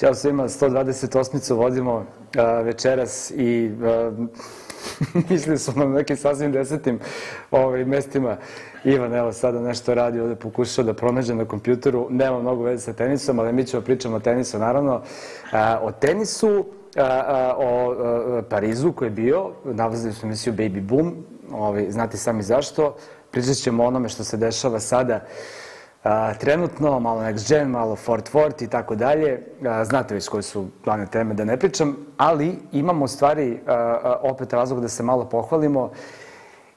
Ćao svima, 128. vodimo večeras i mislili su nam nekim sasvim desetim ovaj, mestima. Ivan, evo, sada nešto radi, ovde pokušao da pronađe na kompjuteru. Nema mnogo veze sa tenisom, ali mi ćemo pričamo o tenisu, naravno. O tenisu, o Parizu koji je bio, navazili smo emisiju Baby Boom, ovaj, znate sami zašto. Pričat ćemo o onome što se dešava sada trenutno, malo Next Gen, malo Fort Fort i tako dalje. Znate već koje su glavne teme da ne pričam, ali imamo stvari opet razlog da se malo pohvalimo.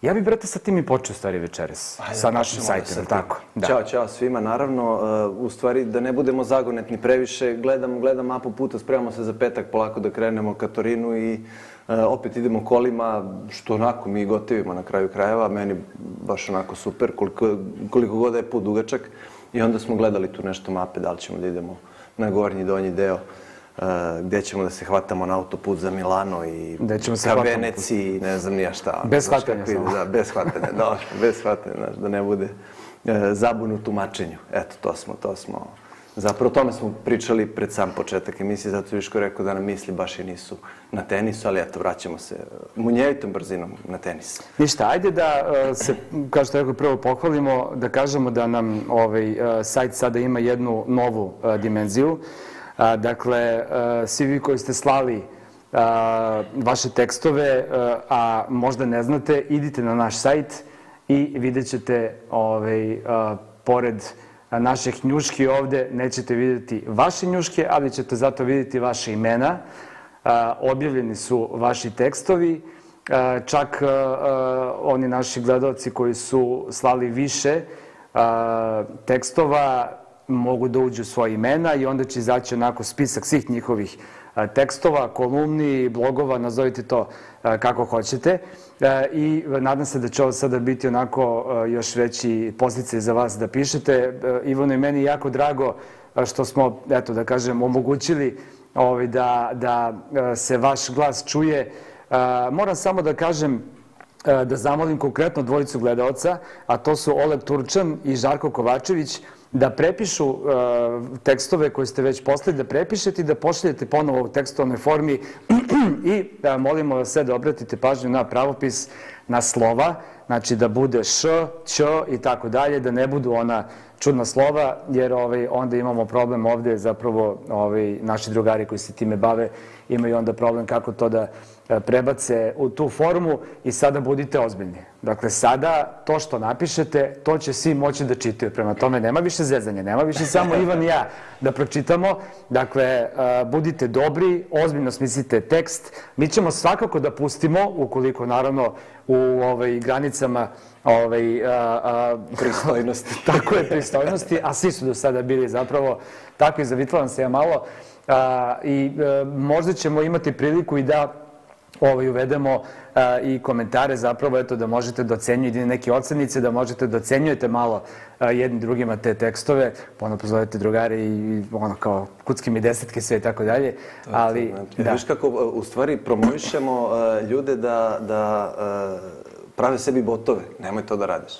Ja bih, brate, sa tim i počeo stvari večeras, Ajde, sa našim sajtom, tako? Da. Ćao, čao svima, naravno, uh, u stvari da ne budemo zagonetni previše, gledam, gledam mapu puta, spremamo se za petak polako da krenemo ka Torinu i opet idemo kolima, što onako mi gotivimo na kraju krajeva, meni baš onako super, koliko, koliko god je put dugačak i onda smo gledali tu nešto mape, da li ćemo da idemo na gornji, donji deo. Uh, gde ćemo da se hvatamo na autoput za Milano i Gde ćemo se ka hvatamo? Veneciji, ne znam nija šta. Bez hvatanja samo. Da, bez hvatanja, dobro, bez hvatanja, znaš, da ne bude e, zabun u tumačenju. Eto, to smo, to smo... Zapravo o tome smo pričali pred sam početak emisije, zato Viško rekao da nam misli baš i nisu na tenisu, ali eto, vraćamo se munjevitom brzinom na tenis. Ništa, ajde da uh, se, kao što rekao, prvo pohvalimo, da kažemo da nam ovaj, uh, sajt sada ima jednu novu dimenziju. Dakle, svi vi koji ste slali vaše tekstove, a možda ne znate, idite na naš sajt i vidjet ćete ovaj, pored naših njuški ovde, nećete vidjeti vaše njuške, ali ćete zato vidjeti vaše imena. Objavljeni su vaši tekstovi, čak oni naši gledalci koji su slali više tekstova mogu da uđu svoje imena i onda će izaći onako spisak svih njihovih tekstova, kolumni, blogova, nazovite to kako hoćete. A, I nadam se da će ovo sada biti onako još veći posticaj za vas da pišete. Ivano i meni jako drago što smo, eto da kažem, omogućili ovaj, da, da se vaš glas čuje. Moram samo da kažem da zamolim konkretno dvojicu gledalca, a to su Oleg Turčan i Žarko Kovačević, da prepišu uh, tekstove koje ste već poslali, da prepišete i da pošaljete ponovo u tekstovnoj formi. I uh, molimo vas sve da obratite pažnju na pravopis, na slova, znači da bude š, ć i tako dalje, da ne budu ona čudna slova, jer ovaj, onda imamo problem ovde, zapravo ovaj, naši drugari koji se time bave imaju onda problem kako to da prebace u tu formu i sada budite ozbiljni. Dakle, sada to što napišete, to će svi moći da čitaju. Prema tome, nema više zezanja, nema više samo Ivan i ja da pročitamo. Dakle, budite dobri, ozbiljno smislite tekst. Mi ćemo svakako da pustimo, ukoliko naravno u ovaj, granicama ovaj, a, a, Pristojnosti. tako je, pristojnosti, a svi su do sada bili zapravo tako i zavitlavam se ja malo. A, I a, možda ćemo imati priliku i da ovaj, uvedemo a, i komentare zapravo, eto, da možete da ocenjujete neke ocenice, da možete da ocenjujete malo a, jednim drugima te tekstove, pa ono pozovete drugare i ono kao kucki mi desetke, sve i tako dalje, ali Znači, da. Viš kako, u stvari, promovišemo uh, ljude da, da uh, prave sebi botove. Nemoj to da radiš.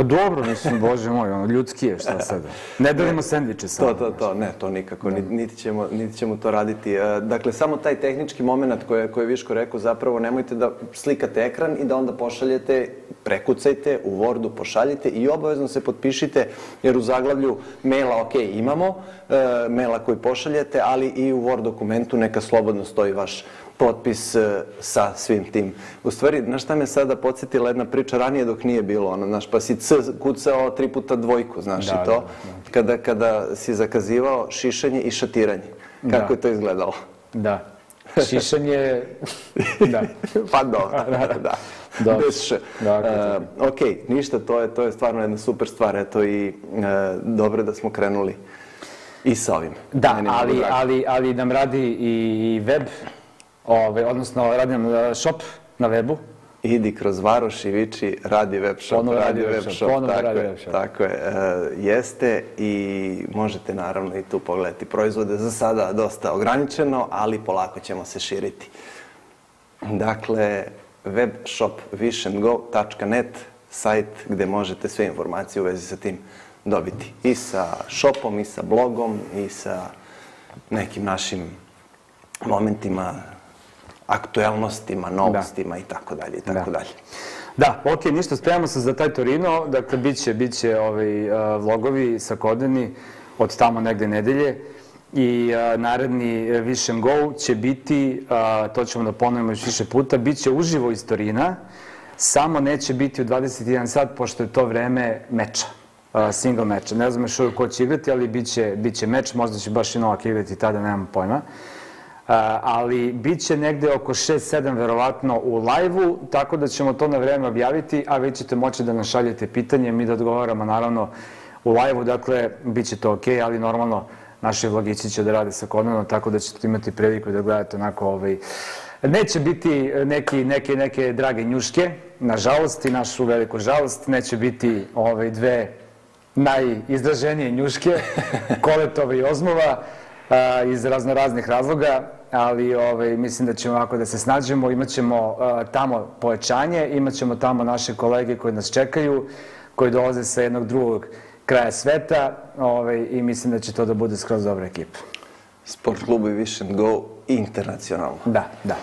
Pa dobro, mislim, bože moj, ono, ljudski je, šta sada. Ne delimo sendviče samo. To, to, to, ne, to nikako, niti, niti, ćemo, niti ćemo to raditi. E, Dakle, samo taj tehnički moment koji koji je Viško rekao, zapravo nemojte da slikate ekran i da onda pošaljete, prekucajte, u Wordu pošaljite i obavezno se potpišite, jer u zaglavlju maila, ok, imamo, e, maila koji pošaljete, ali i u Word dokumentu neka slobodno stoji vaš potpis e, sa svim tim. U stvari, znaš šta me sada podsjetila jedna priča ranije dok nije bilo, ono, znaš, pa si C kucao tri puta dvojku, znaš Da, i to, da, kada, kada si zakazivao šišanje i šatiranje. Kako Da. je to izgledalo? Da. Šišanje, da. pa dobro, da. Bez š. Dakle, E, ok, ništa, to je, to je stvarno jedna super stvar, eto i e, dobro da smo krenuli i sa ovim. Da, ali, ali, ali nam radi i web, ove, odnosno radi nam e, shop na webu. Idi kroz Varoš i viči radi web shop, Ponovo radi radi web shop, shop, ponovo tako radi je, web shop. tako je. E, jeste i možete naravno i tu pogledati proizvode, za sada dosta ograničeno, ali polako ćemo se širiti. Dakle, webshopvisiongo.net, sajt gde možete sve informacije u vezi sa tim dobiti. I sa shopom, i sa blogom, i sa nekim našim momentima, aktuelnostima, novostima i tako dalje i tako Da. dalje. Da, ok, ništa, spremamo se za taj Torino, dakle, bit će, bit će ovaj, uh, vlogovi sakodnevni od tamo negde nedelje i uh, naredni uh, Vision Go će biti, uh, to ćemo da ponovimo još više puta, bit će uživo iz Torina, samo neće biti u 21 sat, pošto je to vreme meča, uh, single meča. Ne znam još uvijek ko će igrati, ali bit će, bit će meč, možda će baš i Novak igrati tada, nemam pojma. Uh, ali bit će negde oko 6-7 verovatno u live-u, tako da ćemo to na vreme objaviti, a vi ćete moći da nam šaljete pitanje, mi da odgovaramo naravno u live-u, dakle, bit će to ok, ali normalno naši vlogići će da rade svakodnevno, tako da ćete imati priliku da gledate onako ovaj, Neće biti neki, neke, neke drage njuške, nažalost i našu veliku žalost, neće biti ovaj, dve najizraženije njuške, Koletova i Ozmova, iz raznoraznih razloga, ali ovaj, mislim da ćemo ovako da se snađemo, imaćemo a, tamo povećanje, imaćemo tamo naše kolege koji nas čekaju, koji dolaze sa jednog drugog kraja sveta ovaj, i mislim da će to da bude skroz dobra ekipa. Sport klubovi Vision Go internacionalno. Da, da.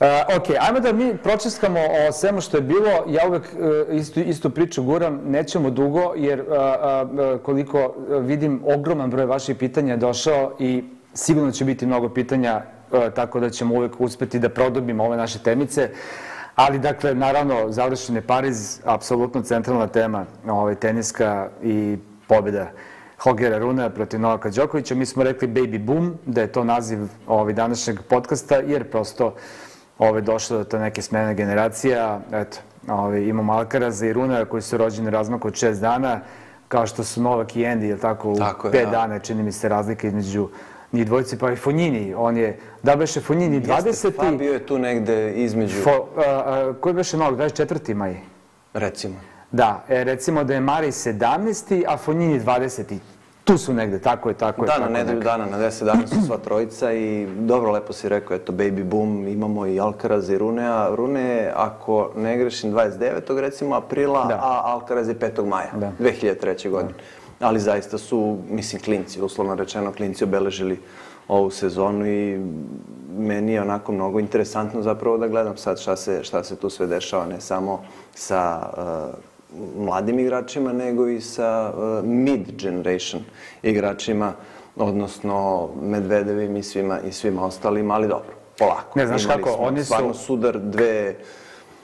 Uh, ok, ajmo da mi pročeskamo o svemu što je bilo. Ja uvek uh, istu, istu priču guram, nećemo dugo, jer uh, uh, koliko vidim, ogroman broj vaših pitanja je došao i sigurno će biti mnogo pitanja, uh, tako da ćemo uvek uspeti da produbimo ove naše temice. Ali, dakle, naravno, završen je Pariz, apsolutno centralna tema ovaj, teniska i pobjeda Hogera Runa protiv Novaka Đokovića. Mi smo rekli Baby Boom, da je to naziv ovaj, današnjeg podcasta, jer prosto ovaj, došlo do te neke smene generacija. Eto, ovaj, imamo Alkaraza i Runa koji su rođeni razmak od šest dana, kao što su Novak i Andy, je tako, u Tako je, pet da. dana čini mi se razlika između njih dvojice, pa i Fonjini, on je, da beše Fonjini 20. Jeste, Fabio je tu negde između, Fo, a, a, koji beše Novak, 24. maj? recimo. Da, e, recimo da je Mari 17. a Fonjini 20. Tu su negde, tako je, tako je. Da, na nedelju dana, na 10 dana su sva trojica i dobro, lepo si rekao, eto, baby boom, imamo i Alcaraz i Runea. Rune je, ako ne grešim, 29. recimo aprila, Da. a Alcaraz je 5. maja, Da. 2003. godine. Ali zaista su, mislim, klinci, uslovno rečeno, klinci obeležili ovu sezonu i meni je onako mnogo interesantno zapravo da gledam sad šta se, šta se tu sve dešava, ne samo sa uh, mladim igračima, nego i sa uh, mid-generation igračima, odnosno Medvedevim i svima, i svima ostalima, ali dobro, polako. Ne, znaš Imali kako, smo oni su- Stvarno sudar dve,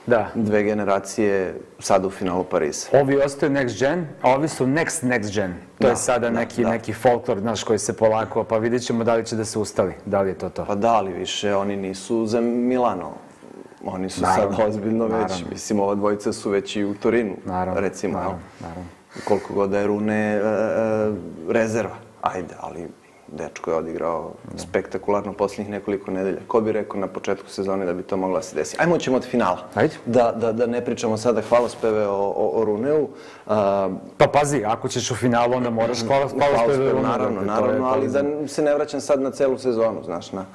Da. dve generacije sada u finalu Pariza. Ovi ostaju next gen, a ovi su next next gen. To Da, je sada da, neki, da. neki folklor, znaš, koji se polako, pa vidjet ćemo da li će da se ustali, da li je to to. Pa da, ali više oni nisu za Milano. Oni su Naravno, sad ozbiljno već, naravno. mislim, ova dvojica su već i u Torinu, Naravno, recimo. naravno, naravno. Koliko god da je Rune e, e, rezerva, ajde, ali dečko je odigrao spektakularno posljednjih nekoliko nedelja. Ko bi rekao na početku sezone da bi to moglo da se desi? Ajmo ćemo od finala. Ajde. Da, da, da ne pričamo sada hvalospeve o, o, o Runeu. A, Pa pazi, ako ćeš u finalu, onda moraš hvala, hvala, Hvalospeve, hvala, naravno, naravno, ali da se ne vraćam sad na celu sezonu, znaš, na,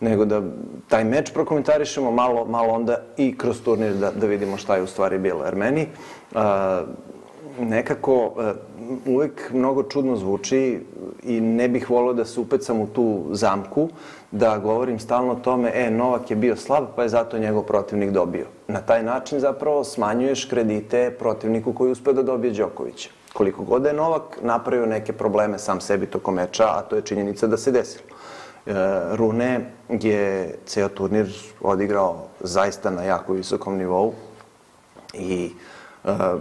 nego da taj meč prokomentarišemo malo, malo onda i kroz turnir da, da vidimo šta je u stvari bilo. Jer meni a, nekako a, uvek mnogo čudno zvuči i ne bih volio da se upecam u tu zamku, da govorim stalno o tome, e, Novak je bio slab, pa je zato njegov protivnik dobio. Na taj način zapravo smanjuješ kredite protivniku koji uspe da dobije Đokovića. Koliko god da je Novak napravio neke probleme sam sebi tokom meča, a to je činjenica da se desilo. E, Rune je ceo turnir odigrao zaista na jako visokom nivou i e,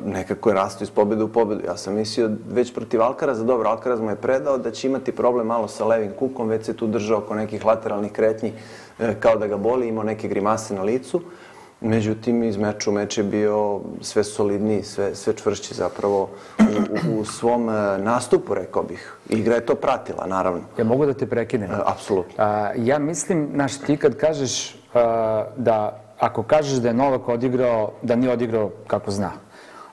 nekako je rastao iz pobjede u pobjedu. Ja sam mislio već protiv Alkaraza, dobro, Alkaraz mu je predao da će imati problem malo sa levim kukom, već se tu držao oko nekih lateralnih kretnji e, kao da ga boli, imao neke grimase na licu. Međutim, iz meča u meč je bio sve solidniji, sve, sve čvršći zapravo u, u, svom e, nastupu, rekao bih. Igra je to pratila, naravno. Ja mogu da te prekinem? E, apsolutno. Ja mislim, znaš, ti kad kažeš a, da, ako kažeš da je Novak odigrao, da nije odigrao kako zna,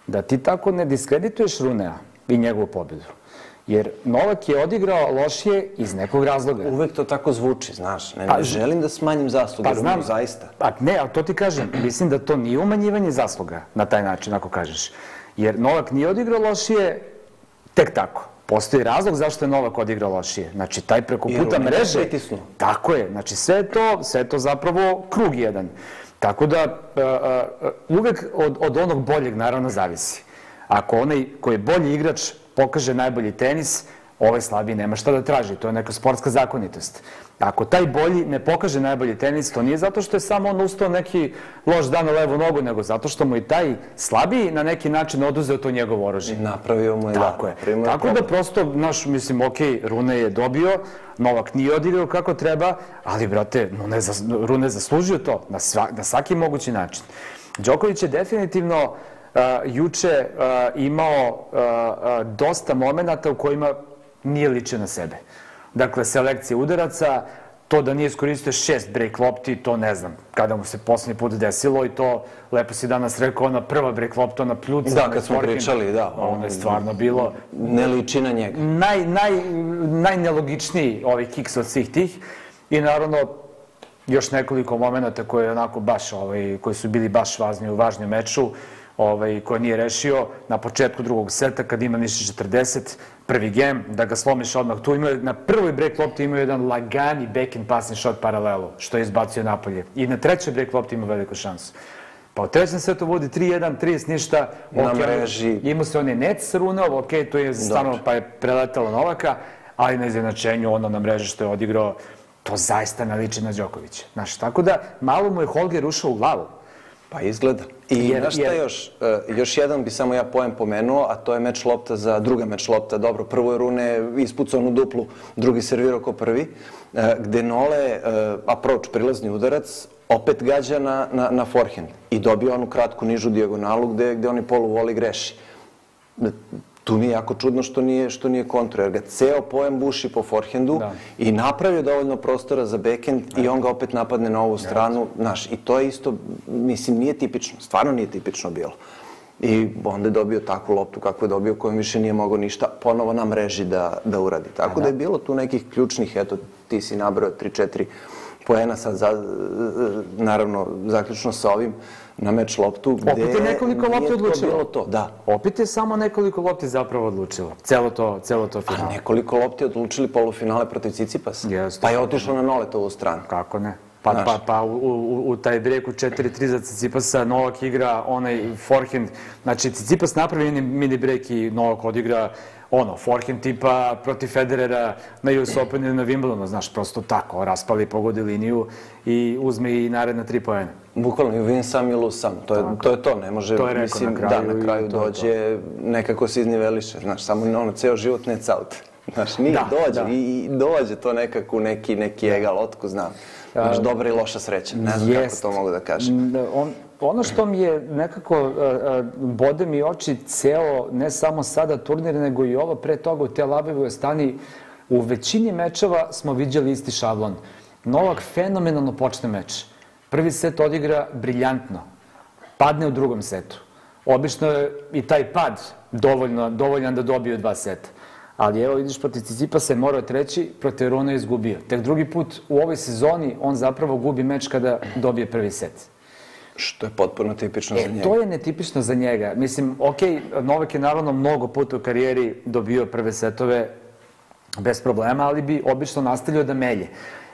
da ti tako ne diskredituješ Runea i njegovu pobjedu. Jer Novak je odigrao lošije iz nekog razloga. Uvek to tako zvuči, znaš. Ne, Pa, ne želim da smanjim zasluge, Pa znam, zaista. Pa ne, ali to ti kažem, mislim da to nije umanjivanje zasluga na taj način, ako kažeš. Jer Novak nije odigrao lošije tek tako. Postoji razlog zašto je Novak odigrao lošije. Znači, taj preko puta mreže... Tako je. Znači, sve to, sve to zapravo krug jedan. Tako da, uvek od, od onog boljeg, naravno, zavisi. Ako onaj koji je bolji igrač pokaže najbolji tenis, ovaj slabiji nema šta da traži. To je neka sportska zakonitost. Ako taj bolji ne pokaže najbolji tenis, to nije zato što je samo on ustao neki loš dan na levu nogu, nego zato što mu i taj slabiji na neki način oduzeo to njegovo oružje. Napravio mu je, Tako da. je. mu je Tako da prosto, naš, mislim, ok, Rune je dobio, Novak nije odigrao kako treba, ali, brate, Rune, zas, Rune zaslužio to na, sva, na svaki mogući način. Đoković je definitivno uh, juče uh, imao uh, uh, dosta momenata u kojima nije ličio na sebe. Dakle, selekcija udaraca, to da nije iskoristio šest break lopti, to ne znam kada mu se poslednji put desilo i to, lepo si danas rekao, ona prva break lopta, ona pljuca. Da, kad smo pričali, da. Ono je stvarno bilo Ne liči na njega. naj, naj, najnelogičniji ovaj kiks od svih tih i naravno još nekoliko momenta koje onako baš ovaj koji su bili baš važni u važnom meču ovaj koje nije rešio na početku drugog seta kad ima niše 40 prvi gem da ga slomiš odmah tu ima na prvoj break lopti ima jedan lagani backhand pasni shot paralelu što je izbacio napolje i na trećoj break lopti ima veliku šansu Pa u trećem setu vodi 3-1, 30 ništa. Na ok, mreži. Imao se on je net s Runov, ok, to je stvarno pa je preletalo Novaka, ali na izjednačenju ono na mreži što je odigrao, to zaista ne liči na Đokovića. Znaš, tako da malo mu je Holger ušao u glavu. Pa izgleda. I Jer- znaš šta jer- još? E, još jedan bi samo ja pojem pomenuo, a to je meč lopta za druga meč lopta. Dobro, prvo je Rune ispucao onu duplu, drugi servirao ko prvi, e, gde Nole, e, approach, prilazni udarac, opet gađa na, na, na forehand i dobio onu kratku nižu dijagonalu gde, gde oni poluvoli greši. Tu mi je jako čudno što nije, što nije kontra, jer ga ceo pojem buši po forehandu Da. i napravio dovoljno prostora za backhand i on ga opet napadne na ovu stranu, znaš, i to je isto, mislim, nije tipično, stvarno nije tipično bilo. I onda je dobio takvu loptu kakvu je dobio, kojom više nije mogao ništa ponovo na mreži da, da uradi. Tako da je bilo tu nekih ključnih, eto, ti si nabrao 3-4 poena sad, za, naravno, zaključno sa ovim, na meč loptu, gde Opet je nekoliko lopti to odlučilo. bilo to, da. Opet je samo nekoliko lopti zapravo odlučilo. Celo to, celo to A finale. nekoliko lopti odlučili polufinale protiv Cicipasa. Jeste. Pa je otišao na noletovu stranu. Kako ne? Pa, Znaš. pa, pa u, u, u taj break u 4-3 za Cicipasa Novak igra onaj forehand. Znači, Cicipas napravi mini break i Novak odigra ono, forehand tipa protiv Federera na US Open ili na Wimbledonu, znaš, prosto tako, raspali, pogodi liniju i uzme i naredna tri poena. Bukvalno, you win some, you lose some. To je, to je to, ne može, To je rekao mislim, na kraju da, i na kraju dođe, nekako se izniveliše, znaš, samo ono, ceo život nets out. Znaš, nije, Da, dođe, da. I, i dođe to nekako neki, neki egal, otko znam. Znaš, dobra i loša sreća, ne znam Jest. kako to mogu da kažem. Mm, On, ono što mi je nekako uh, uh, bode mi oči ceo, ne samo sada turnir, nego i ovo pre toga u Tel Avivu i Astani, u većini mečeva smo viđali isti šablon. Novak fenomenalno počne meč. Prvi set odigra briljantno. Padne u drugom setu. Obično je i taj pad dovoljno, dovoljan da dobiju dva seta. Ali evo vidiš protiv Cicipasa je morao treći, protiv Runa je izgubio. Tek drugi put u ovoj sezoni on zapravo gubi meč kada dobije prvi set. Što je potpuno tipično za E, njega. to je netipično za njega. Mislim, ok, Novak je naravno mnogo puta u karijeri dobio prve setove bez problema, ali bi obično nastavljao da melje.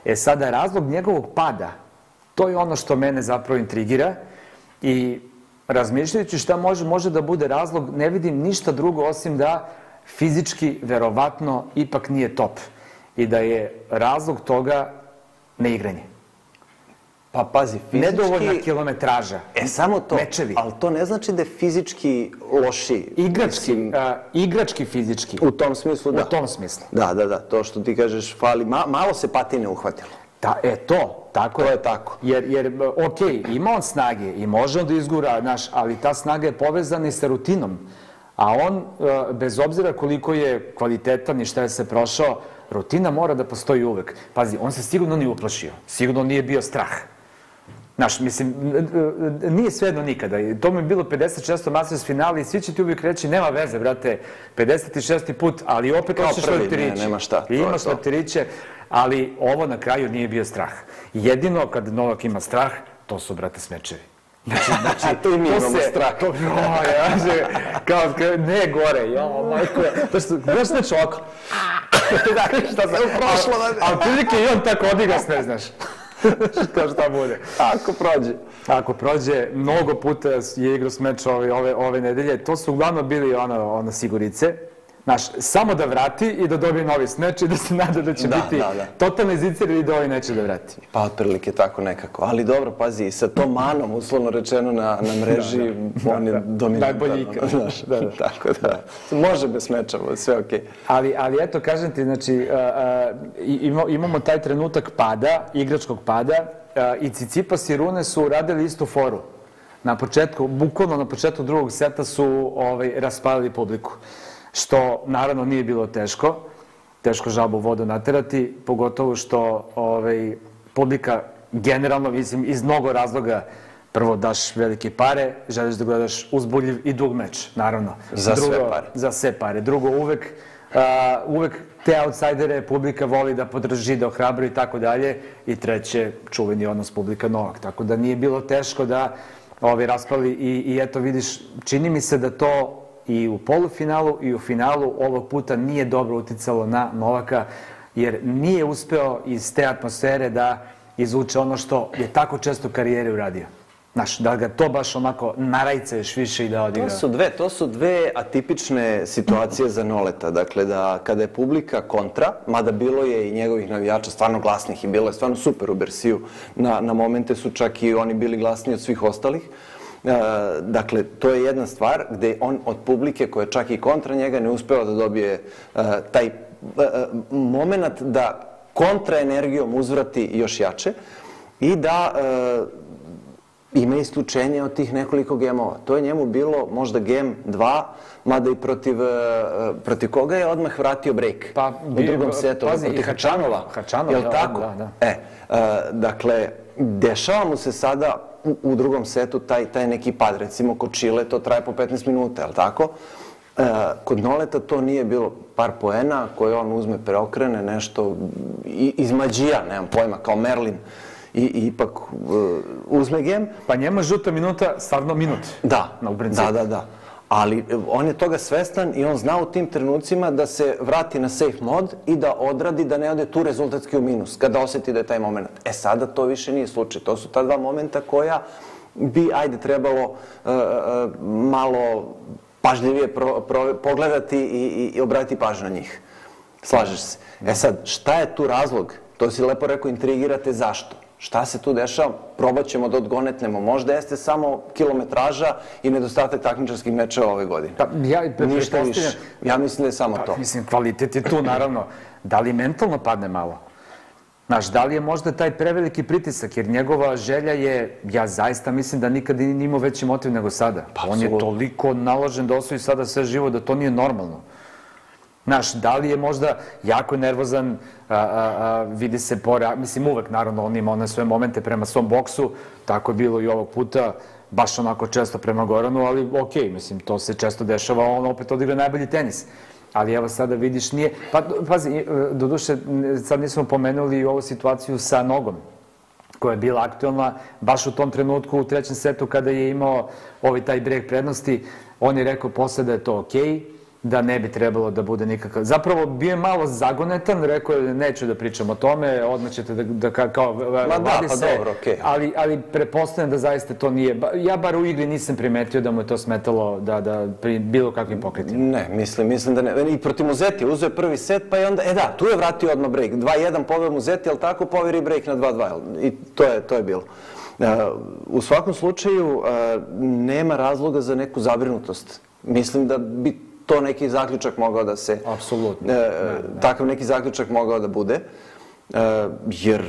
E sada, razlog njegovog pada, to je ono što mene zapravo intrigira i razmišljajući šta može, može da bude razlog, ne vidim ništa drugo osim da fizički, verovatno, ipak nije top. I da je razlog toga neigranje. Pa pazi, fizički... Nedovoljna kilometraža. E, samo to. Mečevi. Ali to ne znači da je fizički lošiji. Igrački, Mislim, a, igrački fizički. U tom smislu, da. U tom smislu. Da, da, da, to što ti kažeš, fali, ma, malo se patine uhvatilo. Ta, e, to, tako To je. je tako. Jer, jer, ok, ima on snage i može on da izgura, znaš, ali ta snaga je povezana i sa rutinom. A on, e, bez obzira koliko je kvalitetan i šta je se prošao, rutina mora da postoji uvek. Pazi, on se sigurno nije uplašio, sigurno nije bio strah. Znaš, mislim, nije svejedno nikada. I To mi je bilo 56. Masters finale i svi će ti uvijek reći, nema veze, brate, 56. put, ali opet Kao hoćeš prvi, ne, leptiriće. nema šta, I imaš leptiriće, ali ovo na kraju nije bio strah. Jedino kad Novak ima strah, to su, brate, smečevi. Znači, znači, to i mi imamo strah. To, jo, ja, že, kao, kao, ne gore, jo, majko, to što, znaš ne čoko. da, šta sam, prošlo, a, a prilike i on tako odigra sve, znaš. šta šta bude. Ako prođe. Ako prođe, mnogo puta je igrao s meč ove, ove, ove nedelje. To su uglavnom bili ono, ono sigurice. Znaš, samo da vrati i da dobije novi smeč i da se nada da će Da, biti da, da. totalni zicer ili da ovaj neće da vrati. Pa otprilike tako nekako. Ali dobro, pazi, i sa tom manom, uslovno rečeno na, na mreži, on je dominantan. Najbolji ikad. Znaš, Da, da. Tako da, može bez mečeva, sve okej. Ali, ali eto, kažem ti, znači, i- ima, imamo taj trenutak pada, igračkog pada, a, i Cicipas i Rune su radili istu foru. Na početku, bukvalno na početku drugog seta su ovaj, raspalili publiku. Što, naravno, nije bilo teško. Teško žabu u vodu naterati, pogotovo što ovaj, publika generalno, mislim, iz mnogo razloga Prvo, daš velike pare, želiš da gledaš uzbuljiv i dug meč, naravno. Za sve pare. Za sve pare. Drugo, uvek, a, uvek te outsidere publika voli da podrži, da ohrabri i tako dalje. I treće, čuveni odnos publika Novak. Tako da nije bilo teško da ovi raspali i, i eto vidiš, čini mi se da to i u polufinalu i u finalu ovog puta nije dobro uticalo na Novaka, jer nije uspeo iz te atmosfere da izvuče ono što je tako često u karijeri uradio. Znaš, da ga to baš onako narajceš više i da odigra. To su dve, to su dve atipične situacije za Noleta. Dakle, da kada je publika kontra, mada bilo je i njegovih navijača stvarno glasnih i bilo je stvarno super u Bersiju, na, na momente su čak i oni bili glasniji od svih ostalih. E, dakle, to je jedna stvar gde on od publike koja je čak i kontra njega ne uspeva da dobije taj moment da kontra energijom uzvrati još jače i da ima isključenje od tih nekoliko gemova. To je njemu bilo možda gem 2, mada i protiv, protiv koga je odmah vratio break Pa, u drugom setu. pazi, protiv i Hačanova. Hačanov, Jel da, tako? da, da. E, e, dakle, dešava mu se sada u, u drugom setu taj, taj neki pad. Recimo, kod Čile to traje po 15 minuta, jel tako? E, kod Noleta to nije bilo par poena koje on uzme, preokrene nešto i, iz mađija, nemam pojma, kao Merlin i, i ipak uh, uzme gem. Pa njemu je žuta minuta stvarno minut. Da, Na, u principu. da, da, da. Ali e, on je toga svestan i on zna u tim trenucima da se vrati na safe mod i da odradi da ne ode tu rezultatski u minus, kada oseti da je taj moment. E sada to više nije slučaj. To su ta dva momenta koja bi, ajde, trebalo uh, uh, malo pažljivije pro, pro, pogledati i, i, i obratiti pažnju na njih. Slažeš se. E sad, šta je tu razlog? To si lepo rekao, intrigirate zašto? Šta se tu dešava? Probat ćemo da odgonetnemo. Možda jeste samo kilometraža i nedostatak takmičarskih mečeva ove godine. Pa, ja pre- Ništa više. Ja mislim da je samo to. Pa, mislim, kvalitet je tu, naravno. Da li mentalno padne malo? Znaš, da li je možda taj preveliki pritisak, jer njegova želja je, ja zaista mislim da nikad nije imao veći motiv nego sada. Pa, On je apsolutno. toliko naložen da osvoji sada sve živo da to nije normalno. Znaš, da li je možda jako nervozan, a, a, a, vidi se po, mislim uvek naravno on ima one svoje momente prema svom boksu, tako je bilo i ovog puta, baš onako često prema Goranu, ali okej, mislim, to se često dešava, on opet odigra najbolji tenis. Ali evo sada vidiš nije, pa pazi, e, doduše sad nismo pomenuli i ovu situaciju sa nogom koja je bila aktualna baš u tom trenutku u trećem setu kada je imao ovaj taj breg prednosti. On je rekao posle da je to okej, da ne bi trebalo da bude nikakav... Zapravo bio je malo zagonetan, rekao je neću da pričam o tome, odmah ćete da, da ka- kao Ma da, pa se, dobro, okej. ali, ali prepostavljam da zaista to nije... Ja bar u igri nisam primetio da mu je to smetalo da, da pri bilo kakvim pokretima. Ne, mislim, mislim da ne. I protiv Muzeti uzeo je prvi set, pa je onda, e da, tu je vratio odmah break. 2-1 poveo Muzeti, ali tako poveri break na 2-2. jel? I to je, to je bilo. Uh, u svakom slučaju, uh, nema razloga za neku zabrinutost. Mislim da bi to neki zaključak mogao da se... Apsolutno. E, Takav neki zaključak mogao da bude. E, jer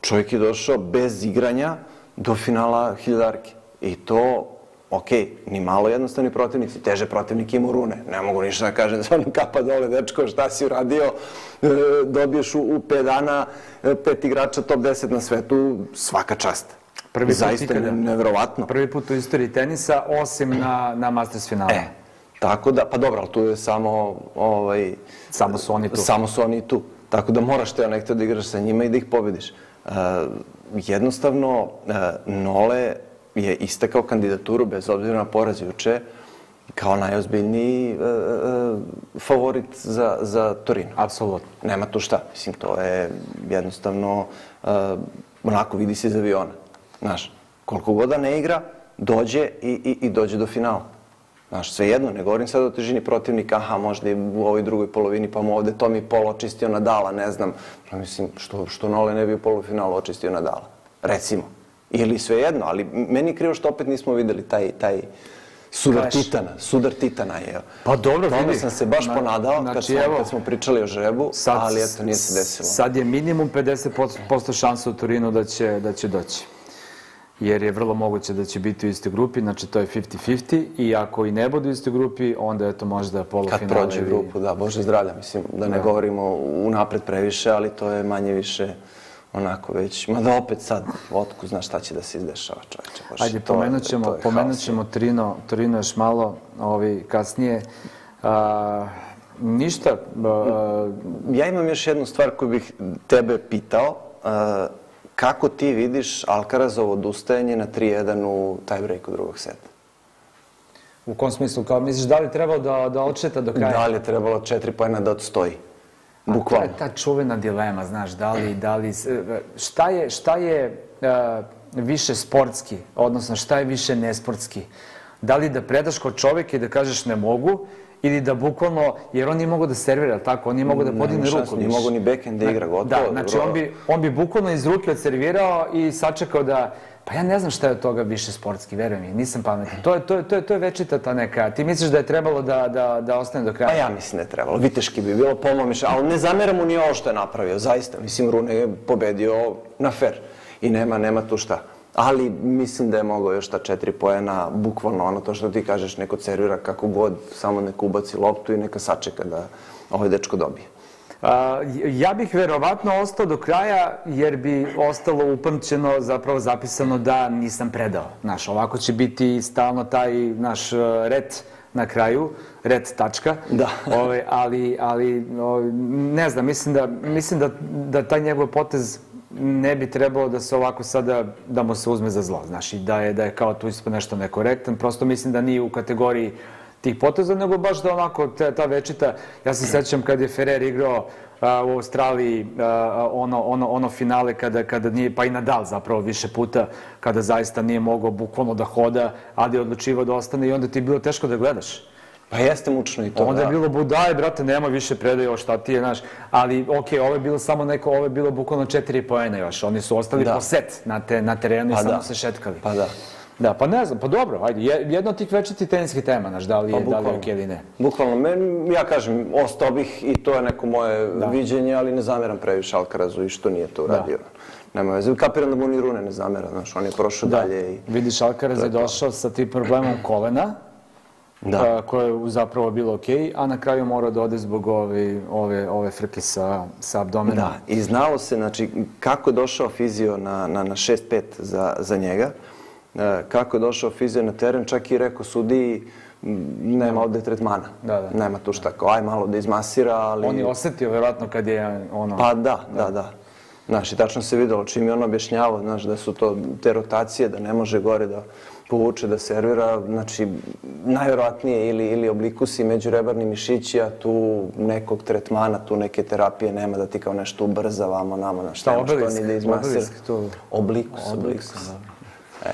čovjek je došao bez igranja do finala hiljadarke. I to, ok, ni malo jednostavni protivnici, teže protivnik ima rune. Ne mogu ništa da kažem, stvarno kapa dole, dečko, šta si uradio, e, dobiješ u, u pet dana e, pet igrača top 10 na svetu, svaka čast. Prvi put Zaista ikada. nevjerovatno. Prvi put u istoriji tenisa, osim na, na Masters finalu. E, tako da, pa dobro, ali tu je samo, ovaj, Samo su oni tu. Samo su oni tu. Tako da moraš te nekto da igraš sa njima i da ih pobediš. E, jednostavno, e, Nole je istakao kandidaturu, bez obzira na poraz juče, kao najozbiljniji e, e, favorit za, za Torino. Apsolutno. Nema tu šta. Mislim, to je jednostavno, e, onako vidi se iz aviona. Znaš, koliko god da ne igra, dođe i, i, i dođe do finala. Znaš, svejedno, ne govorim sad o težini protivnika, aha, možda i u ovoj drugoj polovini, pa mu ovde Tomi Pol očistio Nadala, ne znam. Pa mislim, što, što Nole ne bi u polufinalu očistio Nadala? Recimo. Ili svejedno, ali meni je krivo što opet nismo videli taj, taj sudar Clash. titana. Sudar titana je. Pa dobro, Tome vidi. sam se baš Na- ponadao kad, znači, smo, evo, kad smo pričali o žrebu, ali eto, nije se desilo. Sad je minimum 50% šansa u Torinu da će, da će doći. Jer je vrlo moguće da će biti u istoj grupi, znači to je 50-50 i ako i ne budu u istoj grupi, onda je to možda polufinale. Kad prođe grupu, da, Bože zdravlja, mislim, da ne Da. govorimo unapred previše, ali to je manje više onako već, mada opet sad, otku znaš šta će da se izdešava čoveče. Bože, Ajde, pomenut ćemo, pomenut Torino, Torino još malo ovi, kasnije. A, ništa, a, Ja imam još jednu stvar koju bih tebe pitao. Kako ti vidiš Alcarazovo odustajanje na 3-1 u tiebreaku drugog seta? u kom smislu, kao misliš da li trebao da, da odšeta do kraja? Da li je trebalo četiri pojena da odstoji? To Bukvalno. je ta čuvena dilema, znaš, da li, da li, šta je, šta je uh, više sportski, odnosno šta je više nesportski? Da li da predaš kod čoveka i da kažeš ne mogu, ili da bukvalno, jer on nije mogo da servira, tako? On nije mogo da podigne šanse, ruku. nije mogao ni backhand da igra, gotovo, Da, znači bro. on bi, on bi bukvalno iz ruke odservirao i sačekao da Pa ja ne znam šta je od toga više sportski, veruj mi, nisam pametan. To je, to je, to je, to je večita ta neka. Ti misliš da je trebalo da, da, da ostane do kraja? Pa ja mislim da je trebalo. Viteški bi bilo po mom mišljenju, ali ne zameram mu ni ovo što je napravio, zaista. Mislim, Rune je pobedio na fer i nema, nema tu šta. Ali mislim da je mogao još ta četiri poena, bukvalno ono to što ti kažeš, neko servira kako god, samo neka ubaci loptu i neka sačeka da ovaj dečko dobije. A, ja bih verovatno ostao do kraja jer bi ostalo upamćeno, zapravo zapisano da nisam predao. Znaš, ovako će biti stalno taj naš uh, red na kraju, red tačka. Da. Ove, ali, ali o, ne znam, mislim da, mislim da, da taj njegov potez ne bi trebalo da se ovako sada, da mu se uzme za zlo, znaš, i da je, da je kao tu ispod nešto nekorektan. Prosto mislim da nije u kategoriji tih poteza, nego baš da onako ta, ta večita, ja se sećam kad je Ferrer igrao a, u Australiji a, ono, ono, ono finale kada, kada nije, pa i Nadal zapravo više puta, kada zaista nije mogao bukvalno da hoda, ali je odlučivao da ostane i onda ti je bilo teško da gledaš. Pa jeste mučno i to, Onda da. je bilo budaj, brate, nema više predaje, šta ti je, znaš. Ali, okej, ovo je bilo samo neko, ovo je bilo bukvalno četiri poena još. Oni su ostali Da. po set na, te, na terenu i Pa samo da. se šetkali. Pa da. Da, pa ne znam, pa dobro, ajde, je- jedna od tih večitih teniskih tema, znaš, da li je, Pa da li je bukvalno. okej ili ne. Bukvalno, men, ja kažem, ostao bih i to je neko moje viđenje, ali ne zameram previše Alcarazu i što nije to uradio. Nema veze. Kapiram da mu ni Rune ne zamera, znaš, on je prošao dalje i... Vidiš, Alcaraz je došao sa tim problemom kolena, Da. a, koje je zapravo bilo okej, a na kraju mora da ode zbog ove, ove, ove frke sa, sa abdomenom. Da, i znalo se, znači, kako je došao fizio na, na, na 6-5 za, za njega, e, kako je došao fizio na teren, čak i rekao sudiji, nema ovde tretmana. Da, da. Nema tu šta, kao aj malo da izmasira, ali... On je osetio, verovatno, kad je ono... Pa da, da, da. Znaš, i tačno se videlo čim je on objašnjavao, znaš, da su to te rotacije, da ne može gore da povuče, da servira, znači, najverovatnije ili, ili oblikusi međurebarni mišići, a tu nekog tretmana, tu neke terapije nema da ti kao nešto ubrzavamo, namo, znaš, Šta, nemaš to ni da izmasira. Tu. Oblikus, Oblikus, oblikus. E,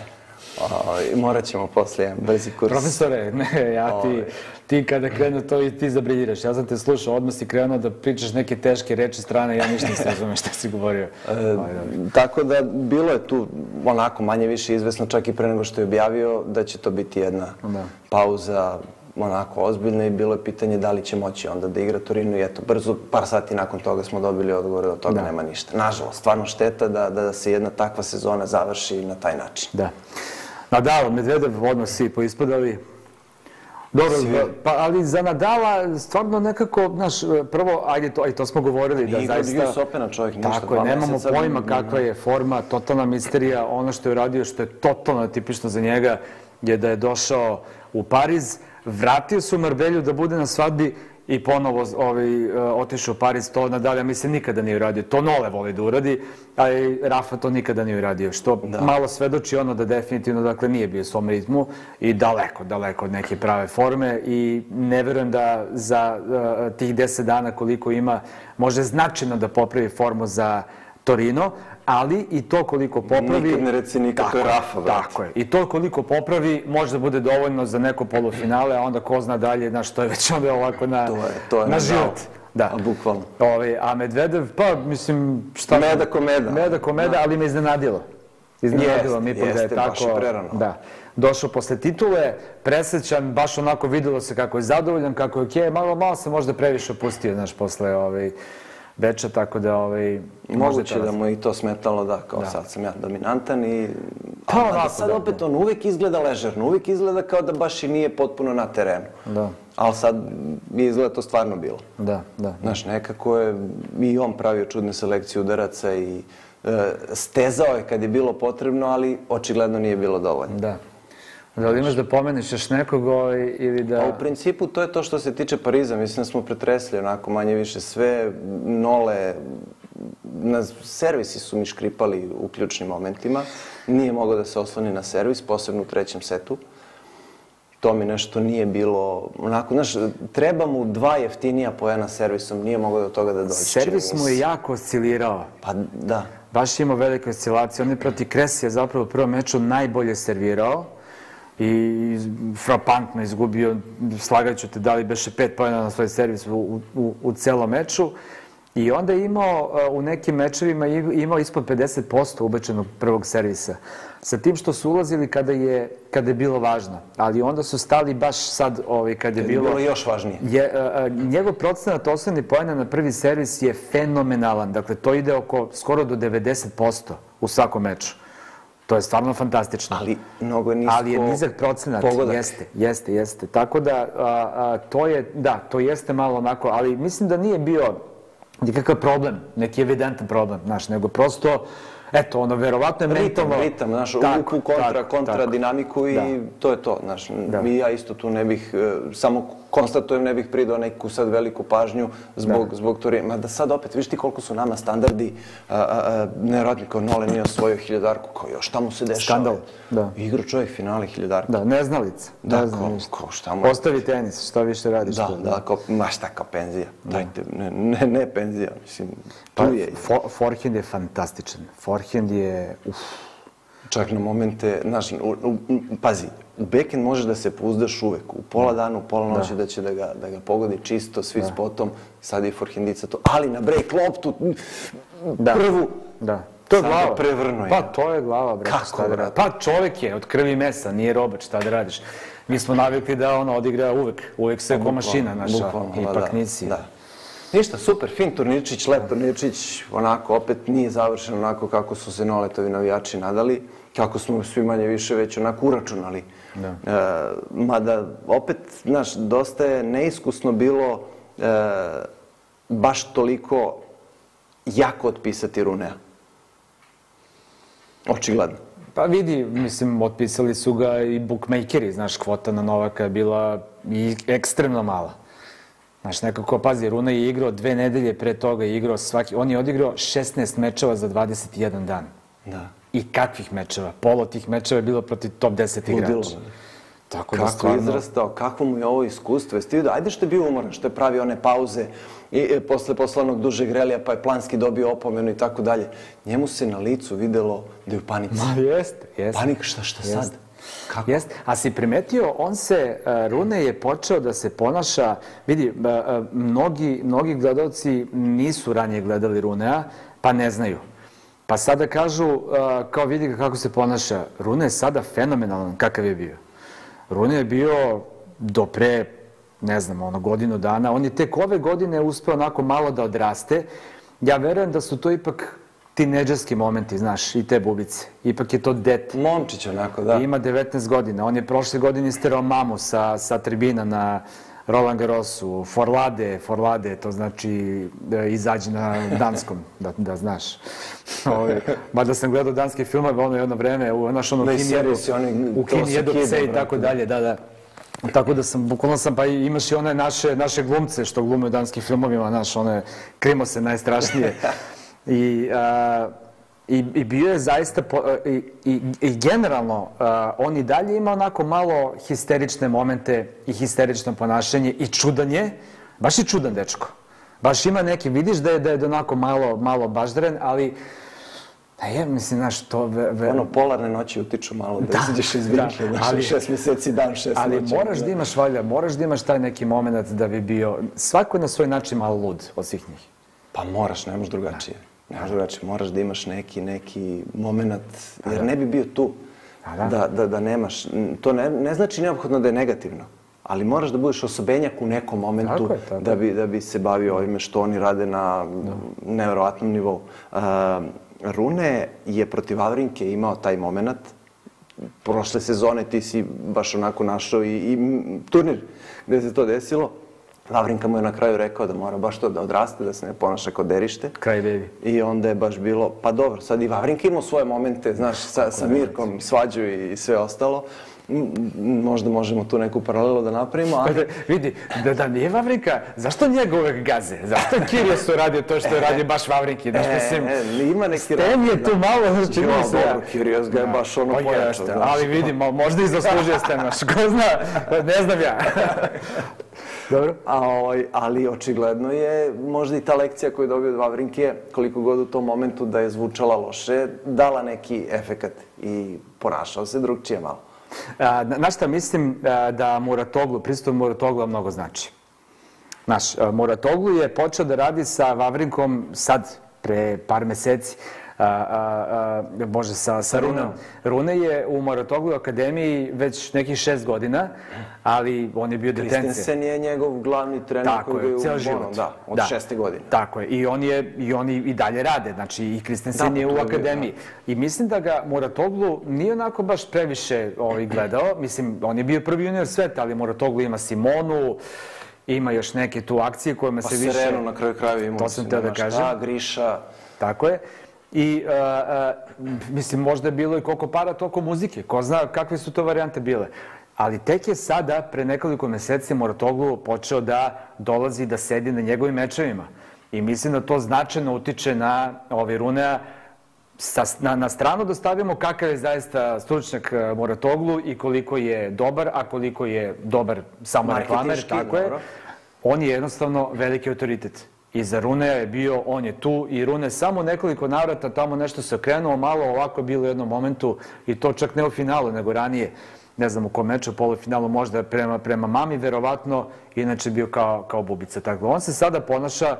o, morat ćemo posle jedan brzi kurs. Profesore, ne, ja ti, Ovaj. Ti kada krenu to i ti zabriljiraš. Ja sam te slušao, odmah si krenuo da pričaš neke teške reči strane, ja ništa nisam razumeo šta si govorio. E, tako da bilo je tu onako manje više izvesno čak i pre nego što je objavio da će to biti jedna Da. pauza onako ozbiljna i bilo je pitanje da li će moći onda da igra Torinu i eto brzo par sati nakon toga smo dobili odgovor da od toga Da. nema ništa. Nažalost, stvarno šteta da, da se jedna takva sezona završi na taj način. Da. Nadal, Medvedev, odmah svi poispadali. Dobro, pa, ali za Nadala stvarno nekako, znaš, prvo, ajde, to, ajde, to smo govorili, da Nije zaista... US Opena čovjek, ništa, Tako je, nemamo meseca. pojma kakva je forma, totalna misterija. Ono što je uradio, što je totalno tipično za njega, je da je došao u Pariz, vratio se u Marbelju da bude na svadbi i ponovo ovaj, uh, otišao u Pariz, to Nadal, ja mislim, nikada nije uradio. To Nole voli da uradi, a i Rafa to nikada nije uradio, što da. malo svedoči ono da definitivno, dakle, nije bio u svom ritmu i daleko, daleko od neke prave forme i ne verujem da za uh, tih deset dana koliko ima može značajno da popravi formu za Torino, ali i to koliko popravi... Nikad ne reci nikad, to je Rafa, brate. Tako je. I to koliko popravi možda bude dovoljno za neko polufinale, a onda ko zna dalje, znaš, to je već onda ovako na, to je, to je na život. Da. A bukvalno. Ove, ovaj, a Medvedev, pa mislim... Šta, meda ko meda. Meda ko meda, da. ali me iznenadilo. Iznenadilo mi da je tako. Baš je prerano. Da. Došao posle titule, presrećan, baš onako videlo se kako je zadovoljan, kako je okej, okay. malo, malo se možda previše opustio, znaš, posle ovaj, Beča, tako da... Ovaj, Moguće da mu je i to smetalo, da, kao da. sad sam ja dominantan i... Pa, da, sad da, opet da. on uvek izgleda ležerno, uvek izgleda kao da baš i nije potpuno na terenu. Da. Ali sad mi izgleda to stvarno bilo. Da, da. Znaš, nekako je i on pravio čudne selekcije udaraca i e, stezao je kad je bilo potrebno, ali očigledno nije bilo dovoljno. Da. Da li imaš da pomeneš još nekog ovaj, ili da... A u principu to je to što se tiče Pariza. Mislim da smo pretresli onako manje više sve nole. Na servisi su mi škripali u ključnim momentima. Nije mogao da se osloni na servis, posebno u trećem setu. To mi nešto nije bilo, onako, znaš, treba mu dva jeftinija pojena servisom, nije mogao do toga da dođe. Servis mu je jako oscilirao. Pa da. Baš imao velike oscilacije. On je proti Kresi je zapravo u prvom meču najbolje servirao i frapantno izgubio, slagaću te, da li beše pet pojena na svoj servis u, u, u celom meču. I onda je imao u nekim mečevima imao ispod 50% ubečenog prvog servisa. Sa tim što su ulazili kada je, kada je bilo važno. Ali onda su stali baš sad ovaj, kad je kad bilo... bilo još važnije. Je, a, njegov procenat osnovni pojena na prvi servis je fenomenalan. Dakle, to ide oko skoro do 90% u svakom meču. To je stvarno fantastično. Ali mnogo je nisko Ali je nizak procenat, pogodak. jeste, jeste, jeste. Tako da, a, a, to je, da, to jeste malo onako, ali mislim da nije bio nikakav problem, neki evidentan problem, znaš, nego prosto eto, ono, verovatno je ritam, mentalno... Ritam, znaš, tako, kontra, tako, kontra tako. dinamiku i da. to je to, znaš. Da. Mi ja isto tu ne bih, uh, samo konstatujem, ne bih pridao neku sad veliku pažnju zbog, da. zbog Torina. Ma da sad opet, viš ti koliko su nama standardi, ne radili kao Nole nije osvojio hiljadarku, kao još šta mu se dešava. Skandal, da. Igra čovjek finale hiljadarku. Da, neznalica. Da, ne znam, kao, kao šta mu... Ostavi tenis, šta više radiš. Da, da, kao, ma šta kao penzija. Da. Dajte, ne, ne, ne penzija, mislim, tu pa, je. For, forehand je fantastičan. Forehand je, uf, Čak na momente, znaš, pazi, u backhand možeš da se pouzdaš uvek. U pola da. dana, u pola noći da. da će da ga, da ga pogodi čisto, svi da. spotom. Sad je forehandica to. Ali na break loptu, da. prvu, da. To je glava. prevrno je. Pa to je glava, brate. Kako, šta da brate? Pa čovek je od krvi mesa, nije robot, šta da radiš. Mi smo navikli da ono odigra uvek, uvek sve ko mašina naša. Bukvalno, Ipak da, nisi. Da. Ništa, super, fin turnirčić, lep turnirčić, onako, opet nije završen onako kako su se Noletovi navijači nadali, kako smo svi manje više već onako uračunali. Da. E, mada, opet, znaš, dosta je neiskusno bilo e, baš toliko jako otpisati Runea. Očigledno. Pa vidi, mislim, otpisali su ga i bookmakeri, znaš, kvota na Novaka je bila i ekstremno mala. Znaš, nekako, pazi, Runa je igrao dve nedelje pre toga, je igrao svaki, on je odigrao 16 mečeva za 21 dan. Da. I kakvih mečeva? Polo tih mečeva je bilo protiv top 10 igrača. Tako Kako da stvarno... izrastao, kakvo mu je ovo iskustvo. Jeste vidio, ajde što je bio umoran, što je pravio one pauze i e, posle poslanog dužeg relija pa je planski dobio opomenu i tako dalje. Njemu se na licu videlo da je u panici. Ma jeste, jeste. Panik, šta, šta jeste. sad? Kako? Jest. A si primetio, on se, uh, Rune je počeo da se ponaša, vidi, uh, uh, mnogi, mnogi gledalci nisu ranije gledali Runea, pa ne znaju. Pa sada kažu, kao vidi kako se ponaša, Rune je sada fenomenalan kakav je bio. Rune je bio do pre, ne znam, ono, godinu dana. On je tek ove godine uspeo onako malo da odraste. Ja verujem da su to ipak tineđerski momenti, znaš, i te bubice. Ipak je to det. Momčić onako, da. I ima 19 godina. On je prošle godine isterao mamu sa, sa tribina na Roland Garrosu. Forlade, forlade, to znači da izađi na danskom, da, da znaš. Ove, ovaj, mada sam gledao danske filmove ono jedno vreme, u, naš ono, Kim jedu, u Kim jedu pse i tako dalje, da, da. Tako da sam, bukvalno sam, pa imaš i one naše, naše glumce što glume u danskim filmovima, znaš, one krimose najstrašnije. I, a, i, I bio je zaista, po, i, i, i generalno, a, on i dalje ima onako malo histerične momente i histerično ponašanje i čudanje, baš je čudan dečko. Baš ima neki, vidiš da je, da je onako malo, malo baždaren, ali A je, mislim, znaš, to... Ve, ve... Ono, polarne noći utiču malo da, da izađeš iz vinkle, da, ali, šest meseci dan, šest ali noći. Ali moraš da imaš, valja, moraš da imaš taj neki moment da bi bio, svako na svoj način malo lud od svih njih. Pa moraš, ne možeš drugačije. Ne možeš drugačije, moraš da imaš neki, neki moment, jer da. ne bi bio tu da. Da, da, da nemaš. To ne, ne znači neophodno da je negativno ali moraš da budeš osobenjak u nekom momentu je, da bi da bi se bavio ovime što oni rade na da. neverovatnom nivou. Uh, Rune je protiv Avrinke imao taj moment. Prošle sezone ti si baš onako našao i, i turnir gde se to desilo. Vavrinka mu je na kraju rekao da mora baš to da odraste, da se ne ponaša kao derište. Kraj baby. I onda je baš bilo, pa dobro, sad i Vavrinka imao svoje momente, znaš, sa, sa Mirkom, svađu i sve ostalo možda možemo tu neku paralelu da napravimo, ali... Vidi, da, da nije Vavrika, zašto njega uvek gaze? Zašto Kirios uradio to što je radio baš Vavrinki? Znaš, e, mislim, e, ima neki Stem je tu malo, znači mi se... Dobro, Kirios ga je baš ono pojačao. Ali vidi, možda i zaslužio Stemaš, ko zna, ne znam ja. Dobro. A, ovaj, ali očigledno je možda i ta lekcija koju je dobio od Vavrinke, koliko god u tom momentu da je zvučala loše, dala neki efekat i ponašao se drugčije malo. Na šta mislim da Muratoglu, pristup Muratoglu mnogo znači. Naš, Muratoglu je počeo da radi sa Vavrinkom sad, pre par meseci a, a, a, bože, sa, sa Runom. Rune je u Maratoglu akademiji već nekih šest godina, ali on je bio detence. Kristensen je njegov glavni trener Tako koji je, ceo život. Da, od da. šeste godine. Tako je, i, on je, i oni i dalje rade, znači i Kristensen da, je u akademiji. Da. I mislim da ga Muratoglu nije onako baš previše ovaj, gledao, mislim, on je bio prvi junior sveta, ali Muratoglu ima Simonu, ima još neke tu akcije kojima pa se više... Pa Serenu na kraju kraju ima. To sam teo da kažem. Šta, Griša. Tako je. I, uh, uh, mislim, možda je bilo i koliko para, toliko muzike. Ko zna kakve su to varijante bile. Ali tek je sada, pre nekoliko meseci, Moratoglu počeo da dolazi da sedi na njegovim mečevima. I mislim da to značajno utiče na ovaj Runea, sa, na, na stranu da stavimo kakav je zaista stručnjak Moratoglu i koliko je dobar, a koliko je dobar samo reklamer, tako je. On je jednostavno veliki autoritet. I za Runeja je bio, on je tu i Rune samo nekoliko navrata tamo nešto se okrenuo, malo ovako je bilo u jednom momentu i to čak ne u finalu, nego ranije, ne znam u kom meču, polufinalu možda prema, prema mami, verovatno, inače bio kao, kao bubica. Tako on se sada ponaša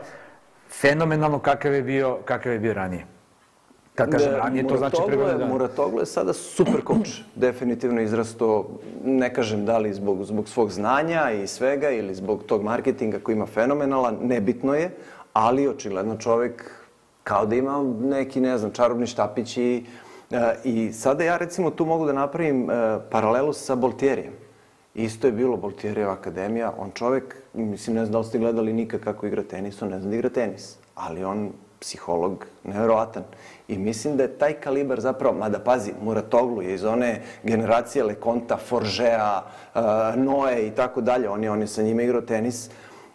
fenomenalno kakav je bio, kakav je bio ranije. Kad kažem da, ranije, to znači pre godinu Muratoglu je sada super coach. Definitivno izrasto, ne kažem da li zbog, zbog svog znanja i svega ili zbog tog marketinga koji ima fenomenalan, nebitno je, ali očigledno čovek kao da ima neki, ne znam, čarobni štapić i, e, i sada ja recimo tu mogu da napravim e, paralelu sa Boltierijem. Isto je bilo Boltierijeva akademija, on čovek, mislim, ne znam da li ste gledali nikad kako igra tenis, on ne zna da igra tenis, ali on psiholog nevjerovatan. I mislim da je taj kalibar zapravo, mada pazi, Muratoglu je iz one generacije Lekonta, Forgea, uh, Noe i tako dalje, on je, on je sa njima igrao tenis,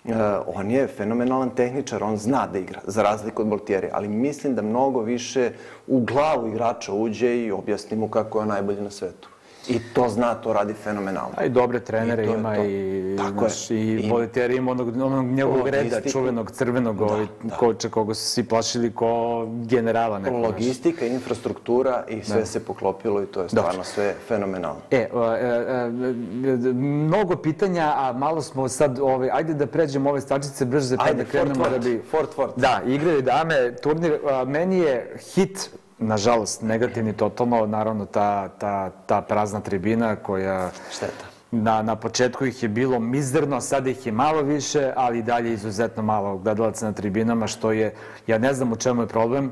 uh, on je fenomenalan tehničar, on zna da igra, za razliku od Boltieri, ali mislim da mnogo više u glavu igrača uđe i objasni mu kako je najbolji na svetu. I to zna, to radi fenomenalno. A i dobre trenere I ima i, Tako naš, je. i Boletier ima onog, onog njegovog reda, čuvenog crvenog da, ovaj, da. koča koga su svi plašili ko generala. Neko Logistika, naš. infrastruktura i sve da. se poklopilo i to je stvarno Dobre. sve fenomenalno. E, e, e, mnogo pitanja, a malo smo sad, ovaj, ajde da pređemo ove stačice brže pa da krenemo Fort, da bi... Fort, Fort. Da, igre dame, turnir, a, meni je hit nažalost, negativni totalno, naravno ta, ta, ta prazna tribina koja... Šteta. Na, na početku ih je bilo mizerno, sad ih je malo više, ali dalje izuzetno malo gledalaca na tribinama, što je, ja ne znam u čemu je problem,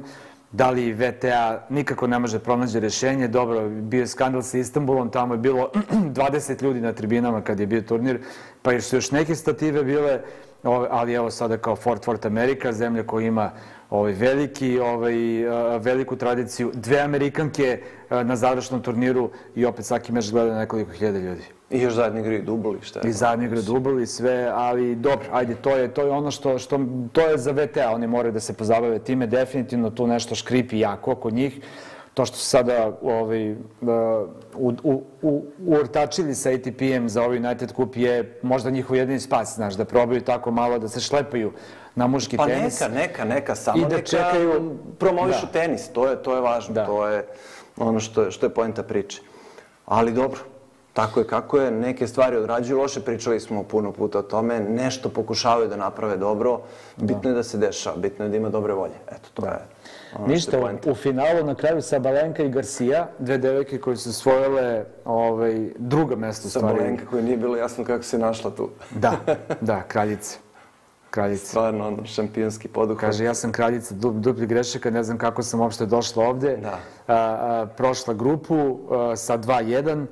da li VTA nikako ne može pronaći rešenje. Dobro, bio je skandal sa Istanbulom, tamo je bilo 20 ljudi na tribinama kad je bio turnir, pa su još neke stative bile, ali evo sada kao Fort Fort America, zemlja koja ima ovaj, veliki, ovaj, veliku tradiciju. Dve Amerikanke na završnom turniru i opet svaki meč gleda nekoliko hiljada ljudi. I još zajedno igraju dubl i šta je I to? zajedno igra dubl i sve, ali dobro, ajde, to je, to je ono što, što, to je za VTA, oni moraju da se pozabave time, definitivno tu nešto škripi jako kod njih. To što su sada ovaj, u, u, u, uortačili sa ATP-em za ovaj United Cup je možda njihov jedini spas, znaš, da probaju tako malo da se šlepaju na muški Pa tenis. neka, neka, neka, samo I da neka čekaju- promovišu Da. tenis, to je, to je važno, Da. to je ono što je, što je poenta priče. Ali dobro, tako je kako je, neke stvari odrađuju loše, pričali smo puno puta o tome, nešto pokušavaju da naprave dobro, bitno je da se dešava, bitno je da ima dobre volje. Eto, to je ono je Ništa, poenta. u finalu na kraju Sabalenka i Garcia, dve devojke koje su osvojile ovaj, druga mesta. Sabalenka koja nije bilo jasno kako se našla tu. Da, da, kraljice. Kraljice. Stvarno, ono, šampionski poduhvat. Kaže, ja sam kraljica du, dupli grešaka, ne znam kako sam uopšte došla ovde. Da. A, a, prošla grupu a, sa 2-1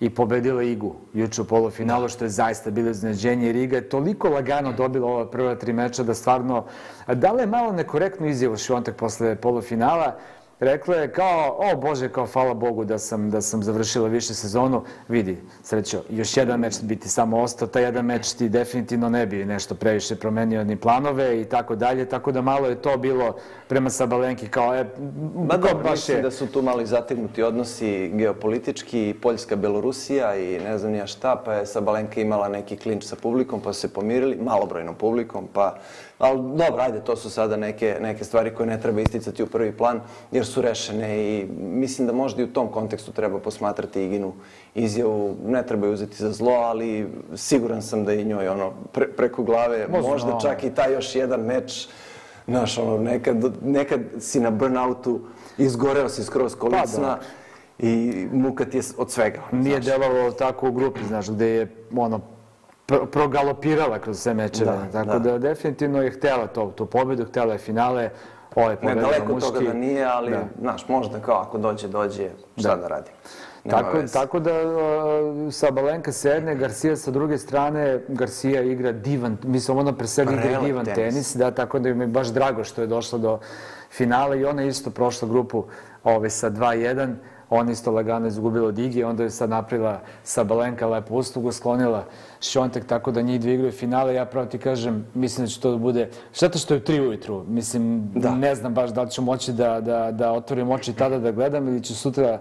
i pobedila Igu juče u polufinalu, što je zaista bilo iznenađenje. jer Iga je toliko lagano dobila ova prva tri meča da stvarno... Dala je malo nekorektnu izjavu Šiontek posle polufinala. Rekla je kao, o Bože, kao hvala Bogu da sam, da sam završila više sezonu. Vidi, srećo, još jedan meč bi ti samo ostao, taj jedan meč ti definitivno ne bi nešto previše promenio ni planove i tako dalje, tako da malo je to bilo prema Sabalenki kao, e, Ma kao dobro, mislim da su tu malo i zategnuti odnosi geopolitički, Poljska, Belorusija i ne znam nija šta, pa je Sabalenka imala neki klinč sa publikom, pa su se pomirili, malobrojnom publikom, pa... Ali dobro, ajde, to su sada neke, neke stvari koje ne treba isticati u prvi plan, jer su rešene i mislim da možda i u tom kontekstu treba posmatrati Iginu izjavu. Ne treba je uzeti za zlo, ali siguran sam da i njoj ono pre, preko glave, Možda, možda čak i taj još jedan meč Znaš, ono, nekad, nekad si na burnoutu, izgoreo si skroz kolicna i muka ti je od svega. Nije znaš. delovalo tako u grupi, znaš, gde je ono, pr progalopirala kroz sve mečeve. Da, tako da. da. definitivno je htela to, tu pobedu, htela je finale, ovo je Ne, pobedila daleko od muški. toga da nije, ali, Da. znaš, možda kao ako dođe, dođe, šta da, radi. Nema Tako, tako da uh, Sabalenka sa jedne, Garcia sa druge strane, Garcia igra divan, mislim ona pre svega igra divan tenis. tenis. da, tako da mi je baš drago što je došla do finala i ona isto prošla grupu ovaj, sa 2-1, ona isto lagano izgubila od Igi, onda je sad napravila Sabalenka lepo uslugu, sklonila Šontek, tako da njih dve igraju finale, ja pravo ti kažem, mislim da će to da bude, šteta što je u tri ujutru, mislim, Da. ne znam baš da li ću moći da, da, da otvorim oči tada da gledam ili ću sutra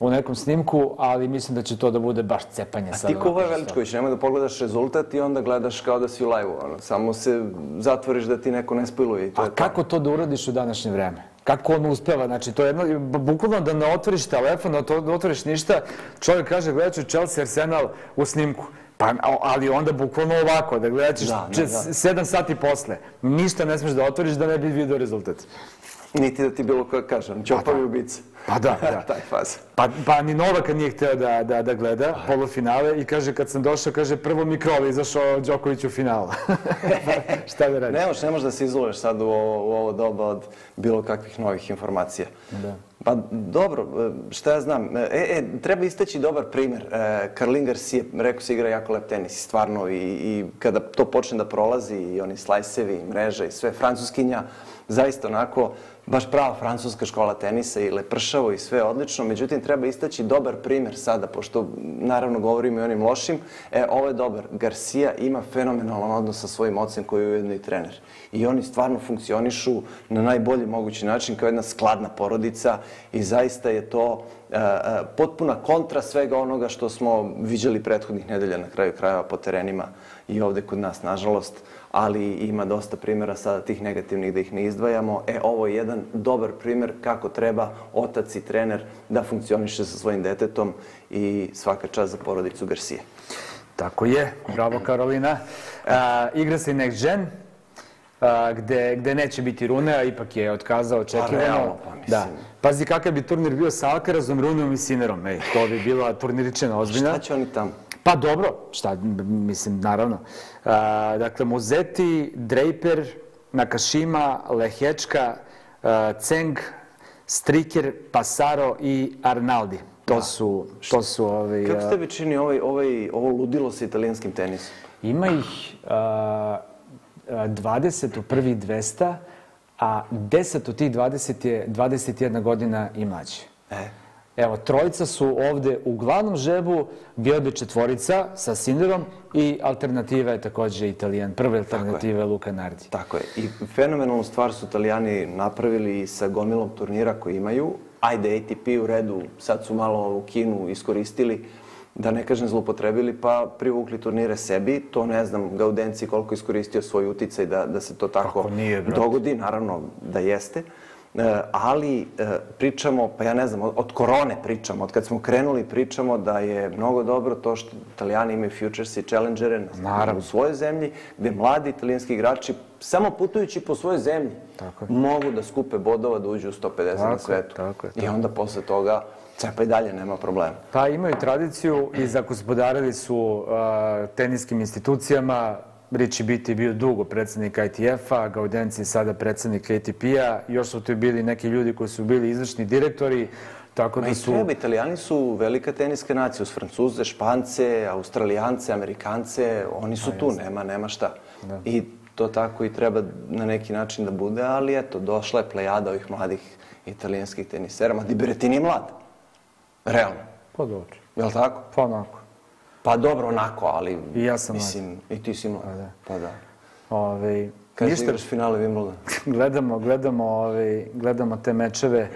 u nekom snimku, ali mislim da će to da bude baš cepanje A ti ko Voje Veličković, nemoj da pogledaš rezultat i onda gledaš kao da si u live-u. Ono. Samo se zatvoriš da ti neko ne spojluje i to A je to. kako to da uradiš u današnje vreme? Kako on uspeva? Znači, to je jedno, bukvalno da ne otvoriš telefon, da da otvoriš ništa, čovjek kaže gledat ću Chelsea Arsenal u snimku. Pa, ali onda bukvalno ovako, da gledat ćeš Da, da, da. sedam sati posle. Ništa ne smeš da otvoriš da ne bi vidio rezultat. Niti da ti bilo ko kažem, ćopavi ubice. Pa da, da. Taj faz. Pa, pa ni Novaka nije hteo da, da, da gleda polufinale i kaže kad sam došao, kaže prvo mi krov izašao Đoković u finalu. Šta da radiš? Ne možeš, ne možeš da se izoluješ sad u ovo, u ovo doba od bilo kakvih novih informacija. Da. Pa dobro, šta ja znam. E, e, treba istaći dobar primjer. E, Karlin Garcia, rekao se, igra jako lep tenis. Stvarno, i, i kada to počne da prolazi, i oni slajsevi, i mreže, i sve, francuskinja, zaista onako, baš prava francuska škola tenisa i lepršavo i sve odlično. Međutim, treba istaći dobar primjer sada, pošto naravno govorimo i onim lošim. E, ovo je dobar. Garcia ima fenomenalan odnos sa svojim ocem koji je ujedno i trener. I oni stvarno funkcionišu na najbolji mogući način kao jedna skladna porodica i zaista je to e, e, potpuna kontra svega onoga što smo viđali prethodnih nedelja na kraju krajeva po terenima i ovde kod nas, nažalost, ali ima dosta primjera sada tih negativnih da ih ne izdvajamo. E, ovo je jedan dobar primjer kako treba otac i trener da funkcioniše sa svojim detetom i svaka čast za porodicu Garcia. Tako je, bravo Karolina. A, igra se Next Gen, a, gde, gde neće biti Rune, a ipak je otkazao očekivano. realno, pa mislim. Da. Pazi kakav bi turnir bio sa Alcarazom, Runeom i Sinerom. Ej, to bi bila turniričena ozbiljna. Šta će oni tamo? Pa dobro, šta, mislim, naravno. Dakle, Muzeti, Draper, Nakashima, Lehečka, Ceng, Striker, Pasaro i Arnaldi. To su, to su ovi... Kako a, se tebi čini ovaj, ovaj, ovo ludilo sa italijanskim tenisom? Ima ih a, 20 u prvih 200, a 10 od tih 20 je 21 godina i mlađe. E, Evo, trojica su ovde u glavnom žebu, bio bi četvorica sa Sinderom i alternativa je takođe Italijan. Prva alternativa je Luka Nardi. Tako je. I fenomenalnu stvar su Italijani napravili sa gomilom turnira koji imaju. Ajde, ATP u redu, sad su malo u Kinu iskoristili, da ne kažem zlopotrebili, pa privukli turnire sebi. To ne znam, Gaudenci koliko iskoristio svoj uticaj da, da se to tako dogodi, naravno da jeste. E, ali e, pričamo, pa ja ne znam, od, korone pričamo, od kad smo krenuli pričamo da je mnogo dobro to što italijani imaju futures i challengere na, u svojoj zemlji, gde mladi italijanski igrači samo putujući po svojoj zemlji Tako mogu da skupe bodova da uđu u 150 na Tako je, svetu. tako je, I onda posle toga cepa i dalje, nema problema. Pa imaju tradiciju i zagospodarili su uh, teniskim institucijama. Beat je bio dugo predsednik ITF-a, Gaudenci je sada predsednik ATP-a, još su tu bili neki ljudi koji su bili izvršni direktori, tako Ma da i su... treba, italijani su velika teniska nacija, uz Francuze, Špance, Australijance, Amerikance, oni su tu, nema, nema šta. I to tako i treba na neki način da bude, ali eto, došla je plejada ovih mladih italijanskih tenisera, ma Di Berrettini je mlad. Realno. Pa dobro. Je li tako? Pa onako. Pa dobro, onako, ali... I ja sam Mislim, i ti si mlad. Pa da. Pa da. Ove, Kad ništa, igraš finale Wimbledon? gledamo, gledamo, ove, gledamo te mečeve.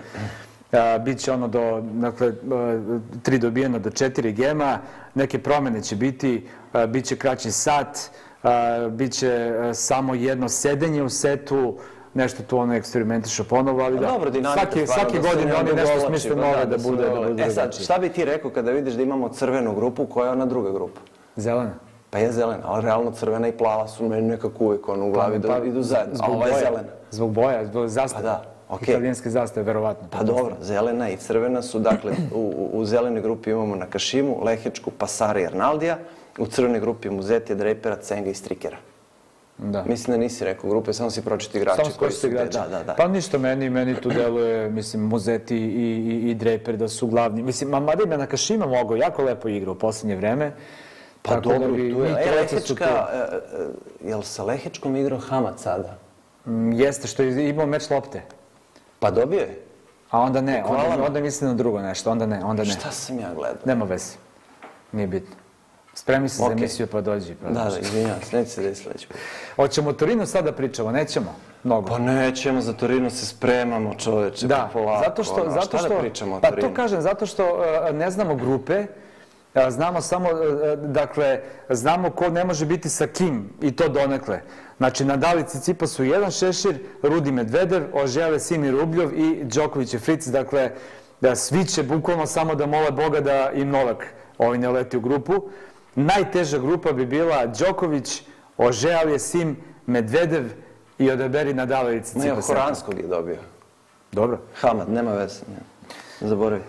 A, biće ono do, dakle, a, tri dobijeno do četiri gema, neke promene će biti, a, biće kraći sat, a, biće a, samo jedno sedenje u setu, nešto tu ono eksperimentišu ponovo, ali Pa da, dobro, dinamika svake, svake da godine ne oni nešto smisle pa nove da, se bude, da bude E sad, šta bi ti rekao kada vidiš da imamo crvenu grupu, koja je ona druga grupa? Zelena. Pa je zelena, ali realno crvena i plava su meni nekako uvijek ono u glavi da idu zajedno. A Zbog ova je zelena. Zbog boja, zbog zastave. Pa da, okej. Italijanske zastave, verovatno. Pa dobro, zelena i crvena su, dakle, u, u, zelenoj grupi imamo Nakašimu, Lehečku, Pasara i Arnaldija, u crvenoj grupi imamo Zetija, Drapera, Cenga i Strikera. Da. Mislim da nisi rekao grupe, samo si pročiti igrače Samo su igrači. gde. Da, da, da. Pa ništa, meni, meni tu deluje, mislim, Muzeti i, i, i Draper da su glavni. Mislim, ma mada ima Nakašima mogao, jako lepo igra u poslednje vreme. Pa Tako da dobro, bi- tu je. E, Lehečka, e, e, jel sa Lehečkom igrao Hamad sada? tu. Mm, Jeste, što je imao meč lopte. Pa dobio je. A onda ne, onda, onda mislim na drugo nešto, onda ne, onda ne. Šta sam ja gledao? Nema veze. Nije bitno. Spremi se za Okej. emisiju pa dođi. Pa Da, da, izvinjavam se, neće se desiti sledeći put. Hoćemo o Torinu sada pričamo, nećemo. Mnogo. Pa nećemo, za Torino se spremamo, čoveče, Da, pa polako. zato što, ono, zato šta što, da pričamo o pa Torinu? to kažem, zato što uh, ne znamo grupe, uh, znamo samo, uh, dakle, znamo ko ne može biti sa kim i to donekle. Znači, na dalici Cipa su jedan Šešir, Rudi Medvedev, Ožele Simi Rubljov i Đoković je Fric, dakle, da svi će bukvalno samo da mole Boga da im Novak ovaj ne leti u grupu. Najteža grupa bi bila Đoković, Ožeal Sim, Medvedev i odaberi na dalici Ne. Horanskog je dobio. Dobro. Hamad, nema veze. Ne. Zaboravi.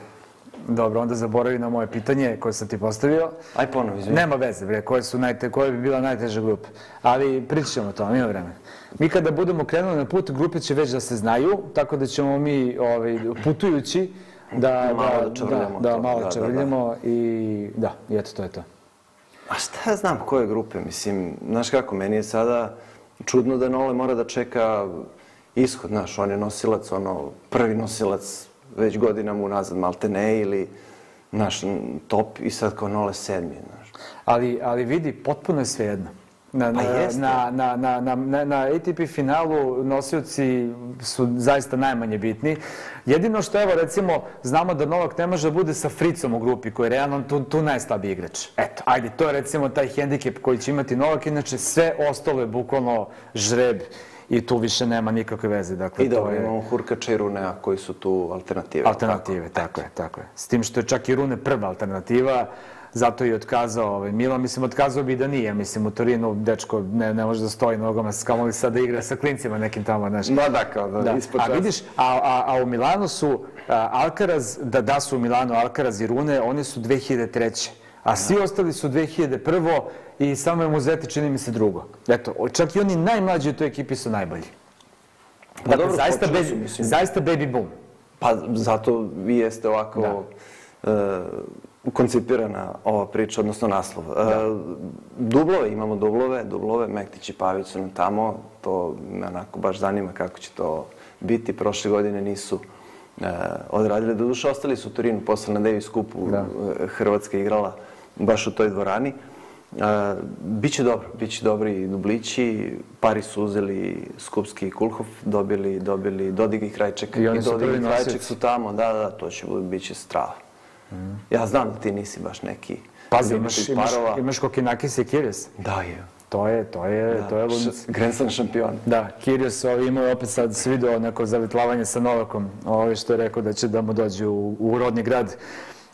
Dobro, onda zaboravi na moje pitanje koje sam ti postavio. Aj ponovo, izvini. Nema veze, bre, koje, su najte, koje bi bila najteža grupa. Ali pričat ćemo o tome, ima vremena. Mi kada budemo krenuli na put, grupe će već da se znaju, tako da ćemo mi ovaj, putujući da, Malo da, da čavrljamo da, da, malo da, da, čavrljamo i da, i eto, to je to. A šta ja znam koje grupe, mislim, znaš kako, meni je sada čudno da Nole mora da čeka ishod, znaš, on je nosilac, ono, prvi nosilac već godinama unazad, malte ne, ili, znaš, top i sad kao Nole sedmi, znaš. Ali, ali vidi, potpuno je svejedno. Na, Pa na, jeste. na, na, na, na, na, na ATP finalu nosioci su zaista najmanje bitni. Jedino što, evo, recimo, znamo da Novak ne može da bude sa Fricom u grupi, koji je realno tu, tu najslabiji igrač. Eto, ajde, to je recimo taj hendikep koji će imati Novak, inače sve ostalo je bukvalno žreb i tu više nema nikakve veze. Dakle, I dobro, je imamo Hurkača i Runea koji su tu alternative. alternative, tako je, tako je. S tim što je čak i Rune prva alternativa, zato je otkazao ovaj, Milo, mislim, otkazao bi da nije, mislim, u Torinu dečko ne, ne može da stoji nogama, kamoli sad da igra sa klincima nekim tamo, znaš. Ma da, kao da, Da. ispod A vidiš, a, a, a u Milanu su a, Alcaraz, da, da su u Milanu Alcaraz i Rune, oni su 2003. A svi ostali su 2001. i samo je Muzeti čini mi se drugo. Eto, čak i oni najmlađi u toj ekipi su najbolji. Dakle, dobro, zaista, baby, su, mislim. zaista baby boom. Pa zato vi jeste ovako e, koncipirana ova priča, odnosno naslov. E, dublove, imamo dublove, dublove, Mektić i Pavić su nam tamo, to me onako baš zanima kako će to biti. Prošle godine nisu e, odradili. Doduše, ostali su u Turinu posle na Davis Cupu. Da. e, Hrvatska igrala baš u toj dvorani. E, biće dobro, biće dobri dublići. Pari su uzeli Skupski i Kulhov, dobili, dobili Dodig i Krajček. I oni su Dodig i Krajček su tamo, da, da, to će biti, biće strava. Ja znam da ti nisi baš neki Pazi, imaš, imaš, parova. imaš Kokinakis i Kyrgios. Da, je. To je, to je, to je ludac. Š- Grand Slam šampion. Da, Kyrgios ovaj, imao je opet sad video neko zavitlavanje sa Novakom, ovaj, što je rekao da će da mu dođe u, u rodni grad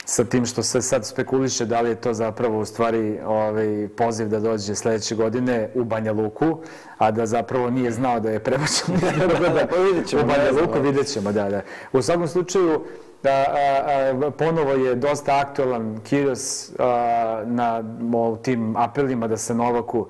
sa tim što se sad spekuliše da li je to zapravo u stvari ovaj, poziv da dođe sledeće godine u Banja Luku, a da zapravo nije znao da je prebačen da, da, pa vidjet ćemo, u Banja Luku, vidjet ćemo, da, da. U svakom slučaju, da, a, a, ponovo je dosta aktualan Kyrgios a, na o, tim apelima da se Novaku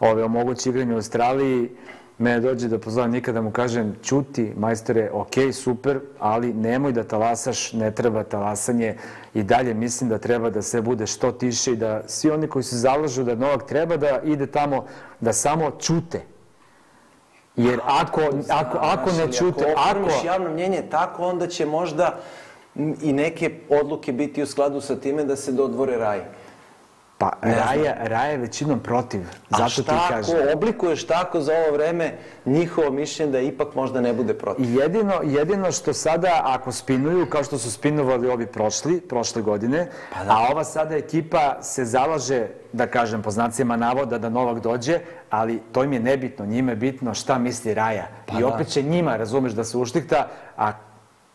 ove, omogući igranje u Australiji. Mene dođe da pozovem nikada mu kažem, čuti, majstore, ok, super, ali nemoj da talasaš, ne treba talasanje i dalje mislim da treba da sve bude što tiše i da svi oni koji se zalažu da Novak treba da ide tamo, da samo čute. Jer ako, ako, ako ne čute, Ako okreniš javno mnjenje tako, onda će možda i neke odluke biti u skladu sa time da se dodvore raj. Pa Raja, Raja je većinom protiv, A zato ti šta kažem. ako oblikuješ tako za ovo vreme njihovo mišljenje da ipak možda ne bude protiv? Jedino, jedino što sada, ako spinuju, kao što su spinovali ovi prošli, prošle godine, a ova sada ekipa se zalaže, da kažem, po znacima navoda da Novak dođe, ali to im je nebitno, njima je bitno šta misli Raja. I da. opet će njima, razumeš, da se uštikta, a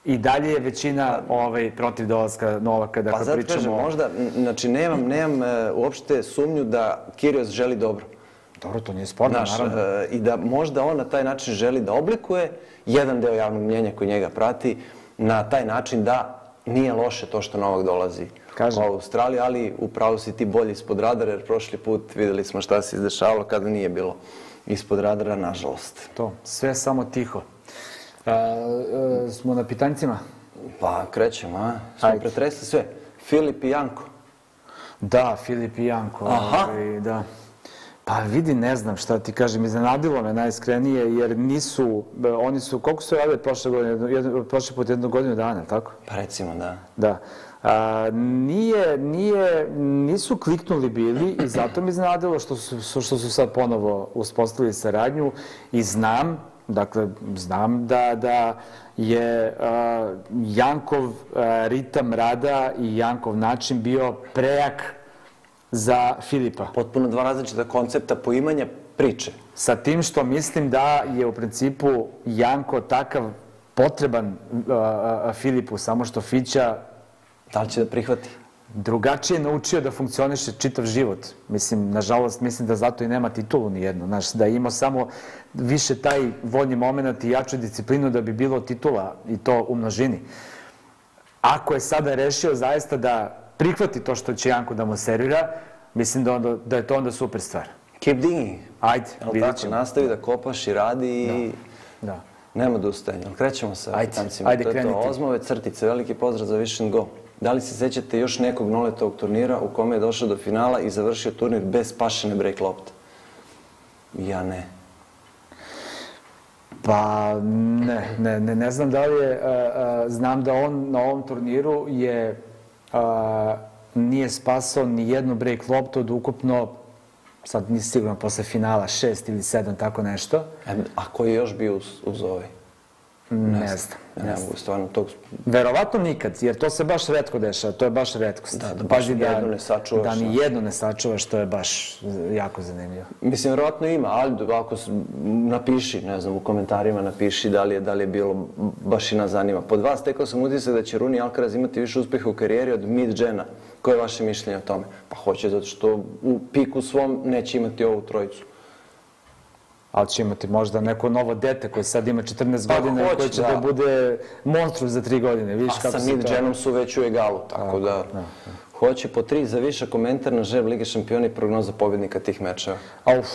i dalje je većina ovaj, protiv dolaska Novaka, dakle Pa zato pričamo... kažem, možda, znači nemam, nemam e, uopšte sumnju da Kyrgios želi dobro. Dobro, to nije sporno, Znaš, naravno. e, I da možda on na taj način želi da oblikuje jedan deo javnog mnjenja koji njega prati na taj način da nije loše to što Novak dolazi Kažem. u Australiju, ali upravo si ti bolji ispod radara, jer prošli put videli smo šta se izdešavalo kada nije bilo ispod radara, nažalost. To, sve samo tiho. A, a, smo na pitanjcima? Pa krećemo, a? Smo Ajde. pretresli sve. Filip i Janko. Da, Filip i Janko. Aha. ovaj, da. Pa vidi, ne znam šta ti kažem, iznenadilo me najiskrenije, jer nisu, e, oni su, koliko su radili prošle godine, jedno, prošli put jednu godinu dana, tako? Pa recimo, da. Da. A, nije, nije, nisu kliknuli bili i zato me iznenadilo što su- što su sad ponovo uspostavili saradnju i znam, dakle, znam da, da je a, Jankov a, ritam rada i Jankov način bio prejak za Filipa. Potpuno dva različita koncepta poimanja priče. Sa tim što mislim da je u principu Janko takav potreban a, Filipu, samo što Fića Da li će da prihvati? Drugačije naučio da funkcioniše čitav život. Mislim, nažalost, mislim da zato i nema titulu ni jednu. Znaš, da je imao samo više taj voljni moment i jaču disciplinu da bi bilo titula i to u množini. Ako je sada rešio zaista da prihvati to što će Janko da mu servira, mislim da, onda, da je to onda super stvar. Keep digging. Ajde, Jel vidjet tako? ćemo. Nastavi da kopaš i radi i Da. nema odustajanja. Jel krećemo sa Ajde, pitancima? ajde, to je to. krenite. Ozmove crtice, veliki pozdrav za and Go. Da li se sećate još nekog noletovog turnira u kome je došao do finala i završio turnir bez spašene break lopte? Ja ne. Pa ne, ne, ne, ne znam da li je, a, a, znam da on na ovom turniru je, a, nije spasao ni jednu break loptu od ukupno, sad nisi sigurno posle finala, šest ili sedam, tako nešto. E, A ko je još bio uz, uz ovaj? Ne, znam. Ne ne znam. mogu stvarno tog... Verovatno nikad, jer to se baš redko dešava, to je baš redkost. Da, da baš nijednu ne sačuvaš, Da, da. ni jednu ne sačuvaš, to je baš jako zanimljivo. Mislim, vjerovatno ima, ali ako napiši, ne znam, u komentarima napiši da li je, da li je bilo, baš i nas zanima. Pod vas stekao sam utisak da će Runi Alcaraz imati više uspeha u karijeri od mid-džena. Koje je vaše mišljenje o tome? Pa hoće, zato što u piku svom neće imati ovu trojicu. Ali će imati možda neko novo dete koje sad ima 14 Pa godina i koje će da. da. bude monstrum za 3 godine. Vidiš A kako sa mid-dženom su već u egalu, tako da... Hoće po tri za više komentar na žeb Lige šampiona i prognoza pobjednika tih mečeva. Auf.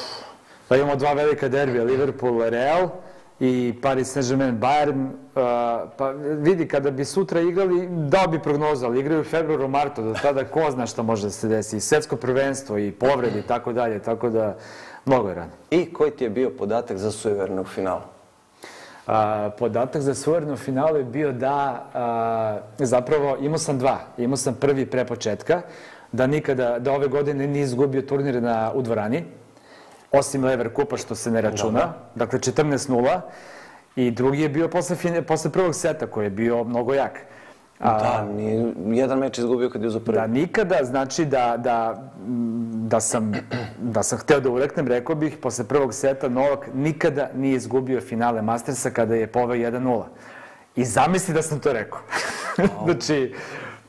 Pa imamo dva velika derbija, Liverpool, Real i Paris Saint-Germain, Bayern. Uh, pa vidi, kada bi sutra igrali, dao bi prognozu, ali igraju u februaru, martu, do tada ko zna šta može da se desi. I svetsko prvenstvo i povredi i tako dalje, tako da mnogo je rano. I koji ti je bio podatak za Sujevernu u finalu? A, podatak za suverno finalu je bio da a, zapravo imao sam dva. Imao sam prvi pre početka, da nikada, da ove godine nije izgubio turnir na, u dvorani, osim Lever Kupa što se ne računa, dakle 14-0. I drugi je bio posle, fine, posle prvog seta koji je bio mnogo jak. A, da, nije, jedan meč izgubio kad je uzao prvi. Da, nikada, znači da, da, da, sam, da sam hteo da ureknem, rekao bih, posle prvog seta Novak nikada nije izgubio finale Mastersa kada je poveo 1-0. I zamisli da sam to rekao. znači,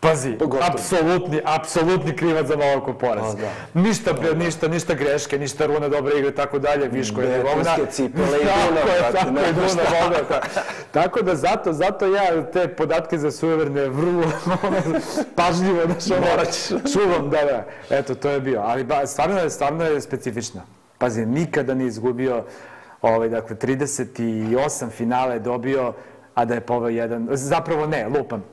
Pazi, apsolutni, apsolutni krivac za Novakov poraz. Da. Ništa, bre, ništa, ništa greške, ništa rune dobre igre, tako dalje, Viško je Betonske cipele i Dunav. Tako je, tako je, Dunav, Tako da zato, zato ja te podatke za suverne vrlo pažljivo, znaš, ono, čuvam, da, da. Eto, to je bio. Ali ba, stvarno, je, stvarno je specifično. Pazi, nikada nije izgubio, ovaj, dakle, 38 finale dobio, a da je poveo jedan, zapravo ne, lupam,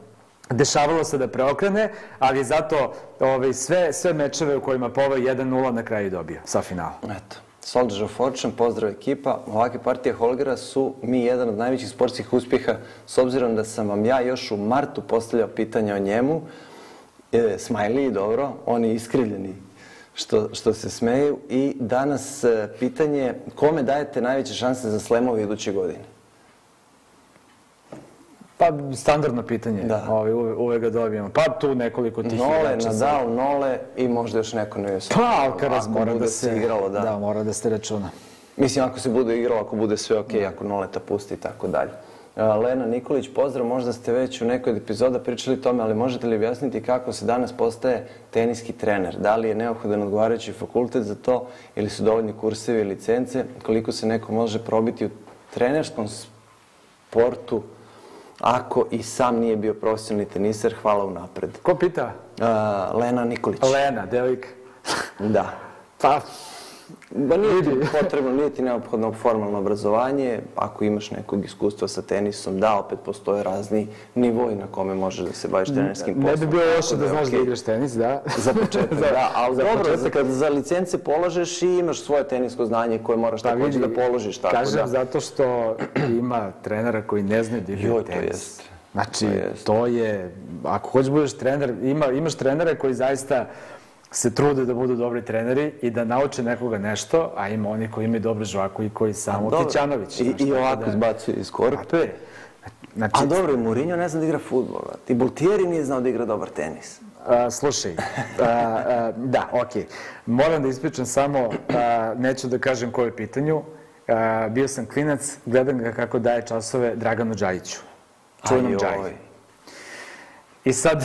Dešavalo se da preokrene, ali zato ovaj, sve, sve mečeve u kojima poveo 1-0 na kraju dobio, sa finala. Eto. Soldier of Fortune, pozdrav ekipa. Ovake partije Holgera su mi jedan od najvećih sportskih uspjeha, s obzirom da sam vam ja još u martu postavljao pitanja o njemu. E, smiley, dobro, oni iskrivljeni što, što se smeju. I danas e, pitanje, kome dajete najveće šanse za slemove iduće godine? Pa, standardno pitanje, da. Ovi, uve, uvek ga dobijemo. Pa tu nekoliko tih Nole, igrača. Nadal, Nole i možda još neko ne US. Pa, Alcaraz mora da se igralo, da. Da, mora da se računa. Mislim, ako se bude igralo, ako bude sve okej, okay, ako Noleta pusti i tako dalje. Lena Nikolić, pozdrav, možda ste već u nekoj od epizoda pričali tome, ali možete li objasniti kako se danas postaje teniski trener? Da li je neophodan odgovarajući fakultet za to ili su dovoljni kursevi i licence? Koliko se neko može probiti u trenerskom sportu ako i sam nije bio profesionalni teniser, hvala unapred. Ko pita? Uh, Lena Nikolić. Lena, devojka. da. Pa, Ba nije ti potrebno, nije ti neophodno formalno obrazovanje, ako imaš nekog iskustva sa tenisom, da, opet postoje razni nivoji na kome možeš da se baviš trenerskim poslom. Ne bi bilo loše da, da znaš okay. da igraš tenis, da. Za početak, da, ali za Dobro, početak kad za licence polažeš i imaš svoje tenisko znanje koje moraš pa takođe da položiš. Tako kažem da. zato što ima trenera koji ne znaju da igraju tenis. Jest. Znači, to, jest. to je, ako hoćeš da budeš trener, ima, imaš trenere koji zaista se trude da budu dobri treneri i da nauče nekoga nešto, a ima oni koji imaju dobru žvaku i koji samo Kićanović. I, i ovako da... zbacuje iz korpe. Znači, a dobro, Mourinho ne zna da igra futbol. Ti Bultieri nije znao da igra dobar tenis. A, slušaj, a, a, da, okej. Okay. Moram da ispričam samo, a, neću da kažem koje je pitanju. A, bio sam klinac, gledam ga kako daje časove Draganu Đajiću. Čuvenom Đaji. I sad,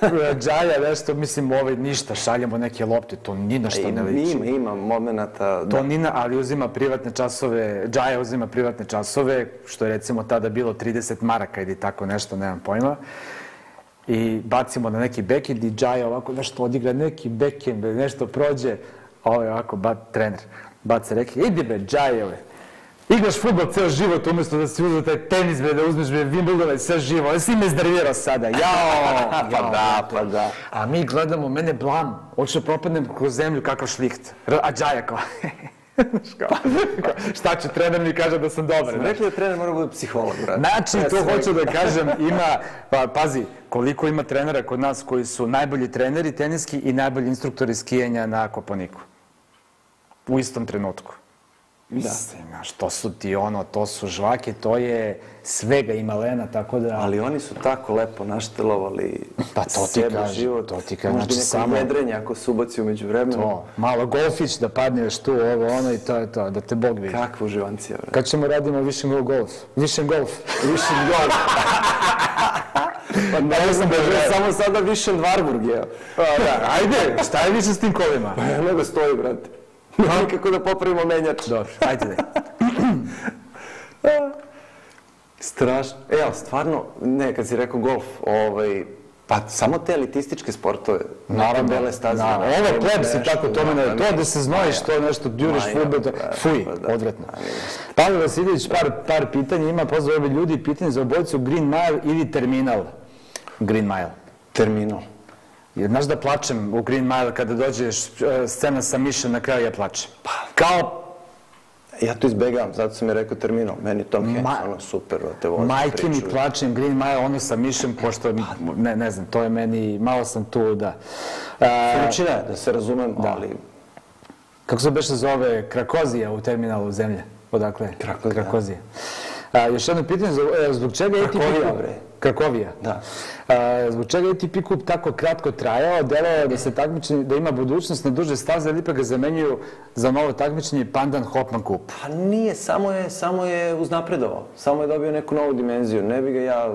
Džaja nešto, mislim, ovaj, ništa, šaljamo neke lopte, to ni na što ne liči. Ima, ima momenta... Da. To ni na, ali uzima privatne časove, Džaja uzima privatne časove, što je recimo tada bilo 30 maraka ili tako nešto, nemam pojma. I bacimo na neki backhand i Džaja ovako nešto odigra, neki backhand, nešto prođe, a ovaj ovako, ba, trener, baca reke, idi be, Džaja, ovaj Igraš futbol ceo život umesto da si uzeo taj tenis, bre, da uzmeš bre Wimbledon i sve živo. Ali si me zdrvirao sada. Jao! pa da, pa da. A mi gledamo, mene blam. Hoću da propadnem kroz zemlju kakav šliht. A džaja kao. šta će trener mi kaže da sam dobar. Sam rekli da trener mora da bude psiholog, brate. Znači, to hoću da kažem, ima, pa pazi, koliko ima trenera kod nas koji su najbolji treneri teniski i najbolji instruktori skijanja na Koponiku. U istom trenutku. Da. Mislim, znaš, to su ti ono, to su žvake, to je svega ima Lena, tako da... Ali oni su tako lepo naštelovali pa to ti kaže, život. To ti kaže, znači samo... vedrenje ako se ubaci umeđu vremenu. To, malo golfić da padneš tu, ovo, ono i to je to, da te Bog vidi. Kakva uživancija, bre. Kad ćemo radimo Go Golf? Vision Golf. Vision Golf. pa ne znam da je samo sada Vision Varburg, je. Pa da, ajde, šta je više s tim kolima? Pa nego stoji, brate. Nikako da popravimo menjač. Dobro, ajde da. Strašno. E, ali stvarno, ne, kad si rekao golf, ovaj, Pa samo te elitističke sportove, naravno, bele staze. Naravno, ovo pleb si tako tome, ne, to da se znojiš, to nešto, djuriš futbol, to, fuj, da, odvratno. Pavel Vasiljević, par, par pitanja ima, pozdrav ovi ljudi, pitanje za obojicu Green Mile ili Terminal? Green Mile. Terminal. Jer znaš da plačem u Green Mile kada dođe e, scena sa Mišem na kraju ja plačem. Pa. Kao Ja to izbegavam, zato sam je rekao terminal. Meni Tom Hanks, Ma- ono, super, da te vozi. Majke mi priču. plačem, Green Mile, ono sa mišem, pošto, mi- ne, ne znam, to je meni, malo sam tu, da. A, Filičina je, da se razumem, ali kako se beše zove, Krakozija u terminalu zemlje? Odakle? Krakozija. Krakozija. A, još jedno pitanje, zbog, e, zbog čega je ATP Krakovija, bre. Krakovija. Da. A, zbog čega je Cup tako kratko trajao, delao je da se takmičenje, da ima budućnost na duže staze, ali ipak ga zamenjuju za novo takmičenje Pandan Hopman Cup. Pa nije, samo je, samo je uznapredovao. Samo je dobio neku novu dimenziju. Ne bi ga ja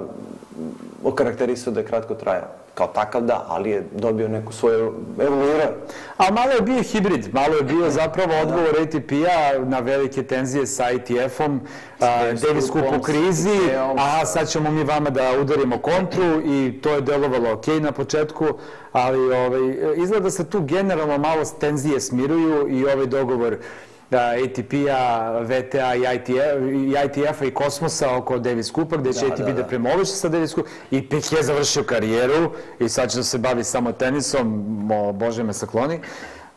okarakterisao da je kratko trajao. Kao takav da, ali je dobio neku svoju evoluirao. A malo je bio hibrid, malo je bio zapravo odgovor ATP-a na velike tenzije sa ITF-om, Davis Cup u krizi, a sad ćemo mi vama da udarimo kontru i to je delovalo ok na početku, ali ovaj, izgleda da se tu generalno malo tenzije smiruju i ovaj dogovor da, ATP-a, VTA i ITF, i ITF-a i Kosmosa oko Davis Cupa, gde će Da, ATP da, da, da. premoviše sa Davis Cup i Piqué je završio karijeru i sad će da se bavi samo tenisom, o, Bože me sakloni.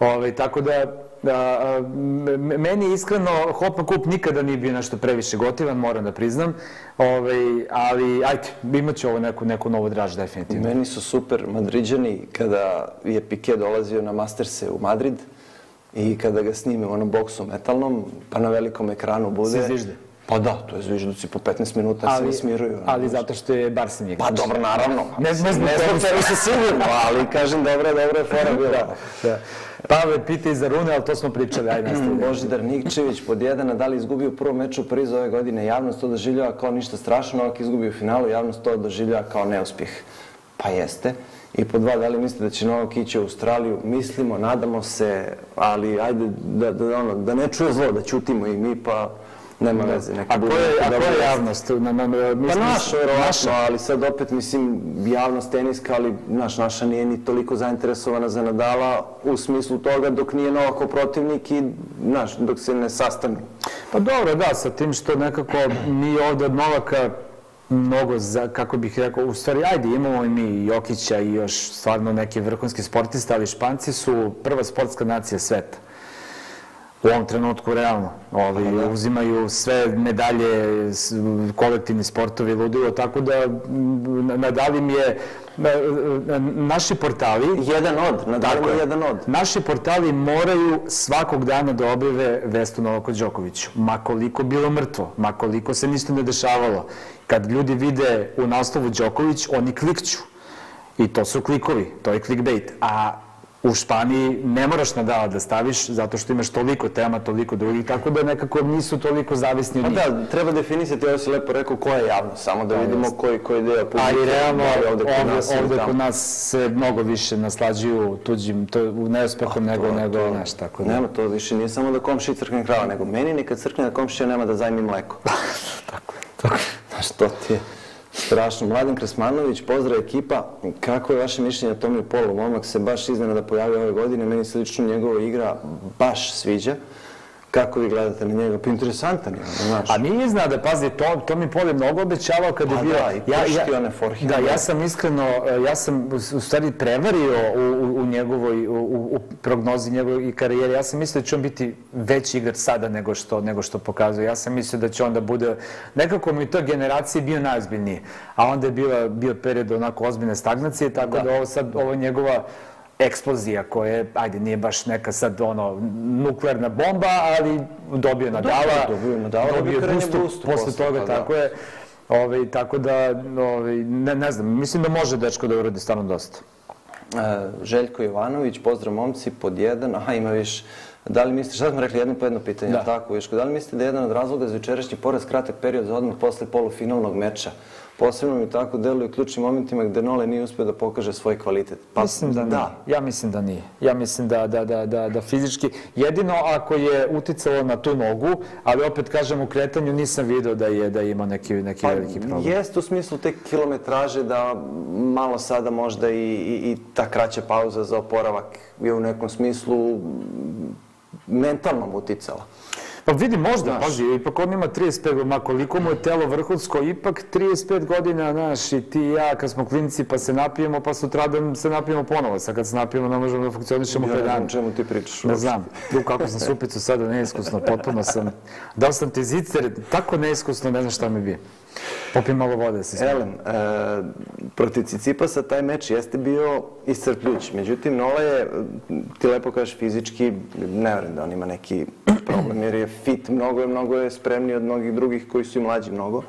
Ove, tako da, a, meni iskreno Hopman Cup nikada nije bio nešto previše gotivan, moram da priznam. Ove, ali, ajde, imat će ovo neku, neku novu draž definitivno. Meni su super Madriđani kada je Piqué dolazio na Masterse u Madrid i kada ga snime u onom boksu metalnom, pa na velikom ekranu bude... Se zvižde. Pa da, to je zvižduci po 15 minuta se ne smiruju. ali zato što je Barsin igrač. Pa dobro, naravno. Ne, ne zbog ne zbog tenisa. tenisa sigurno, ali kažem dobro, dobro je fora bila. Da. Pave, pita i za Rune, ali to smo pričali, ajde nastavljamo. Božidar Nikčević pod jedan, a da li izgubio u prvom meču u Parizu ove godine? Javnost to doživljava kao ništa strašno, Novak izgubio u finalu, javnost to doživljava kao neuspjeh. Pa jeste. I pod dva, da li mislite da će Novak ići u Australiju? Mislimo, nadamo se, ali ajde da, da, ono, da ne čuje zlo, da ćutimo i mi, pa nema veze. Neka A bude ko je, ko javnost? Na, na, na, mi Pa naša, verovatno, ali sad opet, mislim, javnost teniska, ali naš, naša nije ni toliko zainteresovana za Nadala u smislu toga dok nije Novakov protivnik i, dok se ne sastanu. Pa dobro, da, sa tim što nekako mi ovde od Novaka mnogo, za, kako bih rekao, u stvari, ajde, imamo i mi Jokića i još stvarno neke vrhunske sportiste, ali Španci su prva sportska nacija sveta. U ovom trenutku, realno. Ovi, uzimaju sve medalje, kolektivni sportovi, ludilo, tako da m, Nadal im je, naši portali, Jedan od, Nadal Tako je je. jedan od. Naši portali moraju svakog dana da objave vest o Novaku Đokoviću. Ma koliko bilo mrtvo, ma koliko se ništa ne dešavalo. Kad ljudi vide u naslovu Đoković, oni klikću. I to su klikovi, to je clickbait. A u Španiji ne moraš Nadala da staviš, zato što imaš toliko tema, toliko drugih, tako da nekako nisu toliko zavisni od Pa njih. da, treba definisati, ovo si lepo rekao, ko je javno, samo da vidimo koji, koji deo publike. A i realno, da ovde, kod nas ovde kod nas se mnogo više naslađuju tuđim, to, neuspehom nego, To- nego, to- znaš, tako da. Nema to više, nije samo da komši crkne krava, nego meni nikad crkne da komšija nema da zajmi mleko. tako, tako. Znaš, to ti je strašno. Mladen Kresmanović, pozdrav ekipa. Kako je vaše mišljenje o Tomi Polu? Momak se baš iznenada pojavio ove godine. Meni se lično njegova igra baš sviđa. Kako vi gledate na njega? Pa interesantan je, znaš. A nije iznada, pazi, to, to mi Pol je mnogo obećavao kad je Pa bio... da, i pušti one forehande. Da, ja sam iskreno, ja sam u- stvari prevario u, u, u njegovoj, u, u prognozi njegove i karijere. Ja sam mislio da će on biti veći igrač sada nego što, nego što pokazuje. Ja sam mislio da će onda bude, nekako mi u toj generaciji bio najozbiljniji. A onda je bio, bio period onako ozbiljne stagnacije, tako da, Da. ovo sad, ovo je njegova eksplozija koja je, ajde, nije baš neka sad ono nuklearna bomba, ali dobio Nadala, dobio Nadala, dobio dobio boostu boostu posle posle, toga, pa da. tako je. Ove, tako da, ove, ne, ne znam, mislim da može dečko da uradi stvarno dosta. E, Željko Jovanović, pozdrav momci, pod jedan, aha ima više. Da li mislite, šta smo rekli, jedno po jedno pitanje, Da. da. tako, Viško, da li mislite da je jedan od razloga za jučerašnji poraz kratak period za odmah posle polufinalnog meča? Posebno mi tako deluje u ključnim momentima gde Nole nije uspio da pokaže svoj kvalitet. Pa, mislim da, nije. Ja mislim da nije. Ja mislim da, da, da, da, da fizički, jedino ako je uticalo na tu nogu, ali opet kažem u kretanju nisam video da je da je imao neki, neki veliki problem. Pa, Jeste u smislu te kilometraže da malo sada možda i, i, i ta kraća pauza za oporavak je u nekom smislu mentalno uticala. Pa vidi, možda, pazi, ipak on ima 35, ma koliko mu je telo vrhunsko, ipak 35 godina, znaš, i ti i ja, kad smo klinci, pa se napijemo, pa sutradan se napijemo ponovo. Sad kad se napijemo, ne možemo da funkcionišemo Ja 5 ne znam dana. čemu ti pričaš. Ne znam, tu kako sam supicu sada neiskusno, potpuno sam, dao sam ti zicer, tako neiskusno, ne znam šta mi bi. Popim malo vode da se smijem. Elem, e, protiv Cicipasa taj meč jeste bio iscrpljujući. Međutim, Nola je, ti lepo kažeš, fizički, ne vjerujem da on ima neki problem, jer je fit, mnogo je, mnogo je spremniji od mnogih drugih koji su i mlađi mnogo.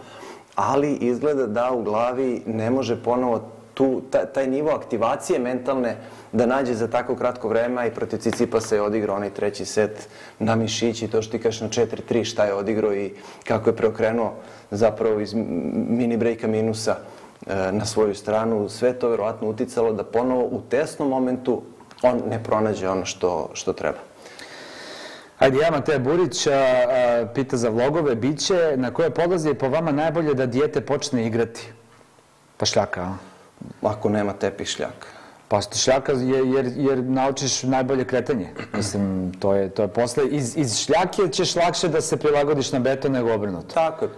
Ali izgleda da u glavi ne može ponovo tu, taj, taj nivo aktivacije mentalne da nađe za tako kratko vreme i protiv Cicipasa je odigrao onaj treći set na mišići, to što ti kažeš na 4-3 šta je odigrao i kako je preokrenuo zapravo iz mini breaka minusa e, na svoju stranu. Sve to verovatno uticalo da ponovo u tesnom momentu on ne pronađe ono što, što treba. Ajde, Jama Te Burić a, a, pita za vlogove, biće na koje podlazi je po vama najbolje da dijete počne igrati? Pa šljaka, a? Ako nema tepih šljaka. Pa šljaka je, jer, jer naučiš najbolje kretanje. Mislim, to je, to je posle. Iz, iz šljake ćeš lakše da se prilagodiš na beton nego obrnuto. Tako je.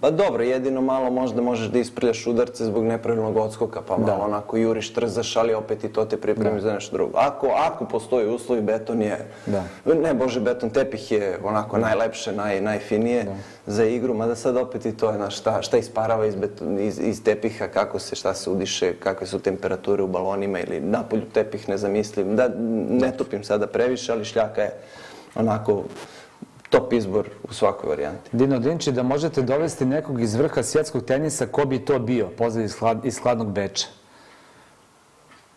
Pa dobro, jedino malo možda možeš da isprljaš udarce zbog nepravilnog odskoka, pa malo Da. onako juriš, trzaš, ali opet i to te pripremi za nešto drugo. Ako, ako postoji uslovi, beton je... Da. Ne, bože, beton tepih je onako najlepše, naj, najfinije za igru, mada sad opet i to je, znaš, šta, šta isparava iz, beton, iz, iz tepiha, kako se, šta se udiše, kakve su temperature u balonima ili napolju tepih, ne zamislim. Da, ne topim sada previše, ali šljaka je onako top izbor u svakoj varijanti. Dino Dinči, da možete dovesti nekog iz vrha svjetskog tenisa, ko bi to bio? Pozdrav iz, hlad, iz hladnog beča.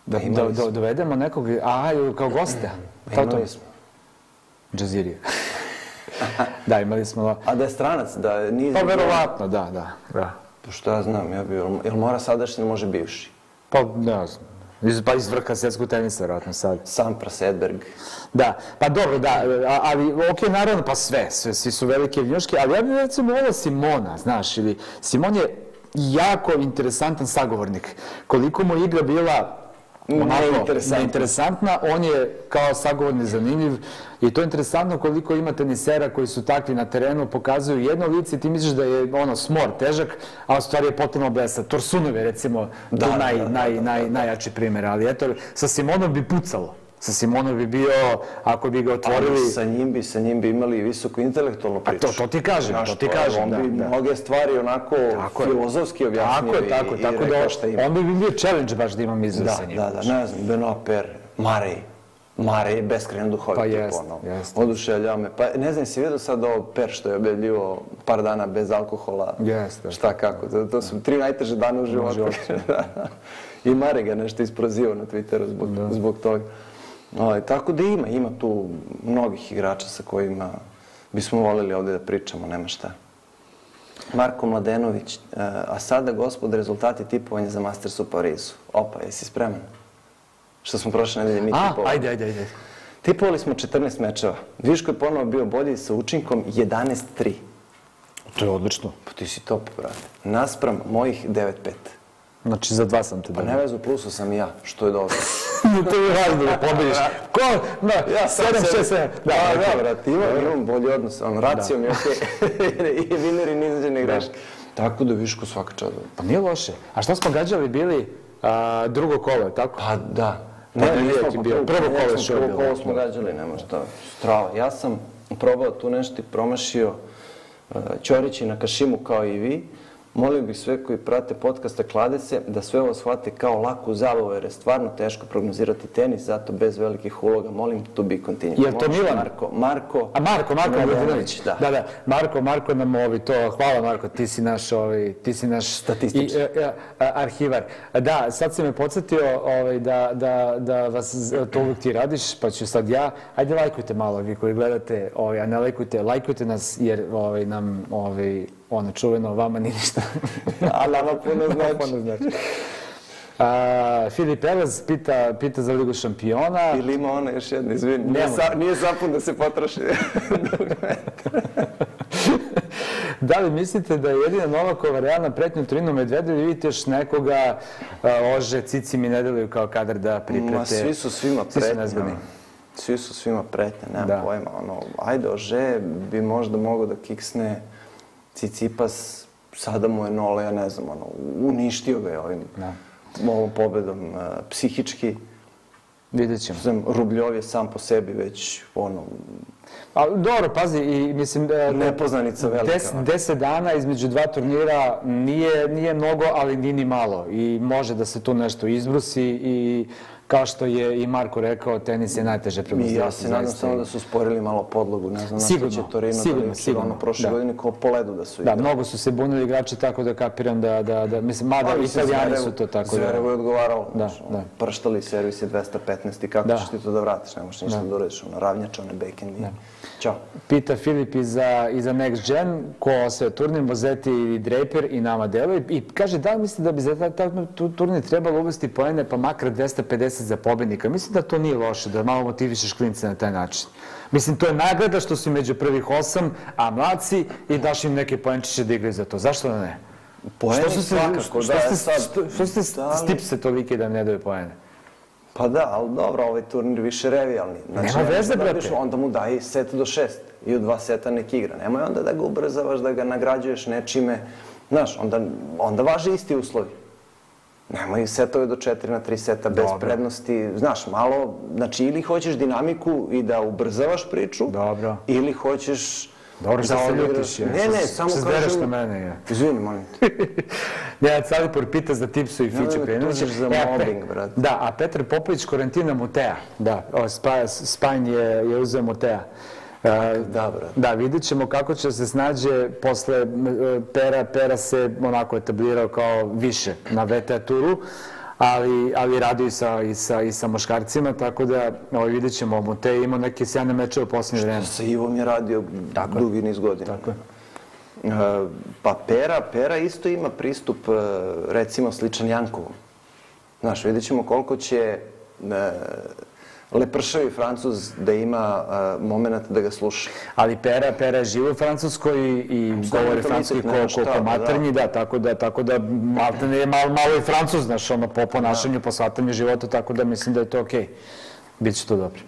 Da, da, da, dovedemo nekog, a, kao gosta. Pa imali smo. Džazirije. da, imali smo... A da je stranac, da nije... Pa verovatno, da, da. da. Pa šta ja znam, ja bi, jel- mora sadašnji ili može bivši? Pa ne znam. Iz, pa iz vrha svjetskog tenisa, verovatno sad. Sampras, Edberg. Da, pa dobro, da, ali ok, naravno, pa sve, sve, svi su velike njuške, ali ja bih recimo ovo Simona, znaš, ili Simon je jako interesantan sagovornik. Koliko mu igra bila Neinteresantna. on je kao sagovornik zanimljiv i to je interesantno koliko ima tenisera koji su takvi na terenu, pokazuju jedno lice i ti misliš da je ono smor, težak, a u stvari je potpuno blesa. Torsunove recimo, Da, tu da, naj, da, da, naj, naj, najjači primjer, ali eto, sa Simonom bi pucalo. Sa Simonom bi bio, ako bi ga otvorili... Ali sa njim bi, sa njim bi imali visoko intelektualnu priču. to- to ti kažem, Znaš, to ti je, kažem, On da, bi da. mnoge stvari onako Tako je. filozofski objasnio Tako je, tako i, je, tako i da rekao šta ima. on bi bio challenge baš da imam izraz Da, sa njim. da, da, ne znam, Benoit Per, Marej. Marej je beskrajno duhovit Pa jest, ono. jest. Oduševljava me. Pa ne znam, si vidio sad ovo Per što je objavljivo par dana bez alkohola? Jeste. Šta, kako? To, to su tri najteže dana u životu. Da. I Marej ga nešto isprozivao na Twitteru zbog, zbog toga. Ovaj, tako da ima, ima tu mnogih igrača sa kojima bismo volili ovde da pričamo, nema šta. Marko Mladenović, e, a sada gospod rezultati tipovanja za Masters u Parizu. Opa, jesi spreman? Što smo prošle nedelje mi A, tipovali. ajde, ajde, ajde. Tipovali smo 14 mečeva. Viško je ponovo bio bolji sa učinkom 11-3. To je odlično. Pa ti si top, brate. Naspram mojih 9-5. Znači, za dva sam te Pa dao. ne vezu plusu sam i ja, što je dobro. to je važno da pobediš. Ko? Da, ja, sam 7, sebe- 6, 7. Da, da, brate, imam, imam bolji odnos. On, racio mi je okej. I winner i nizađene greške. Tako da Viško svaka čast. Pa nije loše. A šta smo gađali bili a, drugo kolo, tako? Pa da. Pa nije nismo, pa bio. Prvo kolo što je Prvo bilo. kolo smo gađali, nema šta. Strava. Ja sam probao tu nešto i promašio uh, Ćorići na Kašimu kao i vi. Molio bih sve koji prate podcasta Klade se da sve ovo shvate kao laku zabavu jer je stvarno teško prognozirati tenis, zato bez velikih uloga molim to be continued. Jel to Milan? Marko, Marko. A Marko, Marko Mladenović. da. da, da. Marko, Marko nam ovi to, hvala Marko, ti si naš, ovi, ti si naš Statističar. i, e, e, a, arhivar. Da, sad si me podsjetio ovaj, da, da, da vas, to uvijek ti radiš, pa ću sad ja. Ajde lajkujte malo vi koji gledate, ovaj, a ne lajkujte, lajkujte nas jer ovaj, nam, ovaj, ono čuveno, vama ni ništa. A nama puno znači. Puno znači. A, Filip Elez pita, pita za Ligu šampiona. Ili ima ona još jedna, izvini. Nije, sa, nije sapun da se potroši. Da li mislite da je jedina Novakova realna pretnja Torinu Medvedu ili vidite još nekoga a, ože, cici mi ne deluju kao kadar da priprete? Ma svi su svima Svi su pretnja. nezgodni. Svi su svima pretnje, nema Da. pojma. Ono, ajde, Ože bi možda mogao da kiksne Cicipas, sada mu je nole, ja ne znam, ono, uništio ga je ovim, Da. ovom pobedom uh, psihički. Vidjet ćemo. Znam, Rubljov je sam po sebi već, ono, Ali dobro, pazi, i mislim... e, Nepoznanica velika. Des, deset dana između dva turnira nije, nije mnogo, ali ni ni malo. I može da se tu nešto izbrusi i kao što je i Marko rekao, tenis je najteže I premozdravati. ja se nadam samo da su sporili malo podlogu, ne znam na Sigurno, što će Torino sigurno, da liči, sigurno, ono prošle da. godine kao po ledu da su Da, igrali. mnogo su se bunili igrači, tako da kapiram da, da, da mislim, mada mislim, italijani su to tako Zverevo je da... odgovaralo. Da, znaš, da. Prštali servis je 215 i kako Da. ćeš ti to da vratiš? Ne možeš ništa da, uradiš. Ono, ravnjača, one backhand i... Ćao. Pita Filip i za, i za Next Gen, ko osvaja turnir, Mozeti i Draper i nama deluje. I kaže, da li mislite da bi za taj, taj tu- turnir trebalo uvesti poene, pa makar 250 za pobednika? Mislim da to nije loše, da malo motivišeš klince na taj način. Mislim, to je nagrada što si među prvih osam, a mladci i daš im neke poenčiće da igraju za to. Zašto da ne? Što se, svakako, što, da, ste, sad- što, što ste da li- stipse tolike da ne daju poene? Pa da, ali dobro, ovaj turnir više revijalni. Znači, Nema veze, brate. Onda mu daj set do šest i u dva seta nek igra. Nemoj onda da ga ubrzavaš, da ga nagrađuješ nečime. Znaš, onda, onda važe isti uslovi. Nemoj setove do četiri na tri seta bez Dobro. prednosti. Znaš, malo, znači ili hoćeš dinamiku i da ubrzavaš priču, Dobro. ili hoćeš Dobro, što da se ljutiš? Ne, ne, se- samo što se dereš kažem... na mene, je? Izvini, molim te. Ja, Calipor pita za tipsu i fiću me Krenovića. tužiš za E, mobbing, brate. Da, a Petar Popović Korentina Mutea. Da, o, Spa, je, je uzeo Mutea. E, Da, brate. da, vidit ćemo kako će se snađe posle e, Pera. Pera se onako etablirao kao više na VTA turu, ali, ali radi i sa, i, sa, i sa muškarcima, tako da ovaj, vidit ćemo. Mute je imao neke sjajne mečeve u posljednje vreme. Sa Ivom je radio Tako dugi niz godina. Tako je. E, Pa Pera, Pera isto ima pristup, e, recimo, sličan Jankovom. Znaš, vidjet ćemo koliko će e, lepršavi Francuz da ima e, moment da ga sluša. Ali Pera, Pera je živo u Francuskoj i, i govori francuski ko, ko, ko da. maternji, da, tako da, tako da maltene je malo, malo i Francuz, znaš, ono, po ponašanju, po shvatanju života, tako da mislim da je to okej. Biće to dobro.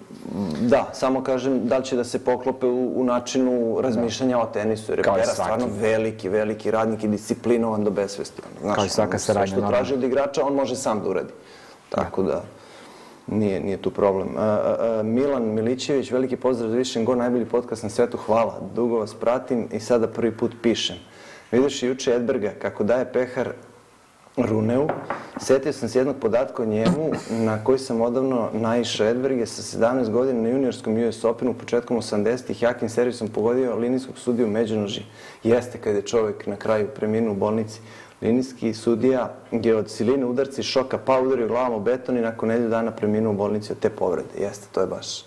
Da, samo kažem da li će da se poklope u, u načinu razmišljanja o tenisu. Jer je Pera stvarno veliki, veliki radnik i disciplinovan do besvesti. Znaš, Kao i svaka saradnja, Sve što traži od igrača, on može sam da uradi. Tako da, nije, nije tu problem. Milan Milićević, veliki pozdrav za Višen Go, najbolji podcast na svetu, hvala. Dugo vas pratim i sada prvi put pišem. Vidiš juče Edberga kako daje pehar Runeu. Setio sam se jednog podatka o njemu na koji sam odavno naišao. Edberg je sa 17 godina na juniorskom US Openu početkom 80-ih jakim servisom pogodio linijskog sudiju međunoži. Jeste kad je čovjek na kraju preminuo u bolnici. Linijski sudija je od siline udarci šoka pa udario glavom u beton i nakon nedelju dana preminuo u bolnici od te povrede. Jeste, to je baš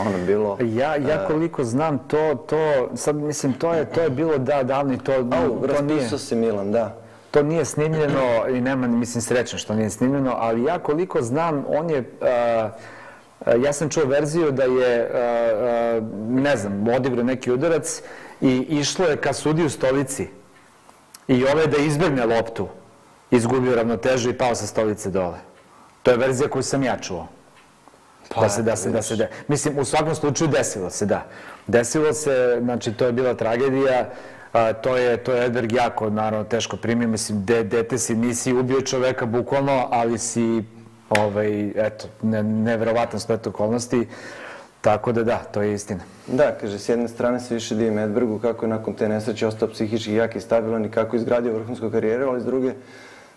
ono bilo... Ja, ja koliko znam to, to, sad mislim, to je, to je bilo da, davno i to, Au, to nije. raspisao se Milan, da. To nije snimljeno i nema, mislim, srećno što nije snimljeno, ali ja koliko znam, on je, a, a, ja sam čuo verziju da je, ne znam, odigrao neki udarac i išlo je ka sudiju stolici i ove da izbegne loptu, izgubio ravnotežu i pao sa stolice dole. To je verzija koju sam ja čuo. Pa, da se, da se, da se, de... Mislim, u svakom slučaju desilo se, da. Desilo se, znači, to je bila tragedija, a, to je, to je Edberg jako, naravno, teško primio, mislim, de, dete si, nisi ubio čoveka bukvalno, ali si, ovaj, eto, ne, neverovatan splet okolnosti, tako da da, to je istina. Da, kaže, s jedne strane se više divim Edbergu kako je nakon te nesreće ostao psihički jak i stabilan i kako je izgradio vrhunsku karijeru, ali s druge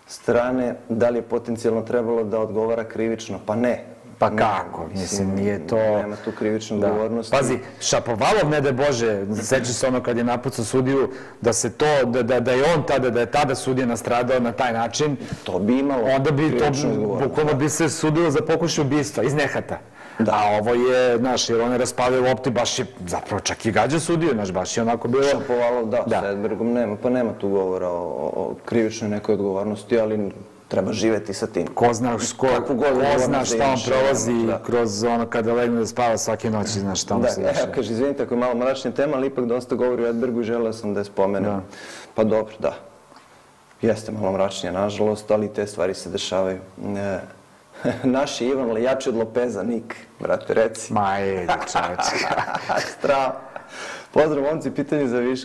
strane, da li je potencijalno trebalo da odgovara krivično? Pa ne. Pa Ne, kako? Mislim, nije to... Nema tu krivičnu Da. odgovornosti. Pazi, Šapovalov, ne da Bože, seća se ono kad je napucao sudiju, da se to, da, da, da je on tada, da je tada sudija nastradao na taj način, To bi imalo onda bi to, odgovornost. bukvalno bi se sudilo za pokušaj ubistva, iz nehata. Da. A ovo je, znaš, jer on je raspalio lopti, baš je, zapravo čak i gađa sudiju, znaš, baš je onako bilo... Šapovalov, da, Da. s Edbergom nema, pa nema tu govora o, o, krivičnoj nekoj odgovornosti, ali treba živeti sa tim. Ko zna, ko, god ko zna da šta on prolazi da. kroz ono kada legne da spava svake noći, znaš šta mu Da, se evo, dešava. kaže, izvinite ako je malo mračnija tema, ali ipak dosta govori o Edbergu i želeo sam da je spomenem. Da. Pa dobro, da. Jeste malo mračnija, nažalost, ali te stvari se dešavaju. E, Naši Ivan jači od Lopeza, Nik, brate, reci. Ma je, čoveče. Strava. Pozdrav, momci, pitanje za viš.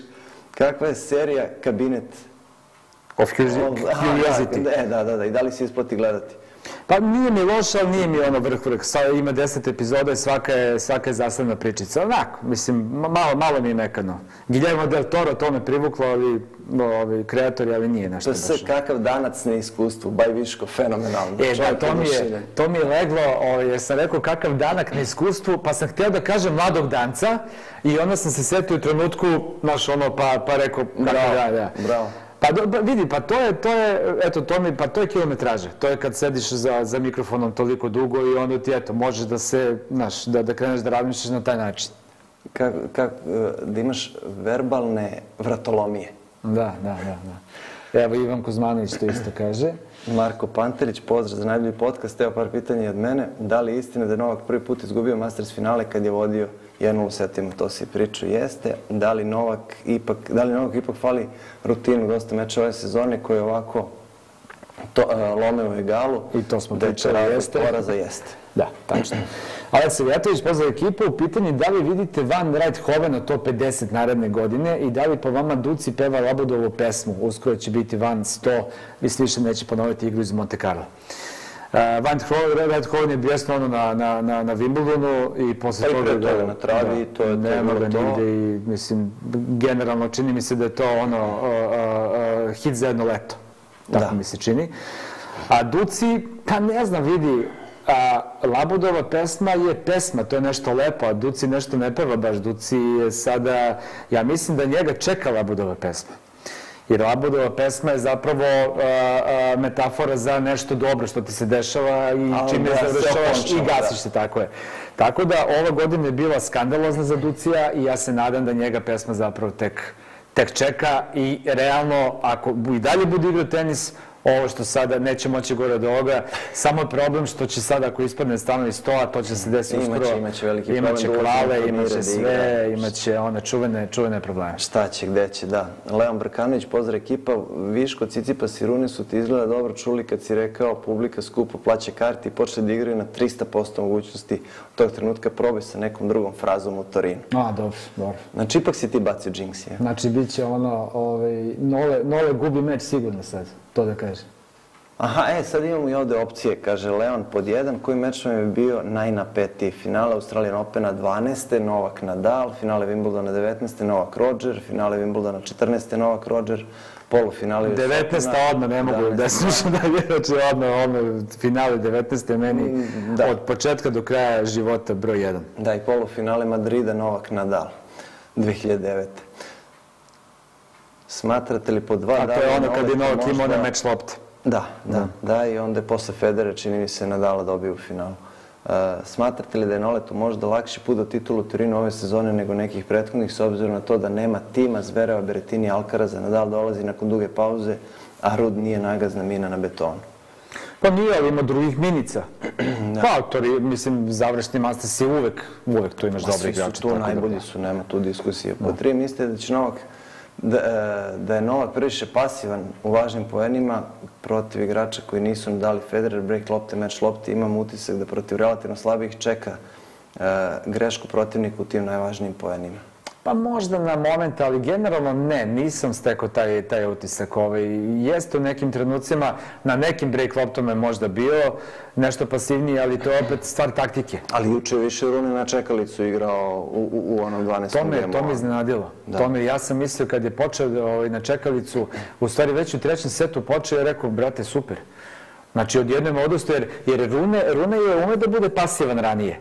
Kakva je serija Kabinet? Of curiosity. E, da, da, da. I da li se isplati gledati? Pa nije mi loše, ali nije mi ono vrh vrh. Sada ima deset epizoda i svaka je, svaka je zasebna pričica. Onako, mislim, malo, malo mi je nekadno. Guillermo del Toro to me privuklo, ali ovi kreatori, ali nije nešto baš. To je kakav danac na iskustvu, baj Viško, fenomenalno. E, da, to mi, je, to mi je leglo, ovaj, jer sam rekao kakav danak na iskustvu, pa sam htio da kažem mladog danca i onda sam se setio u trenutku, znaš, ono, pa, pa rekao, bravo, da, da. bravo. Pa do, vidi, pa to je, to je, eto, to mi, pa to je kilometraže. To je kad sediš za, za mikrofonom toliko dugo i onda ti, eto, možeš da se, znaš, da, da kreneš da razmišljaš na taj način. Kak, kak, da imaš verbalne vratolomije. Da, da, da, da. Evo, Ivan Kuzmanović to isto kaže. Marko Pantelić, pozdrav za najbolji podcast. Evo par pitanja od mene. Da li je istina da je Novak prvi put izgubio Masters finale kad je vodio 1-0 setima, to si pričao, jeste. Da li Novak ipak, da li Novak ipak fali rutinu dosta meča ove sezone koje ovako to, uh, lome u egalu. I to smo da pričali, jeste. Poraza jeste. Da, tačno. Aleksa Vjatović, pozdrav ekipa. U pitanju da li vidite Van Rijthoven na top 50 naredne godine i da li po vama Duci peva Labudovu pesmu? Uskoro će biti Van 100, mislim više neće ponoviti igru iz Monte Carlo. Uh, Van Rijthoven je bijesno ono na, na, na, na Wimbledonu i posle Pa i toga... pre toga na travi, to je- to je Nema ga nigde i, mislim, generalno čini mi se da je to ono, uh, uh, hit za jedno leto. Tako Da. mi se čini. A Duci, pa ne znam, vidi, a, Labudova pesma je pesma, to je nešto lepo, a Duci nešto ne peva baš. Duci je sada, ja mislim da njega čeka Labudova pesma. Jer Labudova pesma je zapravo a, a, metafora za nešto dobro što ti se dešava i Ali čime da završavaš i okončava, gasiš se, tako je. Tako da ova godina je bila skandalozna za Ducija i ja se nadam da njega pesma zapravo tek, tek čeka i realno, ako i dalje bude igrao tenis, ovo što sada neće moći gore od ovoga, samo je problem što će sada ako ispadne stanovi 100, a to će se desiti Imaće- uskoro. imaće veliki imaće problem da uzme kvale, turnire, imaće sve, imaće one čuvene, čuvene probleme. Šta će, gde će, da. Leon Brkanović, pozdrav ekipa. Viško, Cicipas i Rune su ti izgleda dobro čuli kad si rekao publika skupo plaća karti i počeli da igraju na 300% mogućnosti. Od tog trenutka probaj sa nekom drugom frazom u Torinu. A, dobro, dobro. Znači, ipak si ti bacio džinks, je. Znači, bit će ono, ovaj, Nole, Nole gubi meč sigurno sad, to da kažem. Aha, e, sad imamo i ovde opcije, kaže Leon pod jedan, koji meč vam je bio najnapetiji? Finale Australian Opena 12. Novak Nadal, finale Wimbledona 19. Novak Roger, finale Wimbledona 14. Novak Roger, polufinale... US 19. Opena, odmah, ne mogu 11. da slušam da je, znači odmah, odmah, finale 19. je meni Mm, da. od početka do kraja života broj 1. Da, i polufinale Madrida Novak Nadal 2009. Smatrate li po dva A to da je ono kad je Novak imao onaj meč lopte. Da, da, da, i onda je posle Federa, čini mi se, Nadala dobio u finalu. Uh, smatrate li da je Noletu možda lakši put do titulu Turinu ove sezone nego nekih prethodnih, s obzirom na to da nema tima Zvereva, Beretini, Alcaraza, Nadal dolazi nakon duge pauze, a Rud nije nagazna mina na betonu. Pa nije, ali ima drugih minica. Pa, to je, mislim, završni Masters je uvek, uvek tu imaš Ma, dobre svi su igrače. tu, da- najbolji su, nema tu diskusije. Po tri, mislite da će Novak, da, e, da je Novak previše pasivan u važnim poenima protiv igrača koji nisu dali Federer, break lopte, meč lopte. Imam utisak da protiv relativno slabih čeka e, grešku protivnika u tim najvažnijim poenima. Pa možda na moment, ali generalno ne, nisam stekao taj, taj utisak. Ovaj, jeste u nekim trenucima, na nekim break loptama je možda bio nešto pasivniji, ali to je opet stvar taktike. Ali juče je više Rune na čekalicu igrao u, u, u onom 12. To me, to me iznenadilo. Da. To me, ja sam mislio kad je počeo ovaj, na čekalicu, u stvari već u trećem setu počeo, je rekao, brate, super. Znači, odjednom je odustaje, jer, jer Rune, Rune je ume da bude pasivan ranije.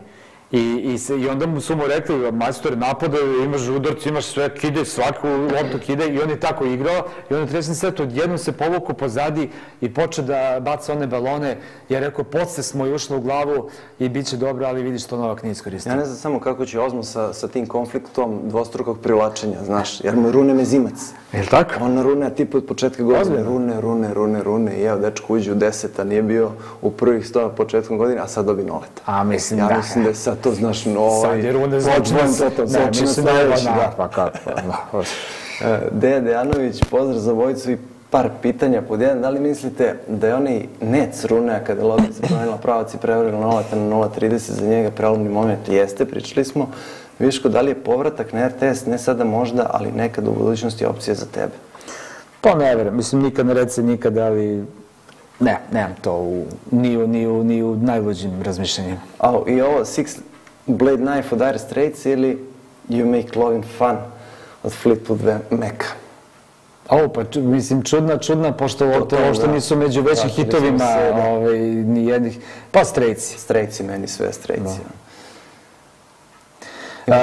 I, i, se, I onda su mu rekli, majstor napadaju, imaš udarci, imaš sve, kide, svaku loptu kide i on je tako igrao i onda trećem setu odjednom se povuku pozadi i počeo da baca one balone. Ja rekao, podste smo i ušli u glavu i bit će dobro, ali vidiš to Novak nije iskoristio. Ja ne znam samo kako će Ozmo sa, sa tim konfliktom dvostrukog privlačenja, znaš, jer mu Rune mezimac. Je li tako? On Rune, a tipa od početka godine? Rune, Rune, Rune, Rune. I evo, dečko uđe u deset, a nije bio u prvih sto početkom godine, a sad dobi noleta. A, mislim, ja da. mislim da je sad to, znaš, no, ovaj... Sad je podvojn zločinac. total, Ne, mislim da je da. pa kako. da. E, Deja Dejanović, pozdrav za vojicu i par pitanja. Pod jedan, da li mislite da je onaj nec Runea kada je se promenila pravac i prevrila 0 na 0.30 za njega prelomni moment? Jeste, pričali smo. Viško, da li je povratak na RTS, ne sada možda, ali nekad u budućnosti opcija za tebe? Pa ne verujem, mislim nikad ne reci nikad, ali ne, nemam to u, ni, u, ni, u, ni u najvođim razmišljanjima. A, I ovo Six Blade Knife od Dire Straits ili You Make Loving Fun od Fleetwood Maca? Ovo, pa ču, mislim, čudna, čudna, pošto to, to uopšte da. nisu među većim hitovima, ovaj, ni jednih, pa strejci. Strejci, meni sve strejci. Da. Uh,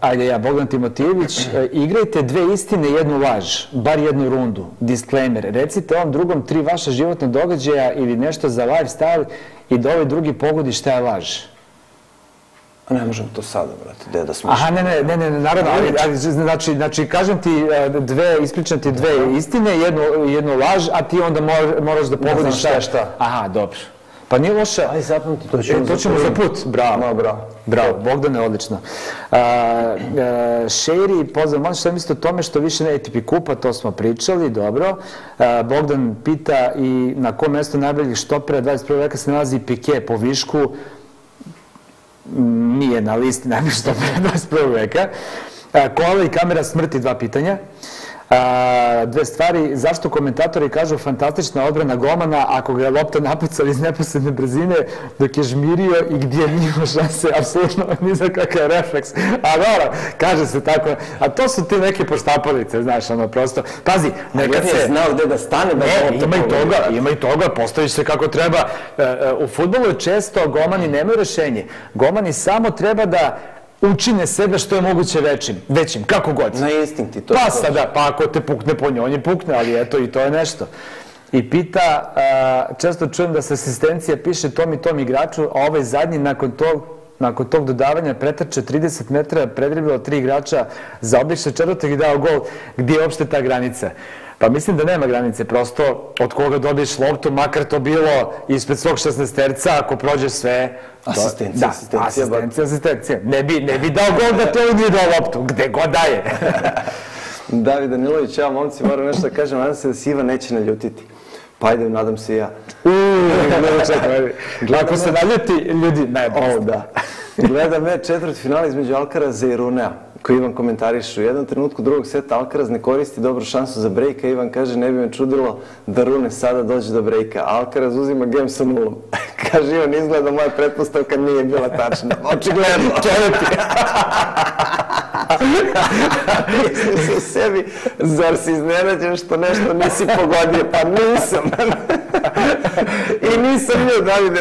ajde ja, Bogdan Timotijević, uh, igrajte dve istine i jednu laž, bar jednu rundu, disclaimer. Recite ovom drugom tri vaša životna događaja ili nešto za lifestyle i da ovaj drugi pogodi šta je laž. A ne možemo to sada, brate, gde da smo... Aha, ne, ne, ne, ne, naravno, ali, ali, znači, znači, kažem ti dve, ispričam ti dve istine, jednu, jednu laž, a ti onda moraš da pogodiš šta je šta. Aha, dobro. Pa nije loše. Aj, zapamti, to ćemo, e, to ćemo za put. Bravo. No, bravo. Bravo, Bogdane, odlično. A, a, Šeri, pozdrav, možeš šta mislite o tome što više ne ATP kupa, to smo pričali, dobro. A, Bogdan pita i na kom mestu najboljih štopera 21. veka se nalazi Pike po višku, nije na listi najboljih štopera 21. veka. Koala i kamera smrti, dva pitanja. A, dve stvari, zašto komentatori kažu fantastična odbrana golmana ako ga je lopta napucala iz neposredne brzine dok je žmirio i gdje nije šanse, apsolutno ni za kakav refleks. A dobro, kaže se tako, a to su ti neke poštapalice, znaš, ono prosto, pazi, nekad se... znao gde da stane da ne, ima i toga, ima i toga, postaviš se kako treba. E, e, u futbolu često golmani nemaju rešenje. Golmani samo treba da učine sebe što je moguće većim, većim, kako god. Na instinkti, to Pa sada, pa ako te pukne po njoj, on je pukne, ali eto i to je nešto. I pita, često čujem da se asistencija piše tom i tom igraču, a ovaj zadnji nakon tog nakon tog dodavanja pretrče 30 metara, predribilo tri igrača, zaobiše četvrtog i dao gol. Gdje je uopšte ta granica? Pa mislim da nema granice, prosto od koga dobiješ loptu, makar to bilo ispred svog 16 terca, ako prođeš sve... Asistencija, da, asistencija, asistencija, asistencija. Ne bi, ne bi dao gol da to nije dao loptu, gde god daje. David Danilović, ja momci, moram nešto da kažem, nadam se da se Ivan neće naljutiti. Pa ajde, nadam se i ja. Uuu, čekaj, ako se naljuti, ljudi, ne, o, da. Gleda me četvrt finala između Alkaraza i Runea koji Ivan komentariše. U jednom trenutku drugog seta Alcaraz ne koristi dobru šansu za brejka. Ivan kaže ne bi me čudilo da Rune sada dođe do brejka. Alcaraz uzima gem sa nulom. kaže Ivan izgleda moja pretpostavka nije bila tačna. Očigledno. Čovjeti. Mislim se u sebi, zar si iznenađen što nešto nisi pogodio? Pa nisam. I nisam bio Davide.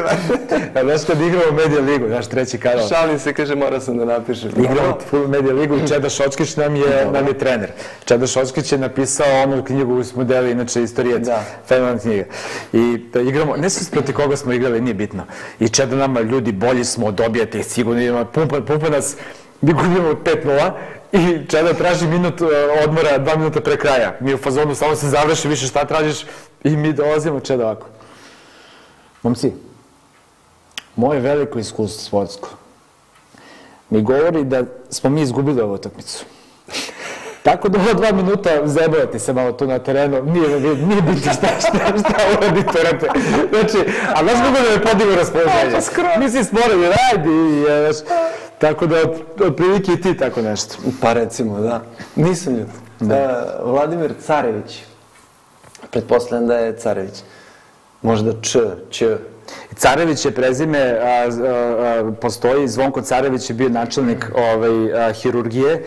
A znaš kad igramo Media Ligu, naš treći kanal. Šalim se, kaže, mora sam da napišem. Igramo full Media Ligu i Čeda Šočkić nam je, nam je trener. Čeda Šočkić je napisao onu knjigu koju smo deli, inače istorijec, da. fenomenalna knjiga. I da igramo, ne znam proti koga smo igrali, nije bitno. I Čeda nama, ljudi, bolji smo, dobijate, sigurno idemo, pumpa, pumpa nas, mi gubimo 5-0 i Čeda traži minut e, odmora, dva minuta pre kraja. Mi u fazonu samo se završi, više šta tražiš i mi dolazimo Čeda ovako. Momci, moje veliko iskustvo sportsko mi govori da smo mi izgubili ovu utakmicu. Tako da ova dva minuta zebavate se malo tu na terenu, nije, nije, nije biti šta, šta, šta uradite, rate. Znači, a znaš kako da me podigu raspoloženje? Pa Mislim, smorali, radi, i, znaš, tako da, otprilike i ti tako nešto. Pa recimo, da. Nisam ljud. Da. Uh, Vladimir Carević, pretpostavljam da je Carević. Možda Č, Č, Carević je prezime, a, a, a, postoji, Zvonko Carević je bio načelnik ovaj, a, hirurgije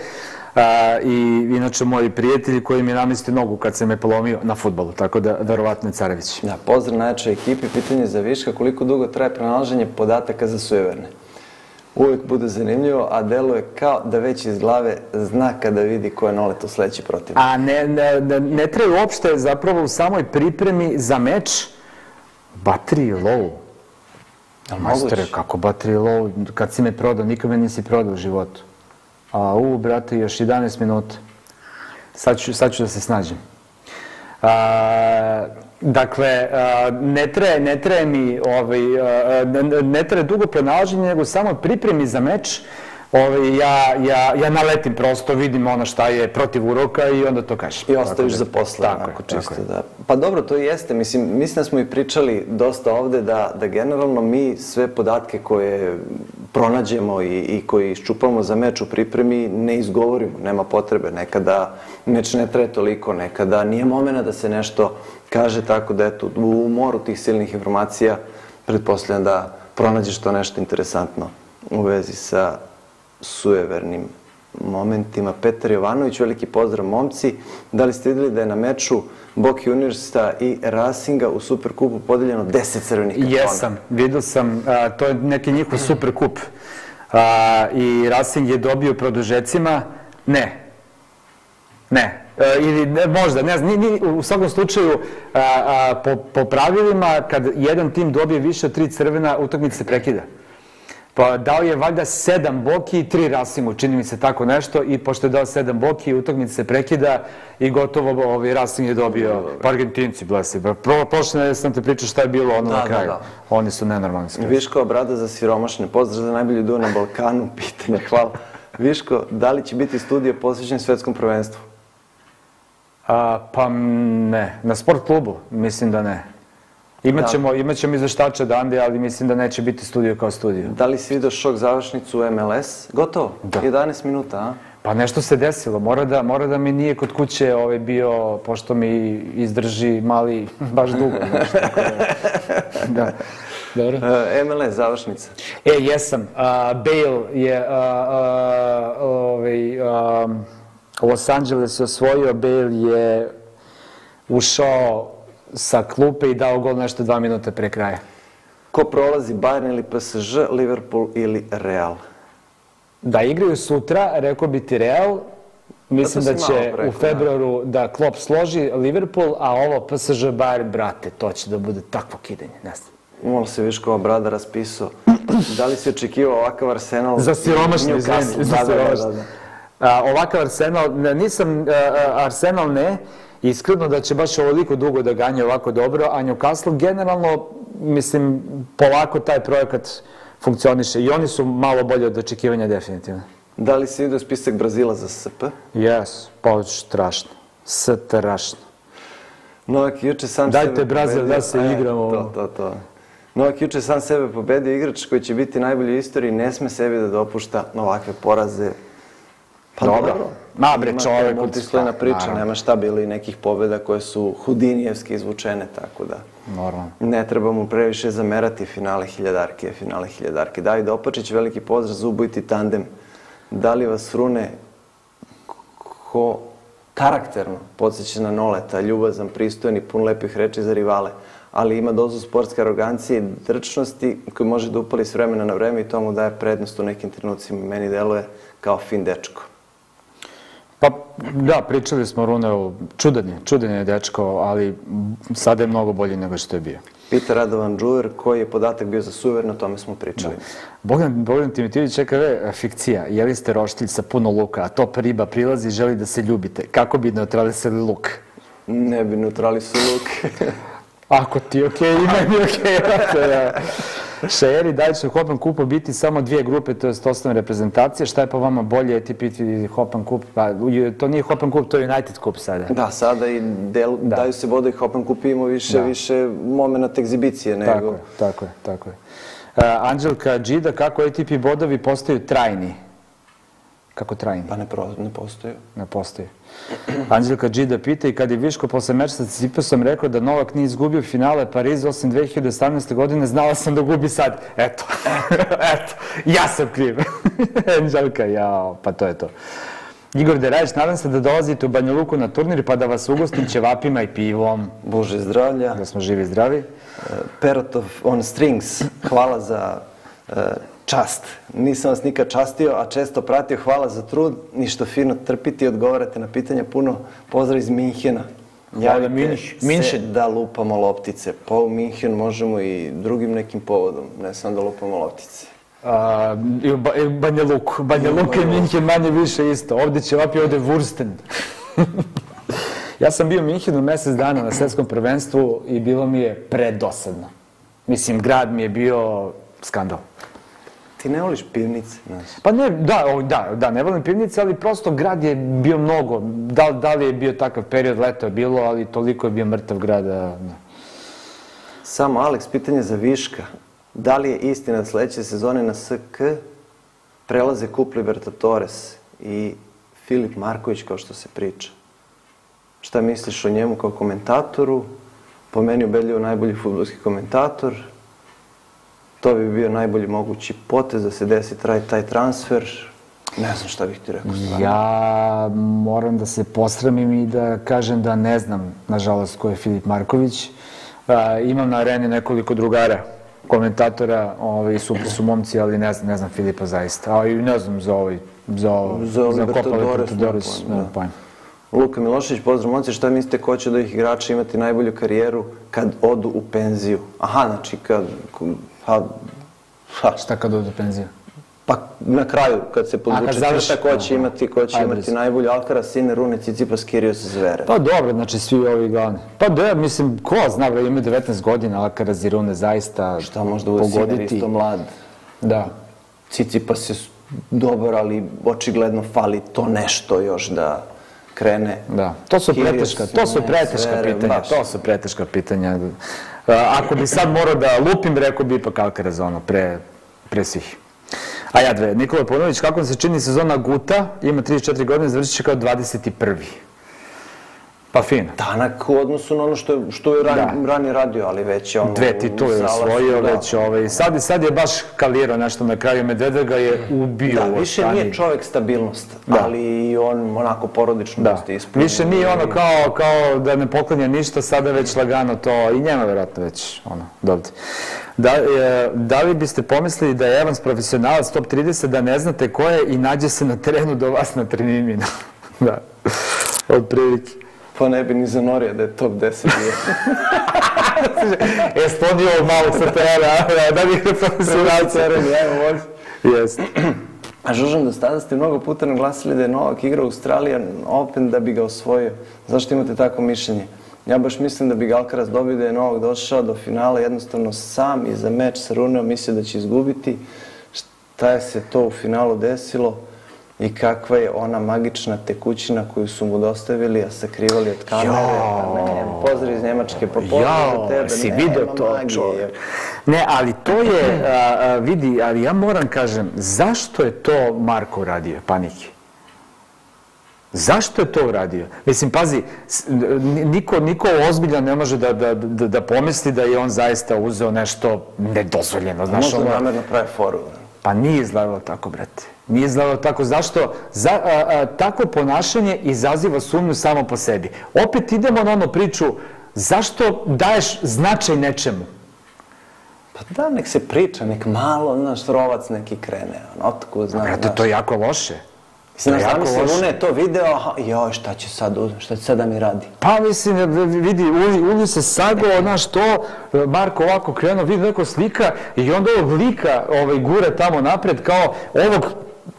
a, i inače moji prijatelji koji mi je namesti nogu kad se me polomio na futbolu, tako da verovatno je Carević. Da, pozdrav najjačoj ekipi, pitanje za Viška, koliko dugo traje pronalaženje podataka za sujeverne? Uvijek bude zanimljivo, a deluje kao da već iz glave zna kada vidi ko je noleto sledeći protiv. A ne, ne, ne, ne traje uopšte zapravo u samoj pripremi za meč, Battery low. Jel majstore, kako battery low? Kad si me prodao, nikad me nisi prodao u životu. A u, brate, još 11 minuta. Sad ću, sad ću da se snađem. A, dakle, ne traje, ne traje mi, ovaj, ne, traje dugo pronalaženje, nego samo pripremi za meč, ovaj, ja, ja, ja naletim prosto, vidim ono šta je protiv uroka i onda to kažem. I ostaviš Tako za posle, tako onako je, čisto, tako da. Pa dobro, to i jeste. Mislim, mislim da smo i pričali dosta ovde da, da generalno mi sve podatke koje pronađemo i, i koji iščupamo za meč u pripremi ne izgovorimo, nema potrebe. Nekada meč ne traje toliko, nekada nije momena da se nešto kaže, tako da eto, u moru tih silnih informacija pretpostavljam da pronađeš to nešto interesantno u vezi sa sujevernim momentima. Petar Jovanović, veliki pozdrav momci. Da li ste videli da je na meču Bok Juniorsa i Racinga u Superkupu podeljeno 10 crvenih kartona? Jesam, vidio sam, a, to je neki njihov super kup. A, I Racing je dobio produžecima, ne, ne, ili ne, možda, ne znam, ni, ni, u svakom slučaju, a, a, po, po pravilima, kad jedan tim dobije više od tri crvena, utakmica se prekida. Pa dao je valjda sedam boki i tri Racingu, čini mi se tako nešto, i pošto je dao sedam boki, utakmica se prekida i gotovo ovaj Racing je dobio, pa Argentinci, blesi. Pro, prošle nedelje sam te pričao šta je bilo ono Da, na da, kraju. da. Oni su nenormalni skroz. Viško obrada za siromašne. Pozdrav za najbolju duo na Balkanu. Pitanje, hvala. Viško, da li će biti studio posvećen svetskom prvenstvu? A, pa ne, na sport klubu mislim da ne. Imaćemo, imaćemo izveštača Dande, ali mislim da neće biti studio kao studio. Da li si vidio šok završnicu u MLS? Gotovo. Da. 11 minuta, a? Pa nešto se desilo, mora da, mora da mi nije kod kuće ovaj bio, pošto mi izdrži mali baš dugo. da, da. Dobro. E, MLS završnica. E, jesam. Bale je ovaj, Los Angeles je osvojio, Bale je ušao sa klupe i dao gol nešto dva minuta pre kraja. Ko prolazi, Bayern ili PSG, Liverpool ili Real? Da igraju sutra, rekao bi ti Real, mislim da malo će u februaru da Klopp složi Liverpool, a ovo PSG Bayern, brate, to će da bude takvo kidanje, ne znam. Malo se Viškova brada raspisao. Da li si očekivao ovakav Arsenal? Za siromašne, izvini, za Da, da, da, da, siromašne. da. A, ovakav Arsenal, nisam, a, Arsenal ne, iskreno da će baš ovoliko dugo da ganje ovako dobro, a Newcastle generalno, mislim, polako taj projekat funkcioniše i oni su malo bolje od očekivanja definitivno. Da li si vidio spisak Brazila za SP? Jes, pa strašno, strašno. Novak juče sam Dajte, sebe Brazil, pobedio. da se E, igramo. To, to, to. Novak juče sam sebe pobedio igrač koji će biti najbolji u istoriji, ne sme sebi da dopušta ovakve poraze. Pa Dobro. Ma, bre, Ima čovek multislojna priča, naravno. nema šta bilo i nekih pobjeda koje su hudinijevski izvučene, tako da Normalno. ne treba mu previše zamerati finale hiljadarke, finale hiljadarke. David Opačić, veliki pozdrav za ubojiti tandem. Da li vas frune ko karakterno podsjeća na Noleta, ljubazan, pristojan i pun lepih reči za rivale, ali ima dozu sportske arogancije i drčnosti koju može da upali s vremena na vreme i to mu daje prednost u nekim trenucima. Meni deluje kao fin dečko. Pa da, pričali smo o Runeu, čudan je, čudan je dečko, ali sada je mnogo bolji nego što je bio. Pita Radovan Džuver, koji je podatak bio za suver, na tome smo pričali. Bogdan, Bogdan Timotijević čeka ve, fikcija. Jeli ste roštilj sa puno luka, a top riba prilazi i želi da se ljubite. Kako bi neutralisali luk? Ne bi neutrali su luk. Ako ti je okej, i meni okej. Okay, da. da li će u Hopan kupu biti samo dvije grupe, to je osnovne reprezentacije. Šta je po vama bolje, ATP ili Hopan kup? Pa, to nije Hopan kup, to je United kup sada. Da, sada i del, Da. daju se bodovi Hopan kupi imamo više, Da. više momenta egzibicije nego... Tako je, tako je, tako je. Uh, Anđelka Džida, kako ATP bodovi postaju trajni? Kako trajni? Pa ne, pro, ne postoji. Ne postoji. Anđelka Džida pita i kad je Viško posle meča sa Cipasom rekao da Novak nije izgubio finale Pariza osim 2018. godine, znala sam da gubi sad. Eto, eto, ja sam kriv. Anđelka, jao, pa to je to. Igor Derajeć, nadam se da dolazite u Banja Luku na turnir pa da vas ugostim ćevapima i pivom. Bože zdravlja. Da smo živi i zdravi. Uh, Perotov on strings, hvala za uh, čast. Nisam vas nikad častio, a često pratio. Hvala za trud i što fino trpiti i odgovarate na pitanja. Puno pozdrav iz Minhena. Javite Minh- se Minhen. da lupamo loptice. Pa u Minhen možemo i drugim nekim povodom, ne samo da lupamo loptice. A, i Banja Luku. Banja Luka i Minhen manje više isto. Ovde će vapi, ovde Wursten. ja sam bio u Minhenu mesec dana na svetskom prvenstvu i bilo mi je predosadno. Mislim, grad mi je bio skandal. Ti ne voliš pivnice, znaš. Pa ne, da, o, da, da, ne volim pivnice, ali prosto grad je bio mnogo. Da, da li je bio takav period, leto je bilo, ali toliko je bio mrtav grad. Da, da. Samo, Aleks, pitanje za Viška. Da li je istina da sledeće sezone na SK prelaze Kup Libertadores i Filip Marković, kao što se priča? Šta misliš o njemu kao komentatoru? Po meni ubedljivo najbolji futbolski komentator. To bi bio najbolji mogući potez da se desi traj, taj transfer. Ne znam šta bih ti rekao stvarno. Ja moram da se posramim i da kažem da ne znam, nažalost, ko je Filip Marković. A, imam na areni nekoliko drugara, komentatora, ovaj, super su momci, ali ne znam, ne znam Filipa zaista. A i ne znam za ovaj, za, Za za Copa Libertadores, pojma, nemam da. pojma. Luka Milošević, pozdrav momci, šta mislite ko će od ovih igrača imati najbolju karijeru kad odu u penziju? Aha, znači kad... Ha, ha, Šta kad ode u penziju? pa na kraju, kad se podvuče crta, ko će imati, ko će imati najbolju Alkara, Sine, Rune, Cicipas, Kirios, Zvere. Pa dobro, znači svi ovi glavni. Pa da, mislim, ko zna, bre, ima 19 godina, Alcaraz Zirune zaista Šta možda bude Siner pogoditi. isto mlad? Da. Cicipas je dobar, ali očigledno fali to nešto još da krene. Da, to su preteška, to su preteška pitanja, baš. to su preteška pitanja. A, Ako bi sad morao da lupim, rekao bi ipak Alcaraz ono, pre, pre svih. A ja dve, Nikola Paunović, kako vam se čini sezona Guta, ima 34 godine, završit će kao 21. Pa fino. Tanak u odnosu na ono što je, što je ran, ranije radio, ali već je ono... Dve titule je osvojio da. već, ovaj, sad, sad je baš kalirao nešto na kraju, Medvedev ga je ubio Da, više nije čovek stabilnost, Da. ali i on onako porodično Da. dosta ispunjen. Više nije ono kao, kao da ne poklanja ništa, sada već lagano to, i njema verovatno već, ono, dobro. Da, e, da li biste pomislili da je Evans profesionalac top 30, da ne znate ko je i nađe se na terenu do vas na treniminu? da, od prilike. Pa ne bi ni zanorio da je top 10 bio. Estonio malo sa terena, da bi je profesionalac. teren, evo, može. Jeste. A Žužan, do sada ste mnogo puta naglasili da je Novak igrao Australijan Open da bi ga osvojio. Zašto imate tako mišljenje? Ja baš mislim da bi ga Alcaraz dobio da je Novak došao do finala jednostavno sam i za meč sa Runeom mislio da će izgubiti. Šta je se to u finalu desilo i kakva je ona magična tekućina koju su mu dostavili, a sakrivali od kamere. Pa ne, pozdrav iz Njemačke, pa pozdrav za Jao, tebe. si nema video to, čovjek. Ne, ali to je, a, a, vidi, ali ja moram kažem, zašto je to Marko uradio, panike? Zašto je to uradio? Mislim, pazi, niko, niko ozbiljan ne može da, da, da, da pomisli da je on zaista uzeo nešto nedozvoljeno. Znaš, Možda ono, namerno pravi foru. Pa nije izgledalo tako, brate. Nije izgledalo tako. Zašto? Za, a, a, tako ponašanje izaziva sumnju samo po sebi. Opet idemo na ono priču, zašto daješ značaj nečemu? Pa da, nek se priča, nek malo, znaš, rovac neki krene, ono, otko, znaš, Brate, to je jako loše. Mislim, znaš, zamisli, je to video, aha, joj, šta će sad, šta će sad da mi radi? Pa mislim, v- vidi, Uli, Uli se sagao, znaš to, Marko ovako krenuo, vidi neko slika i onda ovog lika ovaj, gure tamo napred, kao ovog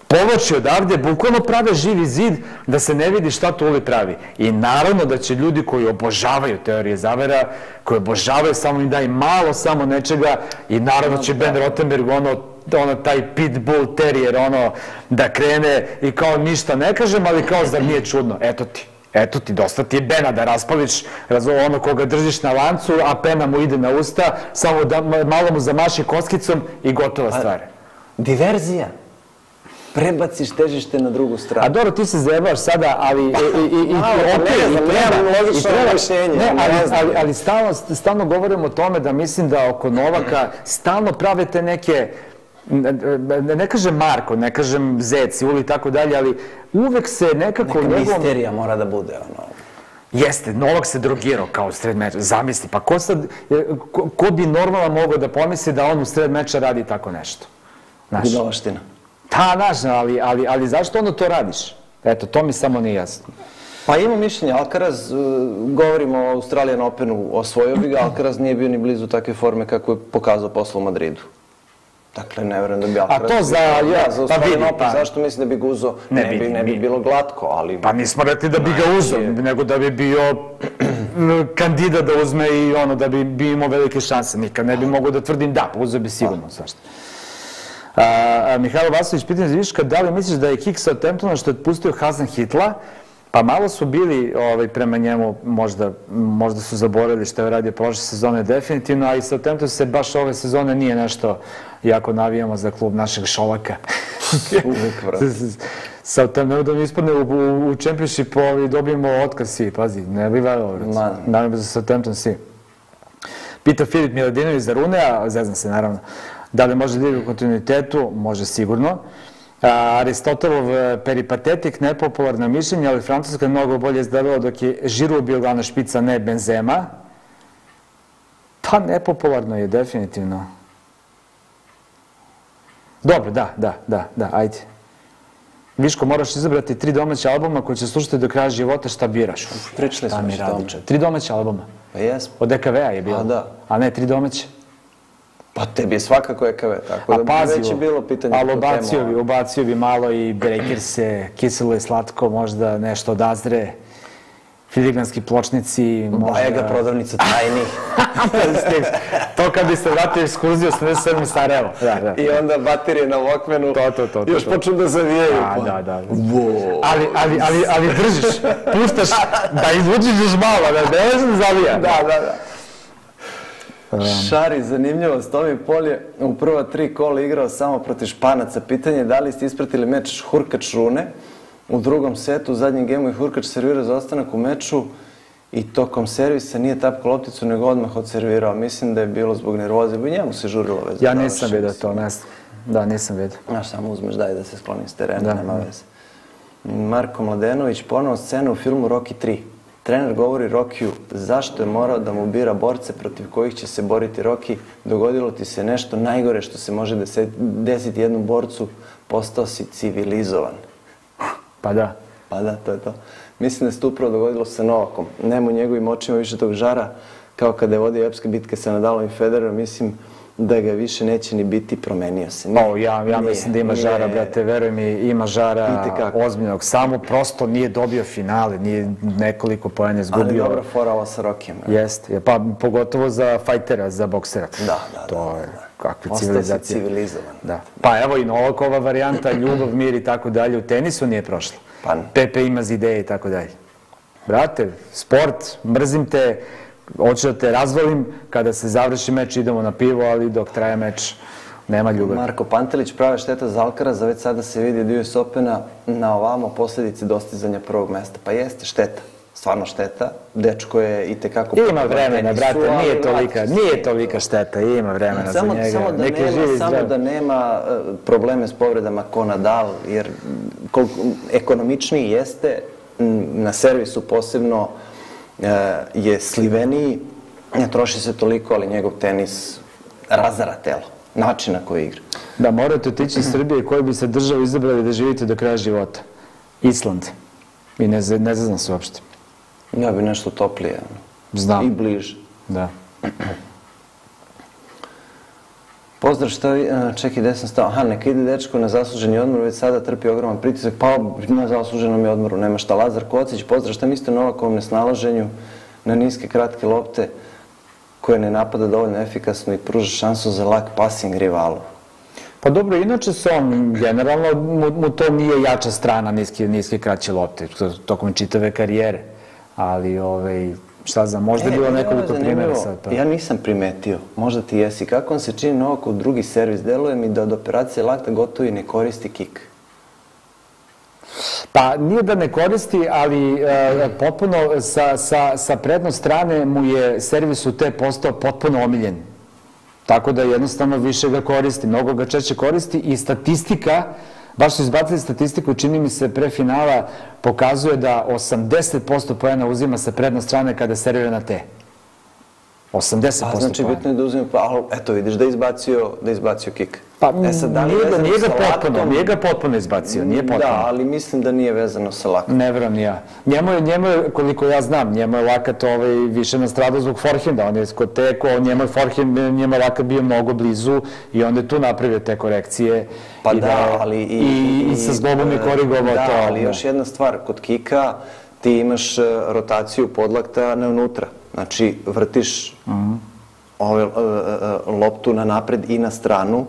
povlači odavde, bukvalno prave živi zid da se ne vidi šta to Uli pravi. I naravno da će ljudi koji obožavaju teorije zavera, koji obožavaju samo im daj malo samo nečega i naravno će Ben Rottenberg ono ono taj pitbull terrier ono da krene i kao ništa ne kažem ali kao zar nije čudno eto ti Eto ti, dosta ti je Bena da raspališ, razvo, ono koga držiš na lancu, a pena mu ide na usta, samo da ma- malo mu zamaši koskicom i gotova stvar. Diverzija. Prebaciš težište na drugu A stranu. dobro, ti se zajebaš sada, ali i, i, i, i, Malo, pa okej, ne i znam, nemam i logično Ne, ne ali, znam. ali, ali stalno, stalno govorimo o tome da mislim da oko Novaka stalno prave te neke ne, ne, kažem Marko, ne kažem Zec, Uli i tako dalje, ali uvek se nekako Neka njegovom... misterija mora da bude, ono. Jeste, Novak se drogirao kao u sred meča. Zamisli, pa ko, sad, e, ko, ko bi normalno mogao da pomisli da on u sred meča radi tako nešto? Znaš, Budalaština. ta, znaš, ali, ali, ali zašto onda to radiš? Eto, to mi samo nije jasno. Pa imam mišljenje, Alcaraz, uh, govorimo o Australijan Openu, osvojio bi ga, Alcaraz nije bio ni blizu takve forme kako je pokazao posle u Madridu. Dakle, ne verujem da bi Alcaraz... to za- ja, da, za pa vidi, pa- zašto mislim da bi ga uzeo? Ne Ne, bi, ne bi bilo glatko, ali... Pa nismo rekli da bi ga uzeo, nego da bi bio kandidat da uzme i ono, da bi, bi imao velike šanse. Nikad ne bi mogao da tvrdim da, uzeo bi sigurno, svašta. A, a, Mihajlo Vasović, pitanje za Viška, da li misliš da je kick sa Temptona što je otpustio Hasan Hitla, pa malo su bili ovaj, prema njemu, možda, možda su zaboravili što je radio prošle sezone definitivno, a i Southampton se baš ove sezone nije nešto jako navijamo za klub našeg Šolaka. Uvijek, vrati. Southampton da mi ispadne u, u, u Championship ovaj, dobijemo otkaz svi, pazi, ne bi valjalo. Ma. Naravno za Southampton svi. Pita Filip Miladinović za Runea, zezam se naravno, da li može da igra u kontinuitetu, može sigurno. Aristotelov e, peripatetik, nepopularno mišljenje, ali Francuska je mnogo bolje izgledala dok je Žiru bio glavna špica, ne Benzema. Pa nepopularno je definitivno. Dobro, da, da, da, da, ajde. Viško, moraš izabrati tri domaće albuma koje će slušati do kraja života, šta biraš? Uf, Pričali šta smo mi radi čovjek? Tri domaće albuma. Pa jesmo. Od DKV-a je bilo. A, da. A ne, tri domaće. Pa tebi je svakako EKV, tako A da pazi, već je bilo pitanje. ali temu, bi, ubacio bi malo i Breakers-e, kiselo i slatko, možda nešto od Azre, filigranski pločnici, možda... Bajega prodavnica tajnih. to kad bi se vratio ekskurziju 87 Sarajevo. Da, da. I onda baterije na Walkmanu. To, to, to, to, Još to. počnu da zavijaju. Da, pa. da, da. Wow. Ali, ali, ali, ali držiš, puštaš da izvučiš još malo, da ne da zavija. Da, da, da. Šari, zanimljivost, Tomi Pol je u prva tri kola igrao samo protiv Španaca. Pitanje je da li ste ispratili meč Hurkač-Rune. U drugom setu, u zadnjem gemu je Hurkač servirao za ostanak u meču i tokom servisa nije tapko lopticu, nego odmah odservirao. Mislim da je bilo zbog nervoze, bo i njemu se žurilo već. Ja nisam završen, vidio to, znam. Da, nisam vidio. Znaš, samo uzmeš daj da se sklonim s terena, Da, nema da. veze. Marko Mladenović, ponovo scena u filmu Rocky 3. Trener govori Rokiju zašto je morao da mu bira borce protiv kojih će se boriti Rocky. Dogodilo ti se nešto najgore što se može dese- desiti jednom borcu, postao si civilizovan. Pa da. Pa da, to je to. Mislim da se to upravo dogodilo sa Novakom. Nema u njegovim očima više tog žara, kao kada je vodio epske bitke sa Nadalom i Federerom. Mislim da ga više neće ni biti, promenio se. Nije- O, ja, ja nije- mislim da ima žara, nije- brate, veruj mi, ima žara ozbiljnog. Samo prosto nije dobio finale, nije nekoliko pojene Ali izgubio. dobra fora ova sa Rokijem. Jeste, je, pa pogotovo za fajtera, za boksera. Da, da, To da, je da. kakva Ostao si civilizacija. civilizovan. Da. Pa evo i Novakova varijanta, ljubav, mir i tako dalje, u tenisu nije prošla. Pa. Pepe ima zideje i tako dalje. Brate, sport, mrzim te, hoću da te razvolim, kada se završi meč idemo na pivo, ali dok traje meč nema ljubavi. Marko Pantelić, prava šteta za Alcaraz, već sada se vidi od US Opena na ovamo posledice dostizanja prvog mesta. Pa jeste šteta, stvarno šteta. Dečko je i tekako... Ima vremena, brate, nije tolika, nije tolika šteta, ima vremena Samo, za njega. samo, da nema, samo zdrav. da nema e, probleme s povredama ko Nadal, jer koliko ekonomičniji jeste, na servisu posebno je sliveniji, ne troši se toliko, ali njegov tenis razara telo, način na koji igra. Da morate otići iz Srbije koji bi se državu izabrali da živite do kraja života. Island. I ne, ne znam se uopšte. Ja bi nešto toplije. Znam. I bliže. Da. Pozdrav, šta vi, čekaj, gde sam stao? Aha, neka ide dečko na zasluženi odmor, već sada trpi ogroman pritisak, pa na zasluženom je odmoru, nema šta. Lazar Kocić, pozdrav, šta mislite o Novakovom nesnalaženju na niske, kratke lopte koje ne napada dovoljno efikasno i pruža šansu za lak passing rivalu? Pa dobro, inače se on, generalno, mu, mu to nije jača strana niske, niske kraće lopte, to, tokom čitave karijere. Ali, ovaj, šta znam, možda je bilo ovo je nekoliko primjera zanimljivo. sad. Pa. Ja nisam primetio, možda ti jesi. Kako on se čini Novakov drugi servis? Deluje mi da od operacije lakta gotovo i ne koristi kik. Pa nije da ne koristi, ali e, potpuno sa, sa, sa predno strane mu je servis u te postao potpuno omiljen. Tako da jednostavno više ga koristi, mnogo ga češće koristi i statistika, baš su izbacili statistiku, čini mi se pre finala, pokazuje da 80% pojena uzima sa predne strane kada servira na te. 80% Pa znači bitno je da uzme, pa ali eto vidiš da je izbacio, da je izbacio kik. Pa E sad, da li je nije, ga, nije ga potpuno, nije ga potpuno izbacio, nije potpuno. Da, ali mislim da nije vezano sa laktom. Ne ni ja. Njemu je, njemu je, koliko ja znam, njemu je lakat ovaj, više nastradao zbog forehenda. On je kod teko, njemu je forehend, njemu je lakat bio mnogo blizu i onda je tu napravio te korekcije. Pa I da, je- ali i, I, i sa zglobom je korigovao da, to. ali još jedna stvar, kod kika ti imaš e, rotaciju podlakta na unutra. Znači, vrtiš Mhm. ove, e, e, loptu na napred i na stranu,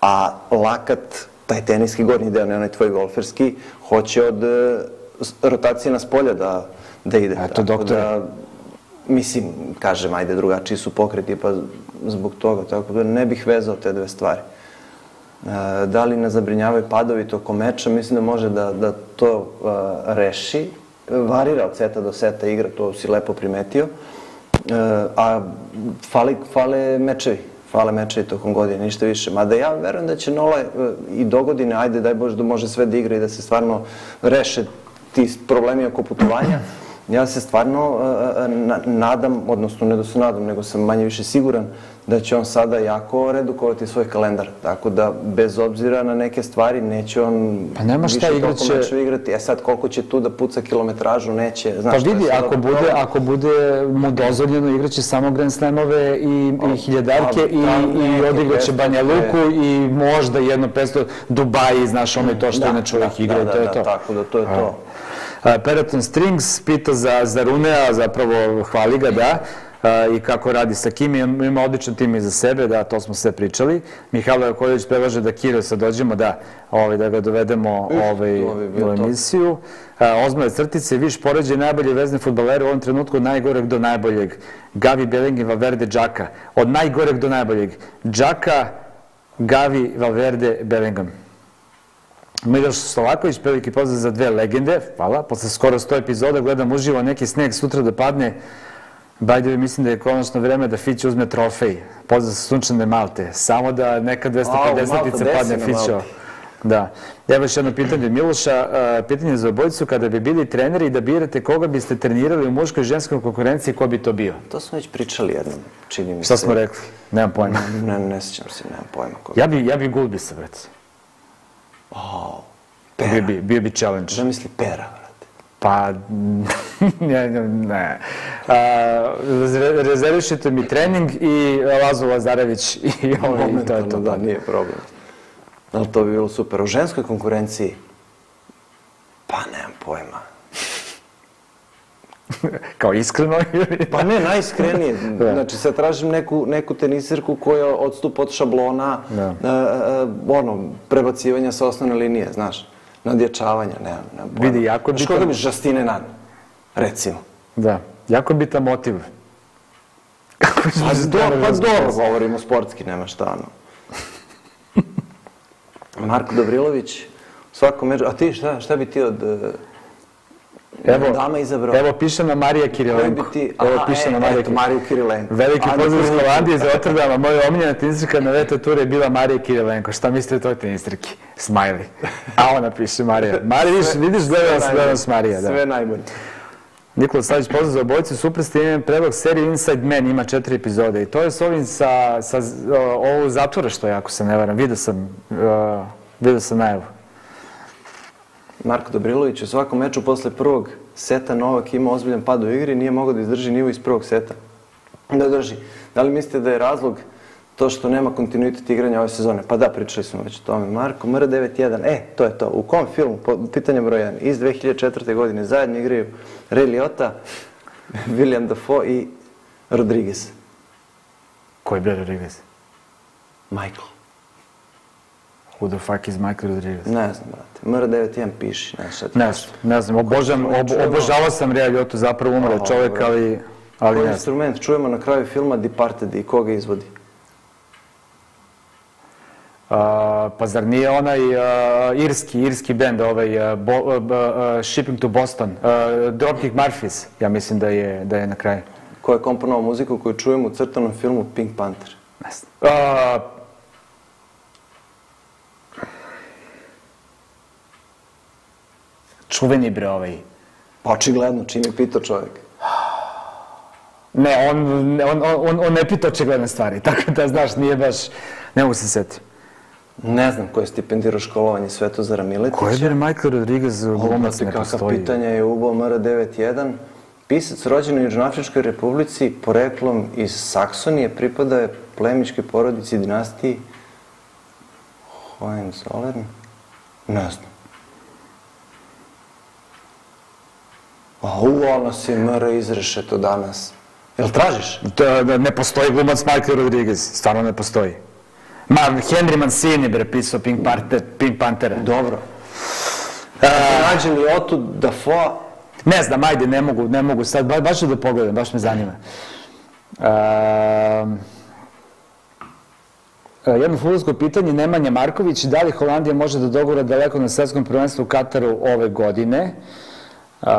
a lakat, taj teniski gornji deo, ne onaj tvoj golferski, hoće od rotacije na spolja da, da ide. Eto, Tako doktore. Da, mislim, kažem, ajde, drugačiji su pokreti, pa zbog toga, tako da ne bih vezao te dve stvari. E, da li nas zabrinjavaju padovi tokom meča, mislim da može da, da to e, reši. Varira od seta do seta igra, to si lepo primetio. E, a fali, fale mečevi, fale mečevi tokom godine, ništa više. Mada ja verujem da će Nola e, i do godine, ajde, daj Bože da može sve da igra i da se stvarno reše ti problemi oko putovanja. Ja se stvarno e, e, na- nadam, odnosno ne da se nadam, nego sam manje više siguran da će on sada jako redukovati svoj kalendar. Tako da, bez obzira na neke stvari, neće on Pa nema šta, više toliko mečeva igrati. E sad, koliko će tu da puca kilometražu, neće. Znaš, Pa vidi, ako opet bude, problem. ako bude mu dozvoljeno, igraće samo Grand Slamove i, i hiljadarke i, da, i odigraće 500, Banja Luku i možda jedno 500 Dubaji, znaš, ono je to što Da, inače uvijek da, igra, da, to je da, to. tako da to je to. A, Peraton Strings pita za, za Runea, zapravo hvali ga, da, i kako radi sa kim, ima, odličan tim iza sebe, da, to smo sve pričali. Mihajlo Jakovljević predlaže da Kirosa dođemo, da, ovaj, da ga dovedemo ovaj, u emisiju. A, Ozmale crtice, viš poređe najbolje vezne futbalere u ovom trenutku od najgoreg do najboljeg. Gavi, Bellingham, Valverde, Džaka. Od najgoreg do najboljeg. Džaka, Gavi, Valverde, Bellingham. Miloš Slovaković, veliki pozdrav za dve legende, hvala. Posle skoro 100 epizoda gledam uživo neki sneg sutra da padne. Bajde, mislim da je konačno vreme da Fićo uzme trofej. Pozdrav sa sunčane Malte. Samo da neka 250 Malta desi padne na Fićo. Da. Evo još jedno pitanje od Miloša. Pitanje za obojicu. Kada bi bili treneri i da birate koga biste trenirali u muškoj i ženskoj konkurenciji, ko bi to bio? To smo već pričali jednom, čini mi se. Šta smo rekli? Nemam pojma. Ne, ne sjećam se, nemam pojma koga. Ja bi, ja bi Gulbisa, brate. Oh, Bio pera. bi, bio bi challenge. Zamisli pera, brate. Pa, ne, ne, ne. A, rezervišite mi trening i Lazo Lazarević i, ovaj, i to je to. Momentalno, da, nije problem. Ali to bi bilo super. U ženskoj konkurenciji? Pa nemam pojma. Kao iskreno ili... Pa ne, najiskrenije. Da. Znači, sad tražim neku, neku tenisirku koja odstupa od šablona, Da. e, ono, prebacivanja sa osnovne linije, znaš, nadjačavanja, nemam, nemam pojma. Vidi, jako bitan- koga bi Žastine Nan, recimo. Da, jako bitan motiv. Kako Pa, do, pa dobro, govorimo sportski, nema šta, ono. Marko Dobrilović, svako među... A ti šta, šta bi ti od e, Evo, dama izabrao? evo piše na Marija Kirilenko. ti... Evo piše e, na Marija eto, Mariju Kirilenko. Veliki pozdrav iz Holandije, put. Rotterdama. Moja omiljena tenisirka na VT turu je bila Marija Kirilenko. Šta mislite o toj tenisirki? Smiley. A ona piše Marija. Marija, vidiš, vidiš gleda nas, gleda nas Marija. Da. Sve najbolje. Nikola Savić, pozdrav za obojicu, super ste imam predlog serije Inside Man, ima četiri epizode i to je s ovim sa, sa ovo zatvora što je, ako se ne varam, vidio sam, uh, vidio sam najavu. Marko Dobrilović u svakom meču posle prvog seta Novak ima ozbiljan pad u igri, nije mogao da izdrži nivo iz prvog seta. Da drži. Da li mislite da je razlog to što nema kontinuitet igranja ove sezone? Pa da, pričali smo već o tome. Marko, MR91, e, to je to. U kom filmu, pitanje broj 1, iz 2004. godine zajedno igraju Ray Liotta, William Dafoe i Rodriguez. Ko je bio Rodriguez? Michael. Who the fuck is Michael Rodriguez? Ne znam, brate. MR91 piši, ne znam šta ti Ne znam, ne znam, obožavam, ob, obožavao sam Rea Ljotu, zapravo umre Aha, čovjek, dobro. ali, ali Koji ne instrument čujemo na kraju filma Departed i koga izvodi? A, pa zar nije onaj a, irski, irski bend, ovaj a, bo, b- a, Shipping to Boston, a, Dropkick Murphys, ja mislim da je, da je na kraju. Ko je komponovao muziku koju čujemo u crtanom filmu Pink Panther? Ne znam. A, čuveni bre ovaj. Pa očigledno, čim je pitao čovjek. Ne, on, on, on, on ne pita očigledne stvari, tako da, znaš, nije baš, ne mogu se setiti. Ne znam ko je stipendirao školovanje Svetozara Miletića. Ko je bre Michael Rodriguez glumac ne kakav postoji? pitanje je Ubo MR91. Pisac rođen u Južnoafričkoj republici, poreklom iz Saksonije, pripada je plemičkoj porodici dinastiji Hohenzollern? Ne znam. A u, ono si MR izrešeto danas. Jel tražiš? Da, da, ne postoji glumac Michael Rodriguez, stvarno ne postoji. Ma, Henry Mancini bre pisao Pink, Panther, Pink Panthera. Dobro. Uh, nađem i Otu Dafoe, Ne znam, ajde, ne mogu, ne mogu sad, ba, baš da pogledam, baš me zanima. Um, jedno futbolsko pitanje, Nemanja Marković, da li Holandija može da dogura daleko na svetskom prvenstvu u Kataru ove godine? Uh,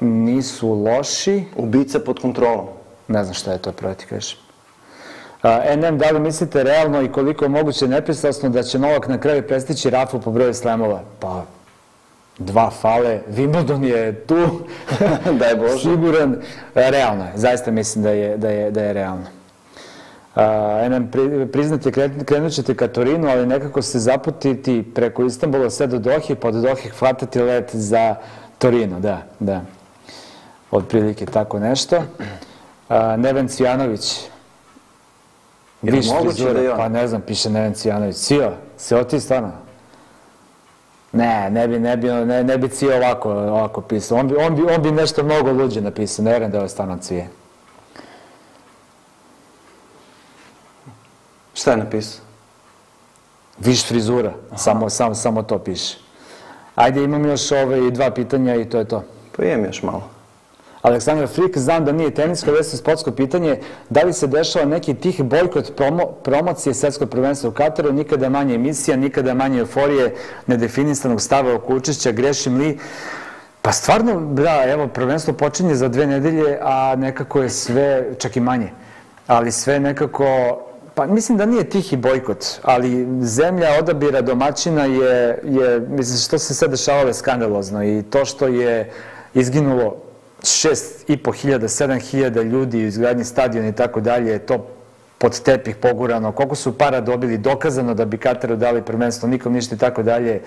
nisu loši, ubica pod kontrolom. ne znam šta je to, pravo ti kažem. Uh, NM, da li mislite realno i koliko je moguće nepristrasno da će Novak na kraju prestići Rafu po broju slemova? Pa, dva fale, Wimbledon je tu, Daj Bože. siguran, realno je, zaista mislim da je, da je, da je realno. NM, pri, priznate, kre- krenut ćete ka Torinu, ali nekako se zaputiti preko Istanbula sve do Dohe, pa od Dohe hvatati let za Torino, da, da. Otprilike tako nešto. Uh, Neven Cvijanović, Viš moguće da je on? pa ne znam, piše Neven Cvijanović. Cio, se oti stvarno? Ne, ne bi, ne bi, ne, ne bi Cio ovako, ovako pisao. On bi, on, bi, on bi nešto mnogo luđe napisao. Ne vjerujem da je ovo stvarno Cije. Šta je napisao? Viš frizura, samo, samo, samo to piše. Ajde, imam još ove dva pitanja i to je to. Pa imam još malo. Aleksandar Frik, znam da nije tenisko, već je sportsko pitanje, da li se dešava neki tih bojkot promo, promocije svetskog prvenstva u Kataru, nikada manje emisija, nikada manje euforije, nedefinisanog stava oko učešća, grešim li? Pa stvarno, da, evo, prvenstvo počinje za dve nedelje, a nekako je sve, čak i manje, ali sve nekako, pa mislim da nije tihi bojkot, ali zemlja odabira domaćina je, je mislim, što se sve dešavalo je skandalozno i to što je izginulo šest i po hiljada, sedam hiljada ljudi u izgradnji stadiona i tako dalje, to pod tepih pogurano, koliko su para dobili, dokazano da bi Kataru dali prvenstvo, nikom ništa i tako dalje.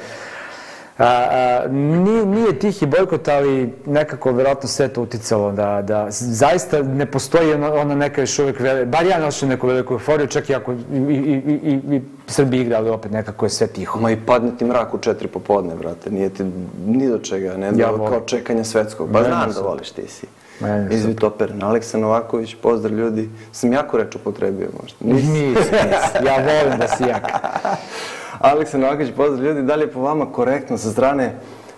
A, a, nije, nije tihi bojkot, ali nekako verovatno sve to uticalo da, da zaista ne postoji ona, ona neka još uvek velika, bar ja nosim neku veliku euforiju, čak i ako i, i, i, i, Srbi igra, ali opet nekako je sve tiho. Ma i padne ti mrak u četiri popodne, brate. Nije ti ni do čega, ne Ja volim. kao čekanja svetskog. Pa Meni znam da voliš, ti si. Izvit operen. Aleksa Novaković, pozdrav ljudi. Sam jako reč upotrebio možda. Nisi, nisi. Ja volim da si jak. Aleksa Novaković, pozdrav ljudi. Da li je po vama korektno sa strane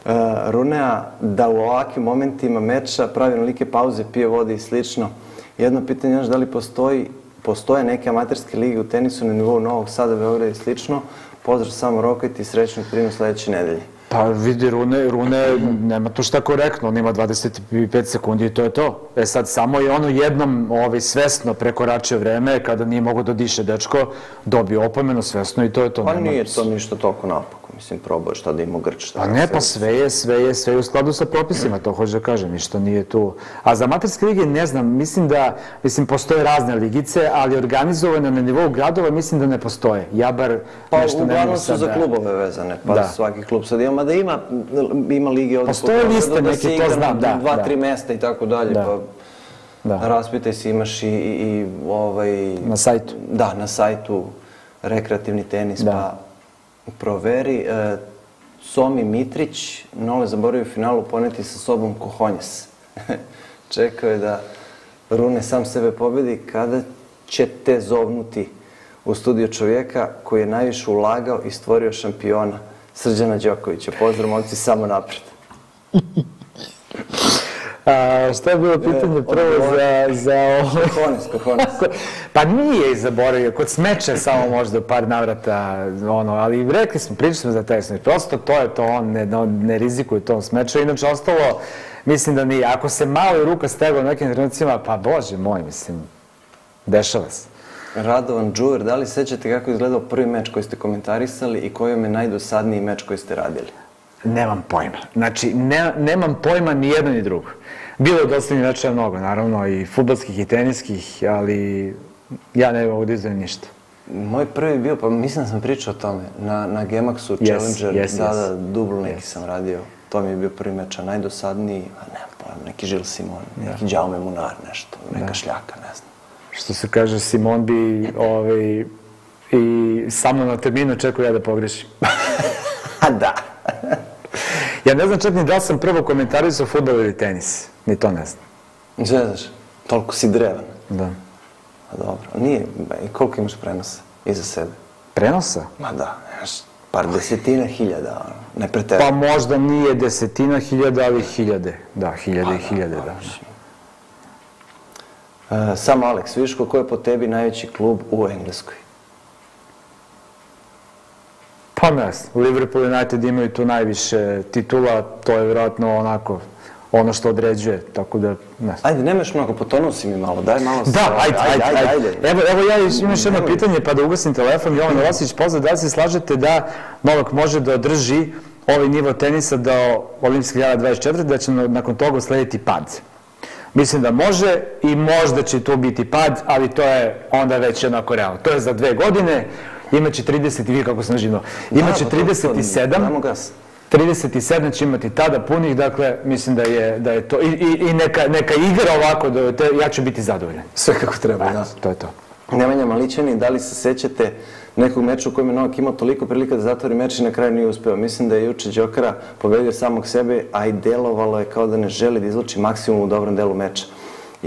uh, Runea da u ovakvim momentima meča pravi onolike pauze, pije vode i slično? Jedno pitanje još, da li postoji, postoje neke amaterske lige u tenisu na nivou Novog Sada, Beograda i slično? Pozdrav samo Rokajti i srećnog primu sledeće nedelje. Pa vidi, Rune, Rune nema tu šta korektno, on ima 25 sekundi i to je to. E sad, samo je ono jednom ovaj, svesno prekoračio vreme, kada nije mogo da diše dečko, dobio opomenu svesno i to je to. Pa Nema- nije to ništa toliko napako. Mislim, probao šta da ima grč. Šta Pa da ne, pa sve je, sve je, sve je u skladu sa propisima, to hoću da kažem, ništa nije tu. A za amaterske lige ne znam, mislim da, mislim, postoje razne ligice, ali organizovane na nivou gradova mislim da ne postoje. Ja bar Pa nešto ne mogu uglavnom su za da- klubove vezane, pa Da. svaki klub sad ima, da ima, ima lige ovde Postoje po Beogradu, liste da neke, to znam, na da, dva, da. tri mesta i tako dalje, Da. pa Da. raspitaj se, imaš i, i, i ovaj... Na sajtu. Da, na sajtu rekreativni tenis, Da. pa proveri. E, Somi Mitrić, Nole zaboravio u finalu poneti sa sobom Kohonjes. Čekao je da Rune sam sebe pobedi kada će te zovnuti u studio čovjeka koji je najviše ulagao i stvorio šampiona Srđana Đokovića. Pozdrav, momci, samo napred. A, šta je bilo pitanje prvo za, za ovo? Kohones, Kohones. Pa nije zaboravio, kod smeća samo možda par navrata, ono, ali rekli smo, pričali smo za taj smeč, prosto to je to, on ne, ne, rizikuje to smeča, inače ostalo, mislim da nije, ako se malo ruka stegla u nekim trenucima, pa bože moj, mislim, dešava se. Radovan Džuver, da li sećate kako je izgledao prvi meč koji ste komentarisali i koji vam je najdosadniji meč koji ste radili? Nemam pojma. Znači, ne, nemam pojma ni jedno ni drugo. Bilo je dosta mečeva mnogo, naravno, i futbolskih i teniskih, ali ja ne mogu da izdvojim ništa. Moj prvi je bio, pa mislim da sam pričao o tome, na, na Gemaxu Yes, Challenger, yes, da, yes. da, dubl neki sam radio. To mi je bio prvi meč, a najdosadniji, a nemam pojma, neki Žil Simon, neki Da. Đaume Munar, nešto, neka šljaka, ne znam. Što se kaže, Simon bi ovaj, i samo na terminu čekao ja da pogrešim. A da. Ja ne znam čak ni da li sam prvo komentarisao futbol ili tenis. Ni to ne znam. Zezaš, toliko si drevan. Da. A dobro, nije, i koliko imaš prenosa? iza sebe? Prenosa? Ma da, znaš, par desetina hiljada, ne Pa pretera. možda nije desetina hiljada, ali hiljade. Da, hiljade i hiljade, da. E, samo Aleks Viško, ko je po tebi najveći klub u Engleskoj? Pa ne znam, Liverpool United imaju tu najviše titula, to je vjerojatno onako ono što određuje, tako da ne znam. Ajde, nemaš mnogo, potonuo si mi malo, daj malo... Da, ajde, ajde, ajde. Evo, evo ja imam još jedno pitanje, pa da ugasim telefon. Jovan Milosić, pozdrav, da li se slažete da Novak može da održi ovaj nivo tenisa do Olimpijske igrala 24, da će na- nakon toga uslediti pad? Mislim da može i možda će tu biti pad, ali to je onda već onako realno. To je za dve godine, imaće 30, i vi kako sam živno, imaće pa to- 37, Damo gas. 37 će imati tada punih, dakle, mislim da je, da je to, i, i, i neka, neka igra ovako, da, te, ja ću biti zadovoljan. Sve kako treba, da. To je to. Nemanja Malićani, da li se sećate nekog meča u kojem je Novak imao toliko prilika da zatvori meč i na kraju nije uspeo? Mislim da je juče Đokara pobedio samog sebe, a i delovalo je kao da ne želi da izluči maksimum u dobrom delu meča.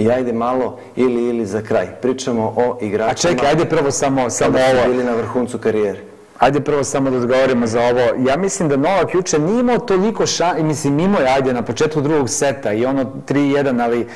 I ajde malo ili ili za kraj. Pričamo o igračima A čekaj, ajde prvo samo, samo kada ovo. bili na vrhuncu karijere. Ajde prvo samo da odgovorimo za ovo. Ja mislim da Novak juče nije imao toliko šan... Mislim, imao je, ajde, na početku drugog seta i ono 3-1, ali...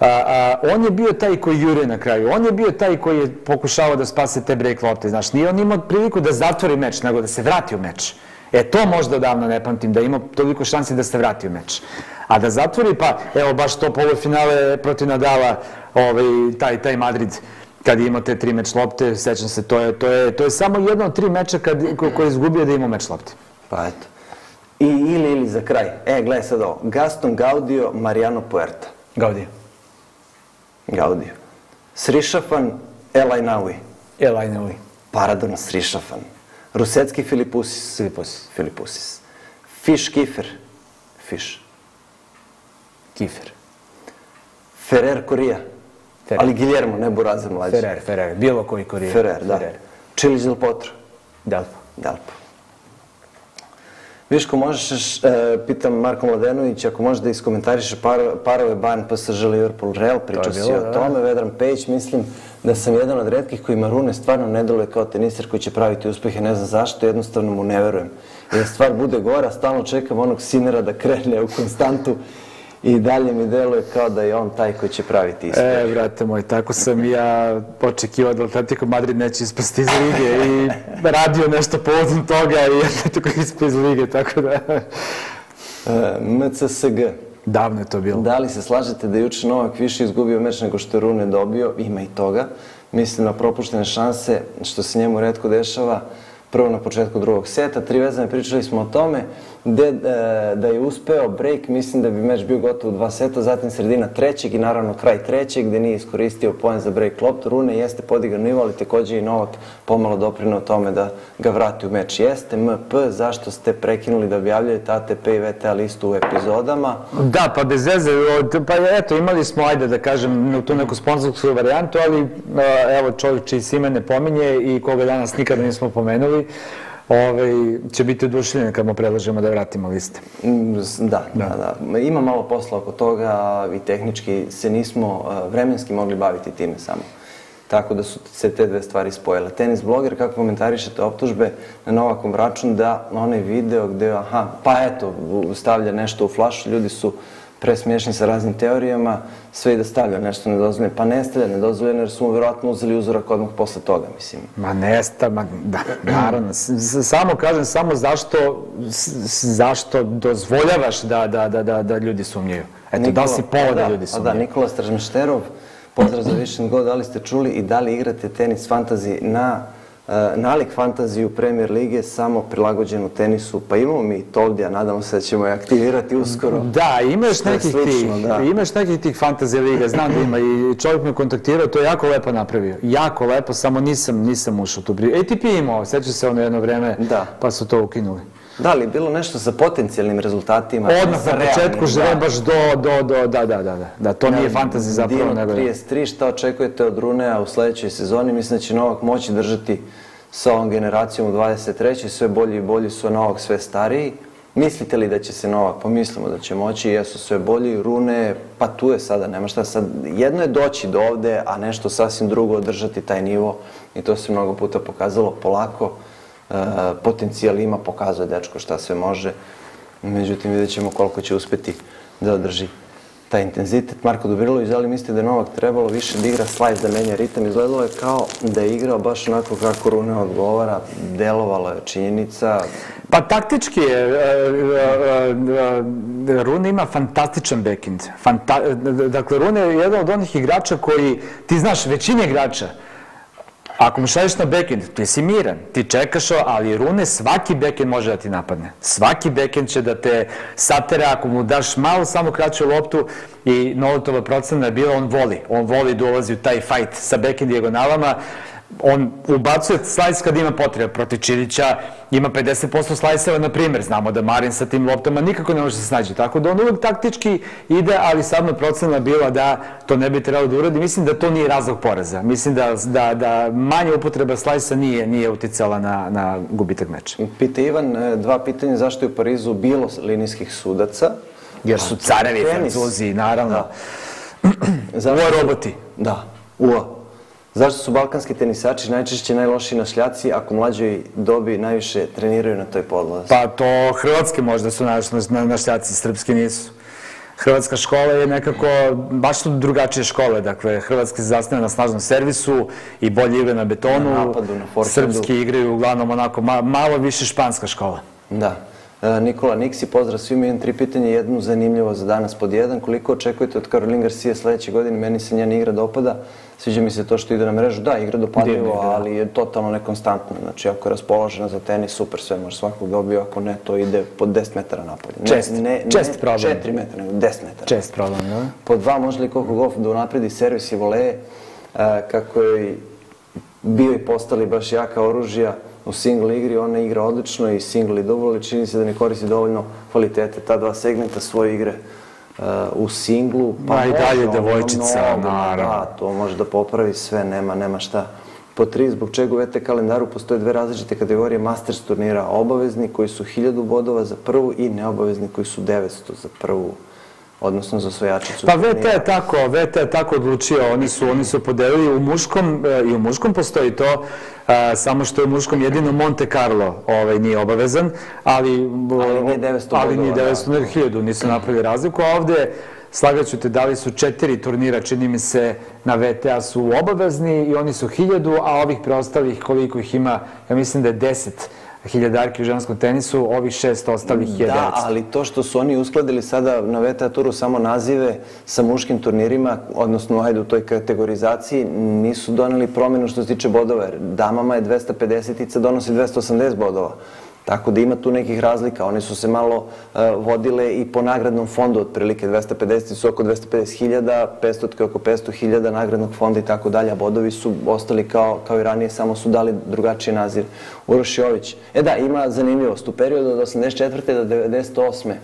A, a, on je bio taj koji jure na kraju. On je bio taj koji je pokušavao da spase te break lopte. Znaš, nije on imao priliku da zatvori meč, nego da se vrati u meč. E, to možda odavno ne pamtim, da ima toliko šansi da se vrati u meč. A da zatvori, pa, evo, baš to polufinale protiv Nadala, ovaj, taj, taj Madrid, kad je imao te tri meč lopte, sećam se, to je, to je, to je samo jedno od tri meča kad, ko, koji je izgubio da ima meč lopte. Pa eto. I ili ili za kraj. E, gledaj sad ovo. Gaston Gaudio, Mariano Puerta. Gaudija. Gaudio. Srišafan, Elaj Naui. Elajnovi. Paradon Srišafan. Rusecki Filipusis. Filipos. Filipusis. Fiš Kifer. Fiš. Kifer. Ferrer Korija. Ferrer. Ali Guillermo, ne Burazer mlađi. Ferrer, Ferrer. Bilo koji korije. Ferrer, da. Čilić del Potro. Delpo. Delpo. Viško, možeš, e, pitam Marko Mladenović, ako možeš da iskomentariše par, parove Bayern PSG Liverpool Real, pričao si o da. tome, Vedran Pejić, mislim da sam jedan od retkih koji Marune stvarno ne deluje kao teniser koji će praviti uspehe, ne znam zašto, jednostavno mu ne verujem. I da stvar bude gora, stalno čekam onog Sinera da krene u konstantu i dalje mi deluje kao da je on taj koji će praviti ispehe. E, brate moj, tako sam i ja očekivao da Atletico Madrid neće ispasti iz lige i radio nešto povodom toga i Atletico ispao iz lige, tako da... E, MCSG. Davno je to bilo. Da li se slažete da je juče Novak više izgubio meč nego što je Rune dobio? Ima i toga. Mislim na propuštene šanse, što se njemu redko dešava. Prvo na početku drugog seta, tri vezane, pričali smo o tome, gde, e, da je uspeo break, mislim da bi meč bio gotov u dva seta, zatim sredina trećeg i naravno kraj trećeg, gde nije iskoristio poen za break loptu. Rune jeste podigao nivo, ali takođe i Novak pomalo doprinao tome da ga vrati u meč. Jeste MP, zašto ste prekinuli da objavljujete ATP i VTA listu u epizodama? Da, pa bez veze, pa eto, imali smo, ajde da kažem, tu neku sponzorsku varijantu, ali a, evo čovjek čiji se ime ne pominje i koga danas nikada nismo pomenuli, ovaj, će biti oduševljen kad mu predlažemo da vratimo liste. Mm, s- Da, da, da. Ima malo posla oko toga i tehnički se nismo uh, vremenski mogli baviti time samo. Tako da su se te dve stvari spojile. Tenis bloger, kako komentarišete optužbe na Novakom račun da onaj video gde, aha, pa eto, stavlja nešto u flašu, ljudi su presmiješni sa raznim teorijama, sve i da stavlja nešto nedozvoljeno. Pa ne stavlja nedozvoljeno jer su mu verovatno uzeli uzorak odmah posle toga, mislim. Ma nesta, ma da, naravno. Samo kažem, samo zašto, zašto dozvoljavaš da, da, da, da, da ljudi sumnjaju. Eto, da li si povod da ljudi A sumnjaju? da, Nikola Stražmešterov, pozdrav za Vision Go, da li ste čuli i da li igrate tenis fantazi na nalik fantaziju Premier Lige, samo prilagođenu tenisu, pa imamo mi to ovdje, a nadamo se da ćemo je aktivirati uskoro. Da, imaš nekih slično, tih, da. imaš nekih tih fantazija liga, znam da ima i čovjek me kontaktirao, to je jako lepo napravio. Jako lepo, samo nisam, nisam ušao tu brigu. ATP je imao, sećam se ono jedno vreme, Da. pa su to ukinuli. Da li je bilo nešto sa potencijalnim rezultatima? Odmah na početku da. žrebaš do, do, do, da, da, da, da, da, to nije fantazi zapravo, da. 33, šta očekujete od Runea u sledećoj sezoni? Mislim da će Novak moći držati sa ovom generacijom u 23. Sve bolji i bolji su, Novak sve stariji. Mislite li da će se Novak? Pa mislimo da će moći, jesu sve bolji, Rune, pa tu je sada, nema šta sad. Jedno je doći do ovde, a nešto sasvim drugo održati taj nivo i to se mnogo puta pokazalo polako. E, potencijal ima, pokazuje dečko šta sve može. Međutim, vidjet ćemo koliko će uspeti da održi taj intenzitet. Marko Dobrilović, da li mislite da je Novak trebalo više da igra slajd, da menja ritam? Izgledalo je kao da je igrao baš onako kako Rune odgovara, delovalo je činjenica. Pa taktički je, e, e, e, Rune ima fantastičan backhand. Fanta, dakle, Rune je jedan od onih igrača koji, ti znaš, većina igrača, Ako mu šalješ na backhand, ti si miran, ti čekaš, ali Rune svaki backhand može da ti napadne. Svaki backhand će da te satere, ako mu daš malo samo kraću loptu i Novotova procena je bila, on voli. On voli da ulazi u taj fight sa backhand dijagonalama on ubacuje slajs kad ima potreba protiv Čilića, ima 50% slajseva, na primjer, znamo da Marin sa tim loptama nikako ne može se snađe, tako da on uvek taktički ide, ali sadno procena bila da to ne bi trebalo da uradi. Mislim da to nije razlog poraza. Mislim da, da, da manja upotreba slajsa nije, nije uticala na, na gubitak meča. Pita Ivan, e, dva pitanja, zašto je u Parizu bilo linijskih sudaca? Jer su carevi, francuzi, naravno. Da. Uo roboti. Da, uo. Zašto su balkanski tenisači najčešće najlošiji na šljaci ako mlađoj dobi najviše treniraju na toj podlozi? Pa to hrvatske možda su na, na šljaci, srpski nisu. Hrvatska škola je nekako, baš su drugačije škole, dakle, Hrvatski se zasnije na snažnom servisu i bolje igre na betonu, na napadu, na srpski igraju uglavnom onako ma, malo više španska škola. Da. E, Nikola Niksi, pozdrav svima, imam tri pitanja, jednu zanimljivo za danas pod jedan. Koliko očekujete od Karolin Garcia sledeće godine? Meni se njena igra dopada. Sviđa mi se to što ide na mrežu. Da, igra dopadljivo, ali je totalno nekonstantna. Znači, ako je raspoložena za tenis, super, sve može svakog dobio, ako ne, to ide pod 10 metara napolje. Čest, ne, ne, čest problem. 4 metra, nego 10 metara. Čest problem, da. Pod dva, može li koliko golf da unapredi servis i voleje, kako je bio i postali baš jaka oružja u single igri, ona igra odlično i single i double, ali čini se da ne koristi dovoljno kvalitete ta dva segmenta svoje igre u singlu. Pa i dalje devojčica, naravno. Da, to može da popravi sve, nema, nema šta. Po tri, zbog čega u VT kalendaru postoje dve različite kategorije Masters turnira. Obavezni koji su 1000 bodova za prvu i neobavezni koji su 900 za prvu odnosno za osvojačicu. Pa VT je tako, VT je tako odlučio, oni su, oni su podelili u muškom, e, i u muškom postoji to, a, samo što je u muškom jedino Monte Carlo ovaj, nije obavezan, ali, ali nije 900 ali nije 900 nego 1000, nisu napravili razliku, a ovde slagaću te, dali su četiri turnira, čini mi se, na VTA su obavezni i oni su 1000, a ovih preostalih koliko ih ima, ja mislim da je 10 hiljadarki u ženskom tenisu, ovih šest ostalih je Da, ali to što su oni uskladili sada na VTA turu samo nazive sa muškim turnirima, odnosno ajde u toj kategorizaciji, nisu doneli promenu što se tiče bodova, jer damama je 250-ica donosi 280 bodova. Tako da ima tu nekih razlika. One su se malo uh, vodile i po nagradnom fondu, otprilike 250 su oko 250.000, 500 oko 500.000 nagradnog fonda i tako dalje, a bodovi su ostali kao, kao i ranije, samo su dali drugačiji naziv. Uroš Jović. E da, ima zanimljivost. U periodu od 84. do 98 E,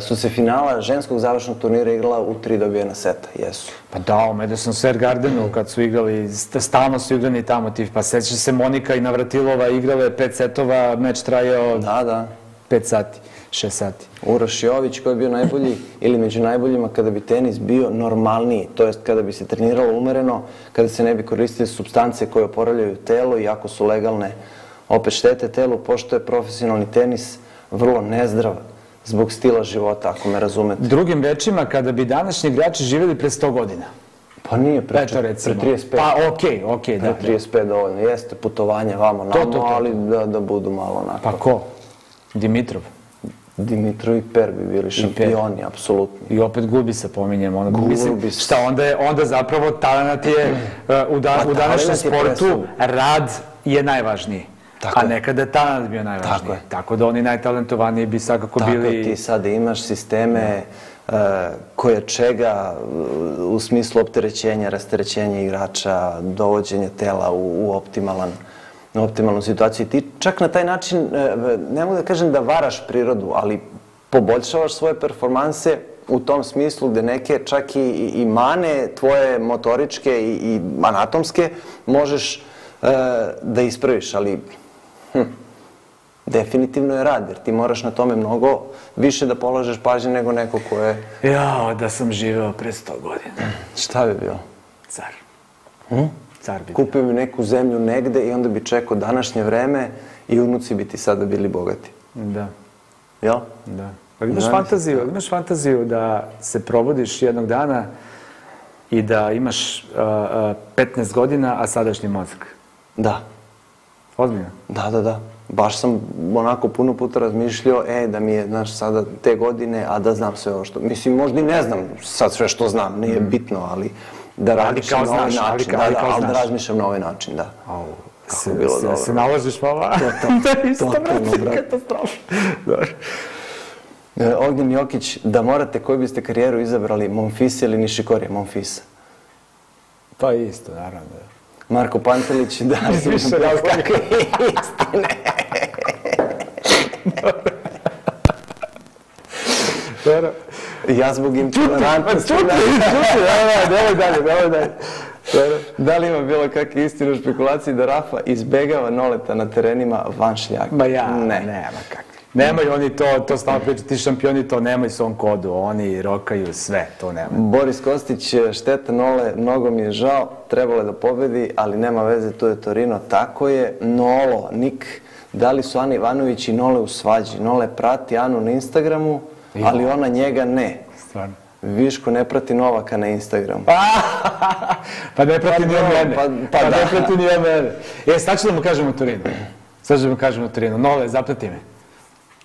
su se finala ženskog završnog turnira igrala u tri dobijena seta, jesu. Pa da, u Madison Square Gardenu kad su igrali, stalno su igrani tamo, ti, pa seća se Monika i Navratilova igrale pet setova, meč trajao da, da. pet sati, šest sati. Uroš Jović koji je bio najbolji ili među najboljima kada bi tenis bio normalniji, to jest kada bi se treniralo umereno, kada se ne bi koristili substance koje oporavljaju telo i ako su legalne, opet štete telu, pošto je profesionalni tenis vrlo nezdrav, zbog stila života, ako me razumete. Drugim rečima, kada bi današnji igrači živjeli pre 100 godina, Pa nije pre, Eto, recimo. pre 35. Pa okej, okay, okej, okay, da. Pre 35 dovoljno. Jeste putovanje vamo namo, to, to, to, ali da, da budu malo onako. Pa ko? Dimitrov. Dimitrov i Per bi bili šampioni, apsolutno. I opet gubi se, pominjem. Ono, gubi se. Šta, onda, je, onda zapravo talent je, uh, u, da, pa, u današnjem sportu, rad je najvažniji. Tako a nekada je talent bio najvažniji. Tako, je. Tako da oni najtalentovaniji bi svakako Tako bili... Tako ti sada imaš sisteme da. uh, koje čega u smislu opterećenja, rasterećenja igrača, dovođenja tela u, u optimalan u optimalnu situaciju. Ti čak na taj način, uh, ne mogu da kažem da varaš prirodu, ali poboljšavaš svoje performanse u tom smislu gde neke čak i, i mane tvoje motoričke i, i anatomske možeš uh, da ispraviš, ali Hm. definitivno je rad, jer ti moraš na tome mnogo više da polažeš pažnje nego neko ko je... Jao, da sam živeo pre 100 godina. Šta bi bilo? Car. Hm? Car bi Kupio bi neku zemlju negde i onda bi čekao današnje vreme i unuci bi ti sada bili bogati. Da, Jel? da. Pa imaš Da, fantaziju, imaš fantaziju da se probodiš jednog dana i da imaš uh, uh, 15 godina, a sadašnji mozak. Da. Ozbiljno. Da, da, da. Baš sam onako puno puta razmišljao, e, da mi je, znaš, sada te godine, a da znam sve ovo što... Mislim, možda i ne znam sad sve što znam, nije bitno, ali da razmišljam na ovaj znaš, ali način. kao- da, da, kao ali da razmišljam na ovaj način, da. Au, Kako se, bilo se, dobro. se naložiš pa ova? To, Isto, totalno, brate, brate. katastrofa. Dobro. E, Ognjen Jokić, da morate koju biste karijeru izabrali, Monfisa ili Nišikorija? Monfisa. Pa isto, naravno. da. Marko Pantelić, da, Više sam razlike. kakve istine. Dobro. Ja zbog intolerantnosti. Čuti, čuti, da, da, dalje, nemoj dalje. Da li ima bilo kakve istine u špekulaciji da Rafa izbegava Noleta na terenima van šljaka? Ma ja, Ne. nema kakvi. Nemaju oni to, to stalno pričaju, ti šampioni to nemaju svom kodu, oni rokaju sve, to nema. Boris Kostić, šteta Nole, mnogo mi je žao, trebalo je da pobedi, ali nema veze, to je Torino. Tako je, Nolo, Nik, da li su Ana Ivanović i Nole u svađi? Nole prati Anu na Instagramu, ali ona njega ne. Stvarno. Viško ne prati Novaka na Instagramu. pa ne prati Pa ni on mene. pa- Pa, pa ne da. prati ni on mene. E, sad ću da mu kažem u Torinu. Sad ću da mu kažem Torinu. Nole, zaprati me.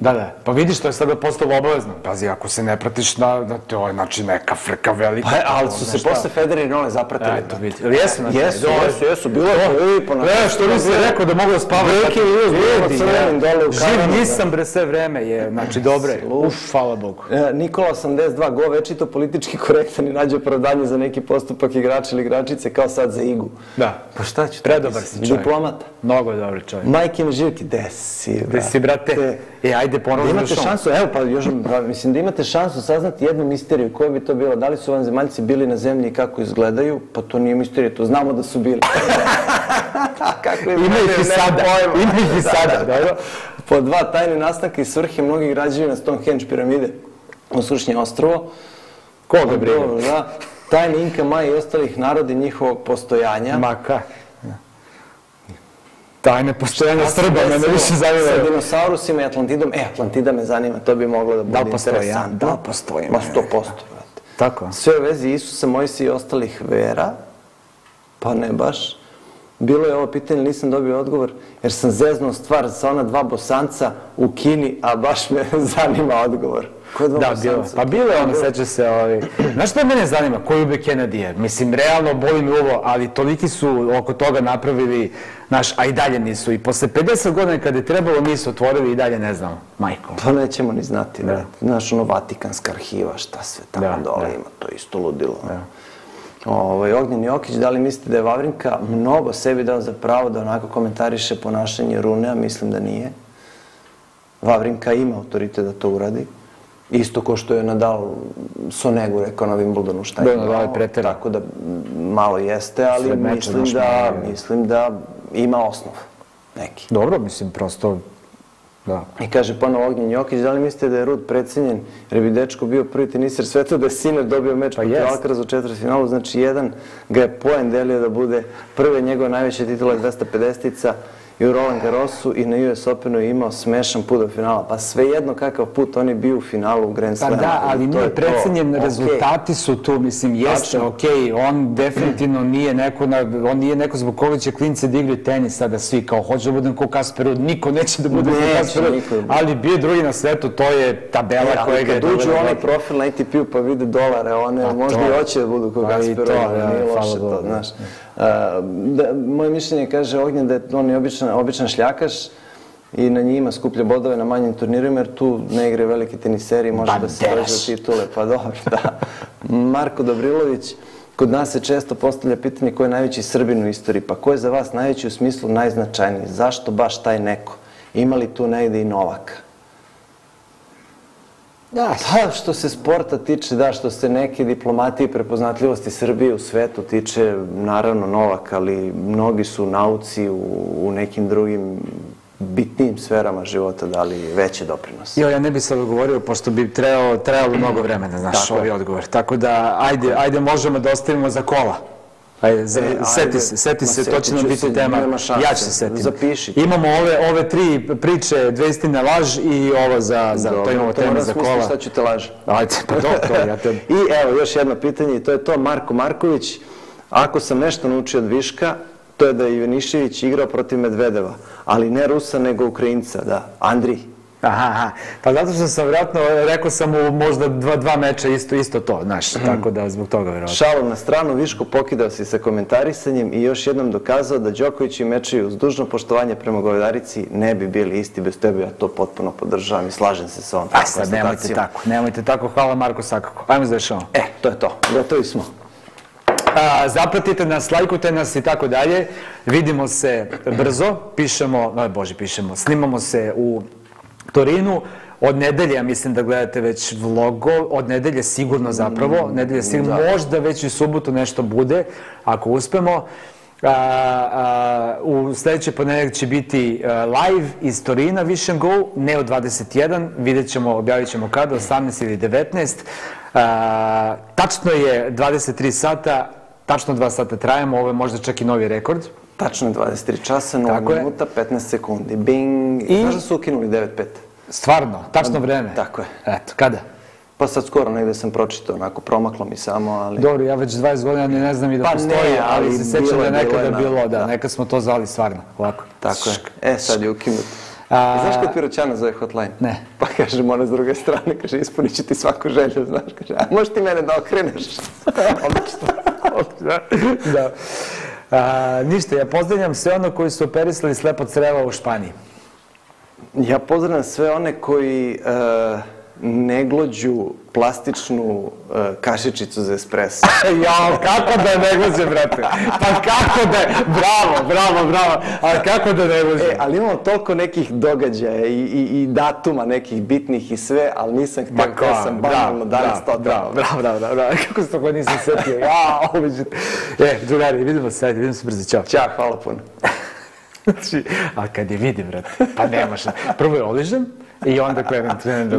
Da, da. Pa vidiš, to je sada postalo obavezno. Pazi, ako se ne pratiš na, na to je, znači, neka frka velika. Pa, ali su se šta? posle Federer i Nole zapratili. Eto, vidi. Jel jesu? znači? Jesu, Dobro. jesu, jesu, bilo je to i po E, što nisi rekao da mogu da spavam? Veliki ljud, Vidi, crvenim dole u Živ kamerama. nisam bre sve vreme, je, znači, dobro je. Uf, hvala Bogu. E, Nikola 82, go večito politički korektan i nađe opravdanje za neki postupak igrača ili igračice kao sad za igu. Da. Pa šta ću? Predobar si čovjek. Diplomata. Mnogo je dobri čovjek. Majke mi živki, gde si, brate? Gde si, brate? E, ajde, Da ponovno imate završamo. šansu, evo pa još, pa, mislim da imate šansu saznati jednu misteriju, koja bi to bila, da li su vanzemaljci bili na zemlji i kako izgledaju, pa to nije misterija, to znamo da su bili. kako Ima ih i sada, ima ih i sada, dobro? Po dva tajne nastanka i svrhe mnogih građevina Stonehenge piramide u Svršnje ostrovo. Koga? Dobro, Da, tajne Inka, Maja i ostalih naroda i njihovog postojanja. Ma ka? Tajne postojanja Srba, mene više Sa zanima. dinosaurusima i Atlantidom. E, Atlantida me zanima, to bi moglo da bude Da li postoji, interesantno. Da li postoji, Ma sto posto, brate. Tako? Sve u vezi Isusa, Mojsija i ostalih vera, pa ne baš. Bilo je ovo pitanje, nisam dobio odgovor, jer sam zeznuo stvar sa ona dva bosanca u Kini, a baš me zanima odgovor. Da, bilo. Pa bilo je ono, seća se, ovaj... Znaš šta mene zanima? Ko ljube Kennedy? Mislim, realno boli me uvo, ali toliki su oko toga napravili, znaš, a i dalje nisu. I posle 50 godina kada je trebalo, nisu otvorili i dalje ne znamo. Majko. Pa nećemo ni znati, brate. Znaš, ono, Vatikanska arhiva, šta sve tamo Da, dole da. ima, to je isto ludilo. Ovaj, Ognjen Jokić, da li mislite da je Vavrinka mnogo sebi dao za pravo da onako komentariše ponašanje Runea? Mislim da nije. Vavrinka ima autoritet da to uradi. Isto ko što je Nadal Sonegu rekao na Wimbledonu šta Da, je Nadal je imao, preterao. Tako da malo jeste, ali mislim da, mislim da ima osnov neki. Dobro, mislim, prosto... Da. I kaže ponovo Ognjen Jokić, da li mislite da je Rud precenjen jer bi dečko bio prvi teniser sveta da je Siner dobio meč Pa protiv. Alcaraz u četvrtfinalu, znači jedan ga je poen delio da bude prve njegove najveće titule 250-ica i u Roland Garrosu i na US Openu je imao smešan put do finala. Pa svejedno kakav put, on je bio u finalu u Grand Pa Slamu. da, ali nije precenjen, Okej. rezultati su tu, mislim, jeste, Tačno. okej, on definitivno nije neko, na, on nije neko zbog koga će klince da igraju tenis sada svi, kao hoću da budem ko Kasper Ruud, niko neće da bude ko Kasper Ruud, niko da ali bio drugi na svetu, to je tabela E, koja ga je kad uđu dovela onaj profil na ATP-u pa vide dolare, one Pa možda to. i hoće da budu kod Pa da, nije loše to, znaš. A, da, moje mišljenje kaže Ognjen da je on je običan, običan šljakaš i na njima skuplja bodove na manjim turnirima jer tu ne igre veliki teniseri i može da se dođe do titule. Pa dobro, da. Marko Dobrilović, kod nas se često postavlja pitanje ko je najveći Srbin u istoriji. Pa ko je za vas najveći u smislu najznačajniji? Zašto baš taj neko? Ima li tu negde i Novaka? Da, Pa, što se sporta tiče, da, što se neke diplomatije i prepoznatljivosti Srbije u svetu tiče, naravno Novak, ali mnogi su u nauci, u, u nekim drugim bitnijim sferama života dali veći doprinos? Jo, ja ne bih sad odgovorio, pošto bi trebalo, trebalo mnogo vremena, znaš, Tako ovi odgovor. Tako da, ajde, ajde možemo da ostavimo za kola. Ajde, za, E, ajde. seti se, seti se, to će nam biti tema. Ja ću se setiti. Zapiši. Imamo ove, ove tri priče, dve istine laž i ovo za, za to Dobro, imamo moram za kola. Šta ću te laži? Ajde, pa dobro, to ja te... I evo još jedno pitanje i to je to Marko Marković. Ako sam nešto naučio od Viška, to je da je Ivanišević igrao protiv Medvedeva, ali ne Rusa nego Ukrajinca, da. Andri. Aha, aha. Pa zato što sam vjerojatno, rekao sam mu možda dva, dva meča isto, isto to, znaš, tako da zbog toga vjerojatno. Šalom na stranu, Viško pokidao si sa komentarisanjem i još jednom dokazao da Đoković i Mečiji uz dužno poštovanje prema Govedarici ne bi bili isti bez tebe, ja to potpuno podržavam i slažem se sa ovom Aj sad, nemojte tako, nemojte tako, hvala Marko Sakako. Ajmo završavamo. E, to je to, gotovi smo. A, zapratite nas, lajkujte nas i tako dalje. Vidimo se brzo, pišemo, no bože, pišemo, snimamo se u Torinu. Od nedelje, ja mislim da gledate već vlogo, od nedelje sigurno zapravo, nedelje sigurno, možda već i subotu nešto bude, ako uspemo. A, a, u sledeći ponedeljak će biti a, live iz Torina Vision Go, ne od 21, vidjet ćemo, objavit ćemo kada, 18 ili 19. A, tačno je 23 sata, tačno 2 sata trajamo, ovo je možda čak i novi rekord. Tačno je 23 časa, 0 Tako je. minuta, 15 sekundi. Bing! I-. Znaš da su ukinuli 9.5? Stvarno, tačno vreme. tako je. Eto, kada? Pa sad skoro negde sam pročitao, onako promaklo mi samo, ali... Dobro, ja već 20 godina ni ne znam i da Pa ne, postoji, ali, ali se sećam bilo da je, je bilo nekada je na- bilo, da, da. nekad smo to zvali stvarno, ovako. Tako je. E, sad je ukinut. A- znaš kako Piroćana zove hotline? Ne. Pa kaže, ona s druge strane, kaže, ispunit ću ti svaku želju, znaš, kaže, a možeš ti mene da okreneš? Odlično. da. da. A, ništa, ja pozdravljam sve ono koji su operisali slepo creva u Španiji. Ja pozdravljam sve one koji e, ne glođu plastičnu e, kašičicu za espresso. ja, kako da ne goze, brate? Pa kako da, bravo, bravo, bravo, a kako da ne goze? E, ali imamo toliko nekih događaja i, i, i datuma nekih bitnih i sve, ali nisam htio, htio sam banalno danas to bravo, bravo, bravo, bravo, bravo, kako se toga nisam setio, ja, će... E, drugari, vidimo se, ajde, vidimo se brzo, čao. Ćao, hvala puno. Znači, a kad je vidim, brate, pa nemaš, prvo je oližem i onda krenem, krenem da